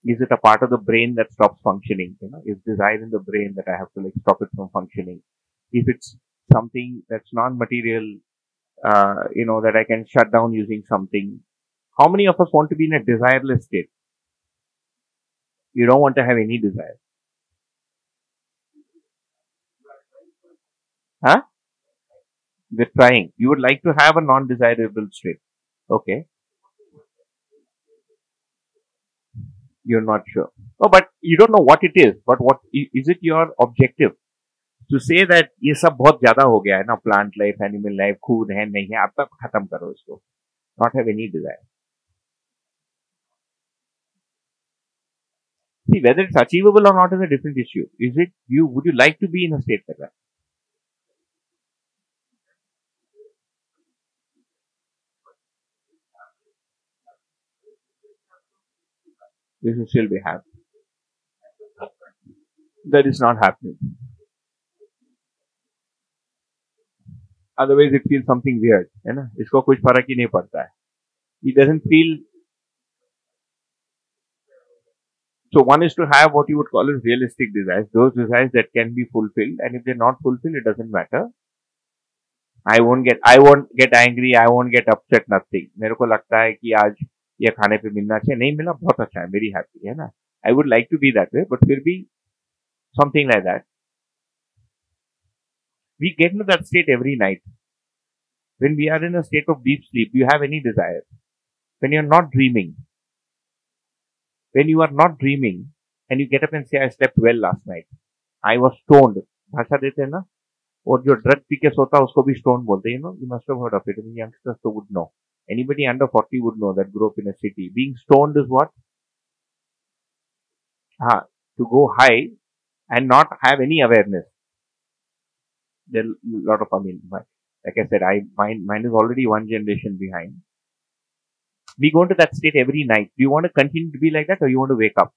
Speaker 1: Is it a part of the brain that stops functioning? You know, is desire in the brain that I have to like stop it from functioning? If it's something that's non-material, uh, you know, that I can shut down using something. How many of us want to be in a desireless state? You don't want to have any desire. Huh? We're trying. You would like to have a non-desirable state. Okay. You're not sure. Oh, but you don't know what it is. But what is it your objective? To say that ये सब बहुत ज्यादा हो गया है ना plant life animal life खून है नहीं है आप तब खत्म करो इसको not have any Dzire See, whether it's achievable or not is a different issue. Is it you? Would you like to be in a state like that? You should still be happy. That is not happening. Otherwise, it feels something weird, है ना? इसको कुछ फर्क ही नहीं पड़ता है. He doesn't feel. So one is to have what you would call as realistic desires, those desires that can be fulfilled, and if they're not fulfilled, it doesn't matter. I won't get, I won't get angry, I won't get upset, nothing. मेरे को लगता है कि आज या खाने पे मिलना चाहिए नहीं मिला, बहुत अच्छा है वेरी हैप्पी है ना? I would like to be that way but फिर भी something like that we get know that state every night when we are in a state of deep sleep you have any desire when you are not dreaming when you are not dreaming and you get up and say I step well last night I was stone भाषा देते हैं ना? और जो drug P के सोता है उसको भी स्टोन बोलते हैं no you must heard of it youngsters तो would know anybody under 40 would know that grew up in a city being stoned is what ah to go high and not have any awareness there are a lot of, I mean, my, like I said, I mine, mine is already one generation behind. We go into that state every night. Do you want to continue to be like that or you want to wake up?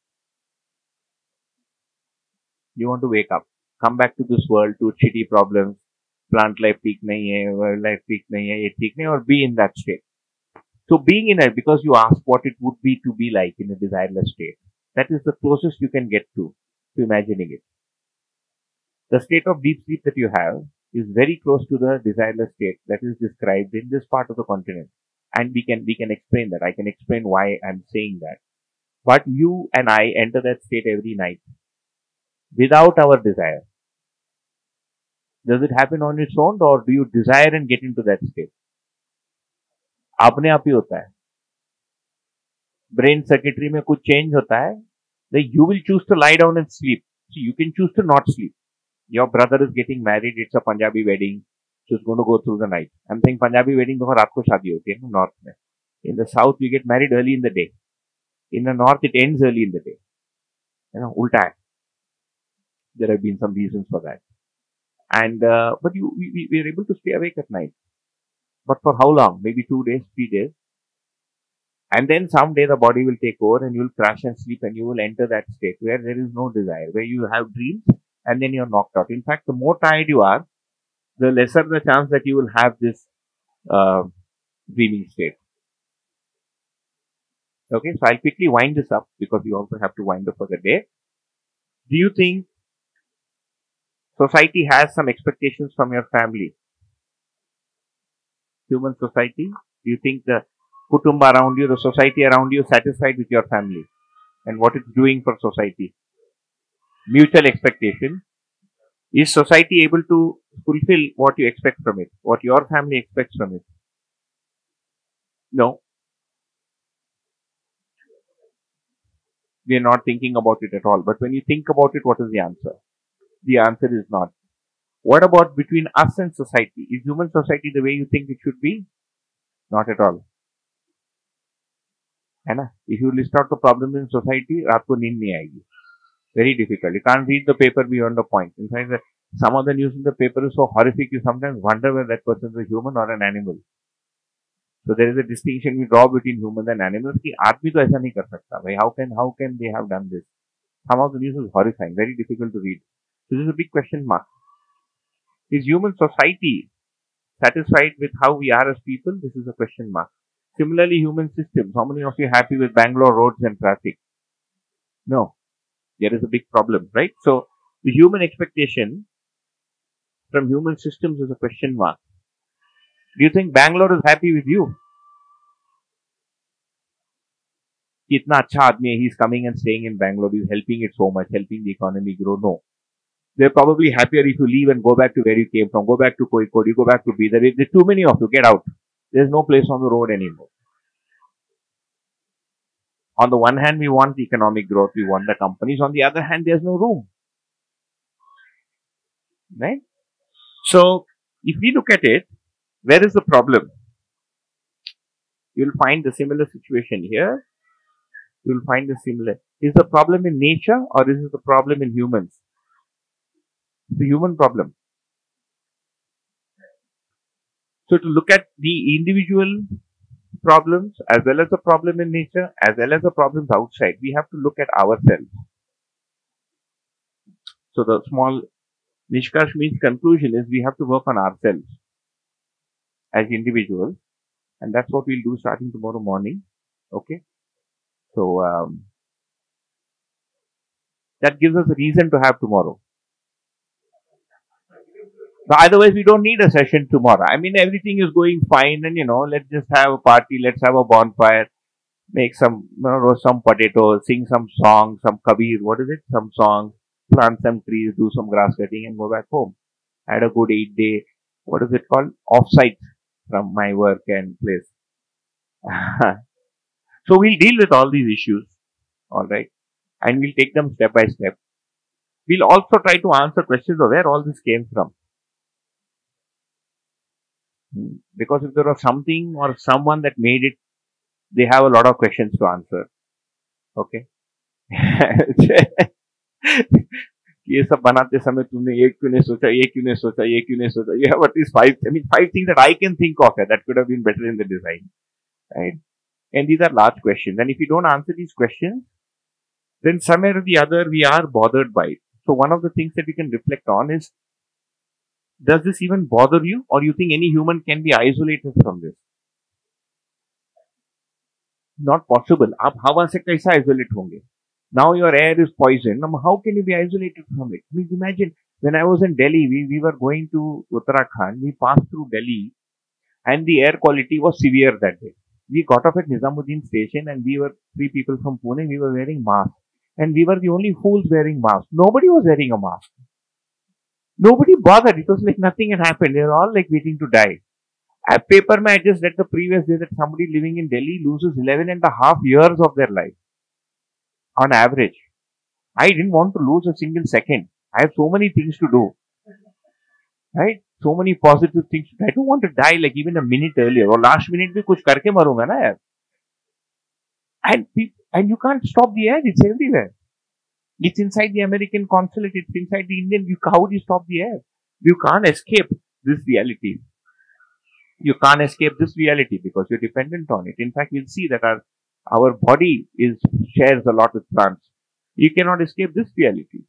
Speaker 1: You want to wake up. Come back to this world, to shitty problems. Plant life peak nahi hai, world life peak nahi hai, ye peak nahi hai, or be in that state. so being in it, because you ask what it would be to be like in a desireless state, that is the closest you can get to, to imagining it the state of deep sleep that you have is very close to the desireless state that is described in this part of the continent. And we can, we can explain that. I can explain why I'm saying that. But you and I enter that state every night without our desire. Does it happen on its own or do you desire and get into that state? अपने आप ही होता है। Brain circuitry में कुछ change होता है you will choose to lie down and sleep you can choose to not sleep your brother is getting married it's a Punjabi wedding so is going to go through the night I am think Punjabi wedding देखो रात को शादी होती है north में. In the south you get married early in the day in the north it ends early in the day है उल्टा है. There have been some reasons for that and but you we are able to stay awake at night But for how long? Maybe two days, three days. And then someday the body will take over and you will crash and sleep and you will enter that state where there is no desire, where you have dreams and then you're knocked out. In fact, the more tired you are, the lesser the chance that you will have this uh, dreaming state. Okay, so I'll quickly wind this up because we also have to wind up for the day. Do you think society has some expectations from your family? Human society? Do you think the kutumba around you, the society around you, satisfied with your family and what it's doing for society? mutual expectation. Is society able to fulfill what you expect from it, what your family expects from it? No. We are not thinking about it at all. But when you think about it, what is the answer? The answer is not. What about between us and society? Is human society the way you think it should be? Not at all. है ना if you list out the problem in society रात को नींद नहीं आएगी very difficult. You can't read the paper beyond a point. In fact, some of the news in the paper is so horrific, you sometimes wonder whether that person is a human or an animal. So there is a distinction we draw between humans and animals कि आदमी तो ऐसा नहीं कर सकता भाई how can how can they have done this? Some of the news is horrifying, very difficult to read. So this is a big question mark. Is human society satisfied with how we are as people? This is a question mark. Similarly, human systems. How many of you are happy with Bangalore roads and traffic? No there is a big problem, right? So the human expectation from human systems is a question mark. Do you think Bangalore is happy with you? Itna acha aadmi he's coming and staying in Bangalore, he's helping it so much, helping the economy grow. No. They're probably happier if you leave and go back to where you came from, go back to Kozhikode, you go back to Bidar. There's too many of you, get out. There's no place on the road anymore on the one hand, we want economic growth, we want the companies. On the other hand, there's no room. Right? So, if we look at it, where is the problem? You'll find the similar situation here. You'll find the similar. Is the problem in nature or is it the problem in humans? A human problem. So to look at the individual problems as well as the problem in nature as well as the problems outside we have to look at ourselves so the small nishkash means conclusion is we have to work on ourselves as individuals and that's what we'll do starting tomorrow morning. Okay. So, um, that gives us a reason to have tomorrow. Otherwise, we don't need a session tomorrow. I mean, everything is going fine, and you know, let's just have a party, let's have a bonfire, make some, you know, roast some potatoes, sing some songs, some Kabir, what is it? Some songs, plant some trees, do some grass cutting, and go back home. Had a good eight day, what is it called? Offsite from my work and place. so we'll deal with all these issues, alright, and we'll take them step by step. We'll also try to answer questions of where all this came from Hmm. Because if there was something or someone that made it, they have a lot of questions to answer. Okay. ये सब बनाते समय तुमने ये क्यों नहीं सोचा ये क्यों नहीं सोचा ये क्यों नहीं सोचा you have at least five I mean five things that I can think of that could have been better in the design right and these are large questions and if you don't answer these questions then somewhere or the other we are bothered by it so one of the things that we can reflect on is does this even bother you or you think any human can be isolated from this not possible आप हवा से कैसे isolate होंगे now your air is poisoned. Now, how can you be isolated from it? I mean, imagine when I was in Delhi, we, we were going to Uttarakhand, we passed through Delhi and the air quality was severe that day. We got off at Nizamuddin station and we were three people from Pune, we were wearing masks. And we were the only fools wearing masks. Nobody was wearing a mask. Nobody bothered. It was like nothing had happened. They were all like waiting to die. A paper, I just read the previous day that somebody living in Delhi loses 11 and a half years of their life on average. I didn't want to lose a single second. I have so many things to do. Right? So many positive things. I don't want to die like even a minute earlier or last minute भी कुछ करके मरूंगा ना यार. And and you can't stop the air. It's everywhere. It's inside the American consulate. It's inside the Indian. You, how do you stop the air? You can't escape this reality. You can't escape this reality because you're dependent on it. In fact, we'll see that our our body is shares a lot with plants. You cannot escape this reality.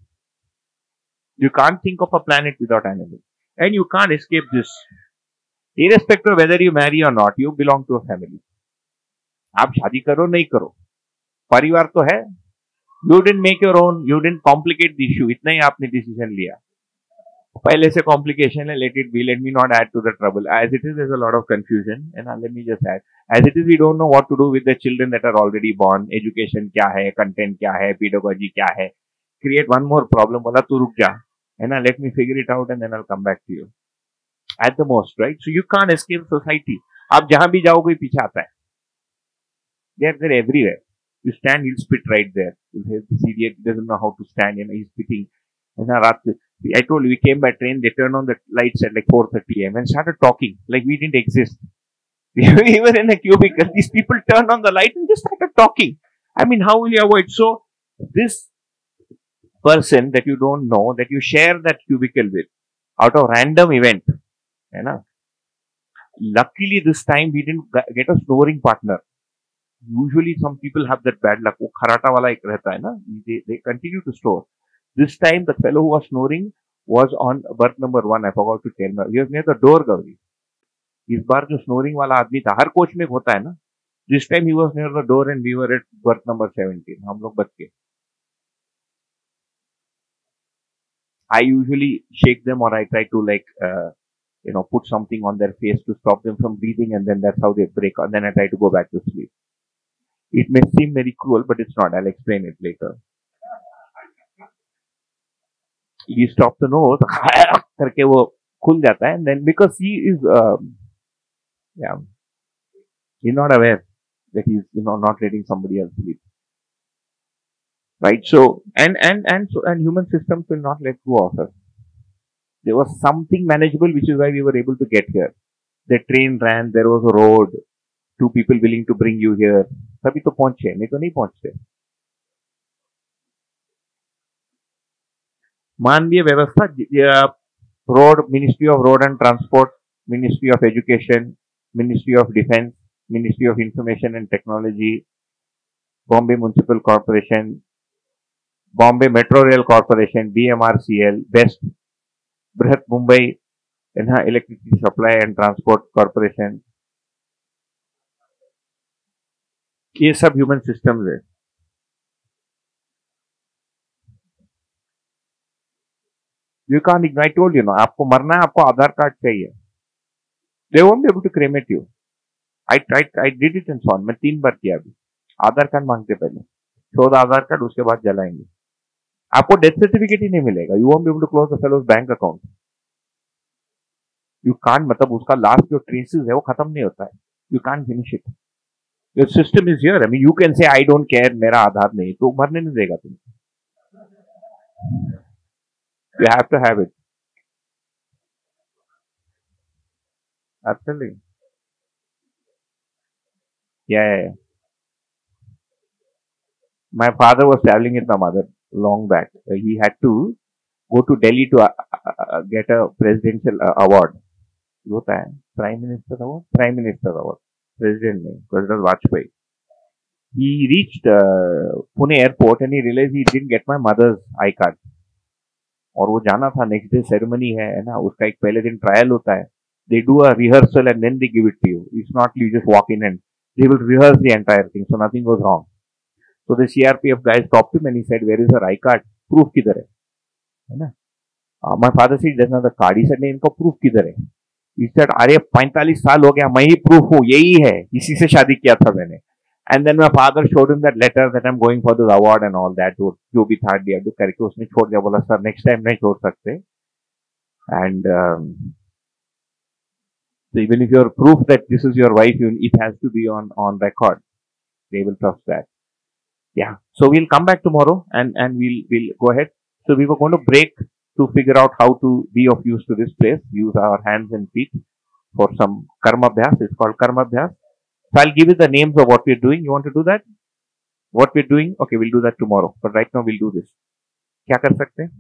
Speaker 1: You can't think of a planet without animals. And you can't escape this. Irrespective of whether you marry or not, you belong to a family. आप शादी करो नहीं करो परिवार तो है you don't make your own you don't complicate the issue इतना ही आपने डिसीज़न लिया। पहले से कॉम्प्लिकेशन है let it be let me not add to the trouble as it is is a lot of confusion and let me just add as it is we don't know what to do with the children that are already born education क्या है content क्या है pedology क्या है create one more problem बोला तू रुक जा है ना let me figure it out and then I come back to you at the most right so you can escape society आप जहाँ भी जाओ, कोई पीछे आता है। There there everywhere you stand, he'll spit right there. This idiot doesn't know how to stand, you he's spitting. I told you, we came by train, they turned on the lights at like 4.30 am and started talking like we didn't exist. we were in a cubicle. These people turned on the light and just started talking. I mean, how will you avoid? So, this person that you don't know, that you share that cubicle with, out of random event, you know, luckily this time we didn't get a snoring partner. Usually some people have that bad luck वो खराटा वाला एक रहता है ना they continue to snore this time the fellow हुआ snoring was on berth number one I for to tell near the door Gavari इस बार जो स्नोरिंग वाला आदमी था, हर कोच में होता है ना this time he was near the door and we were at berth number seventeen हम लोग बच के आई यूजली शेक देम और I try to like you know put something on their face to stop them from breathing and then that's how they break and then I try to go back to sleep It may seem very cruel but it's not. I'll explain it later. You stop the nose करके वो खुल जाता है and then because he is um, yeah he's not aware that he's you know not letting somebody else sleep right so and and and so and human systems will not let go of us there was something manageable which is why we were able to get here the train ran there was a road two people willing to bring you here तभी तो पहुँचे, नहीं तो नहीं पहुँचते। मानवीय व्यवस्था road ministry of road and transport ministry of education ministry of defence ministry of information and technology Bombay municipal corporation Bombay metro rail corporation B M R C L BEST Brihat Mumbai इन्हा electricity supply and transport corporation ये सब human systems है। You can ignite told you know आपको मरना है, आपको Aadhaar card चाहिए। They won't be able to cremate you I tried I did it in sworn मैं तीन बार किया अभी। आधार कार्ड मांगते पहले। शोध आधार कार्ड, उसके बाद जलाएँगे। आपको डेथ सर्टिफिकेट ही नहीं मिलेगा। You won't be able to close the fellow's bank account you can मतलब उसका लास्ट जो ट्रेसेस है, वो खत्म नहीं होता है। You can finish it your system is here I mean you can say I don't care मेरा आधार नहीं तो मरने नहीं देगा तुम you have to have it Absolutely. Yeah, yeah, yeah. My father was traveling with my mother long back. Uh, he had to go to Delhi to uh, uh, get a presidential uh, award. होता है prime minister award prime minister award president name, President Vajpayee. He reached uh, Pune airport and he realized he didn't get my mother's I card. और वो जाना था next day ceremony है ना? उसका एक पहले दिन ट्रायल होता है। They do a rehearsal and then they give it to you it's not you just walk in and they will rehearse the entire thing so nothing was wrong so the CRPF guys stop him and he said where is her I card proof किधर है? है ना? My father said does not the card he said इनका proof किधर है? Said, "अरे 45 साल हो गया, मैं ही proof हूँ, यही है, इसी से शादी किया था मैंने." And then my father showed him that letter that I'm going for this award and all that. जो जो भी था जो करके उसने छोड़ दिया बोला सर नेक्स्ट टाइम नहीं छोड़ सकते um, so even if you're proof that this is your wife, you, it has to be on, on record. They will trust that. Yeah. So we'll come back tomorrow and, and we'll, we'll go ahead. So we were going to break to figure out how to be of use to this place, use our hands and feet for some karma abhyas. It's called karma abhyas. So I'll give you the names of what we're doing. You want to do that? What we're doing? Okay, we'll do that tomorrow. But right now we'll do this. क्या कर सकते हैं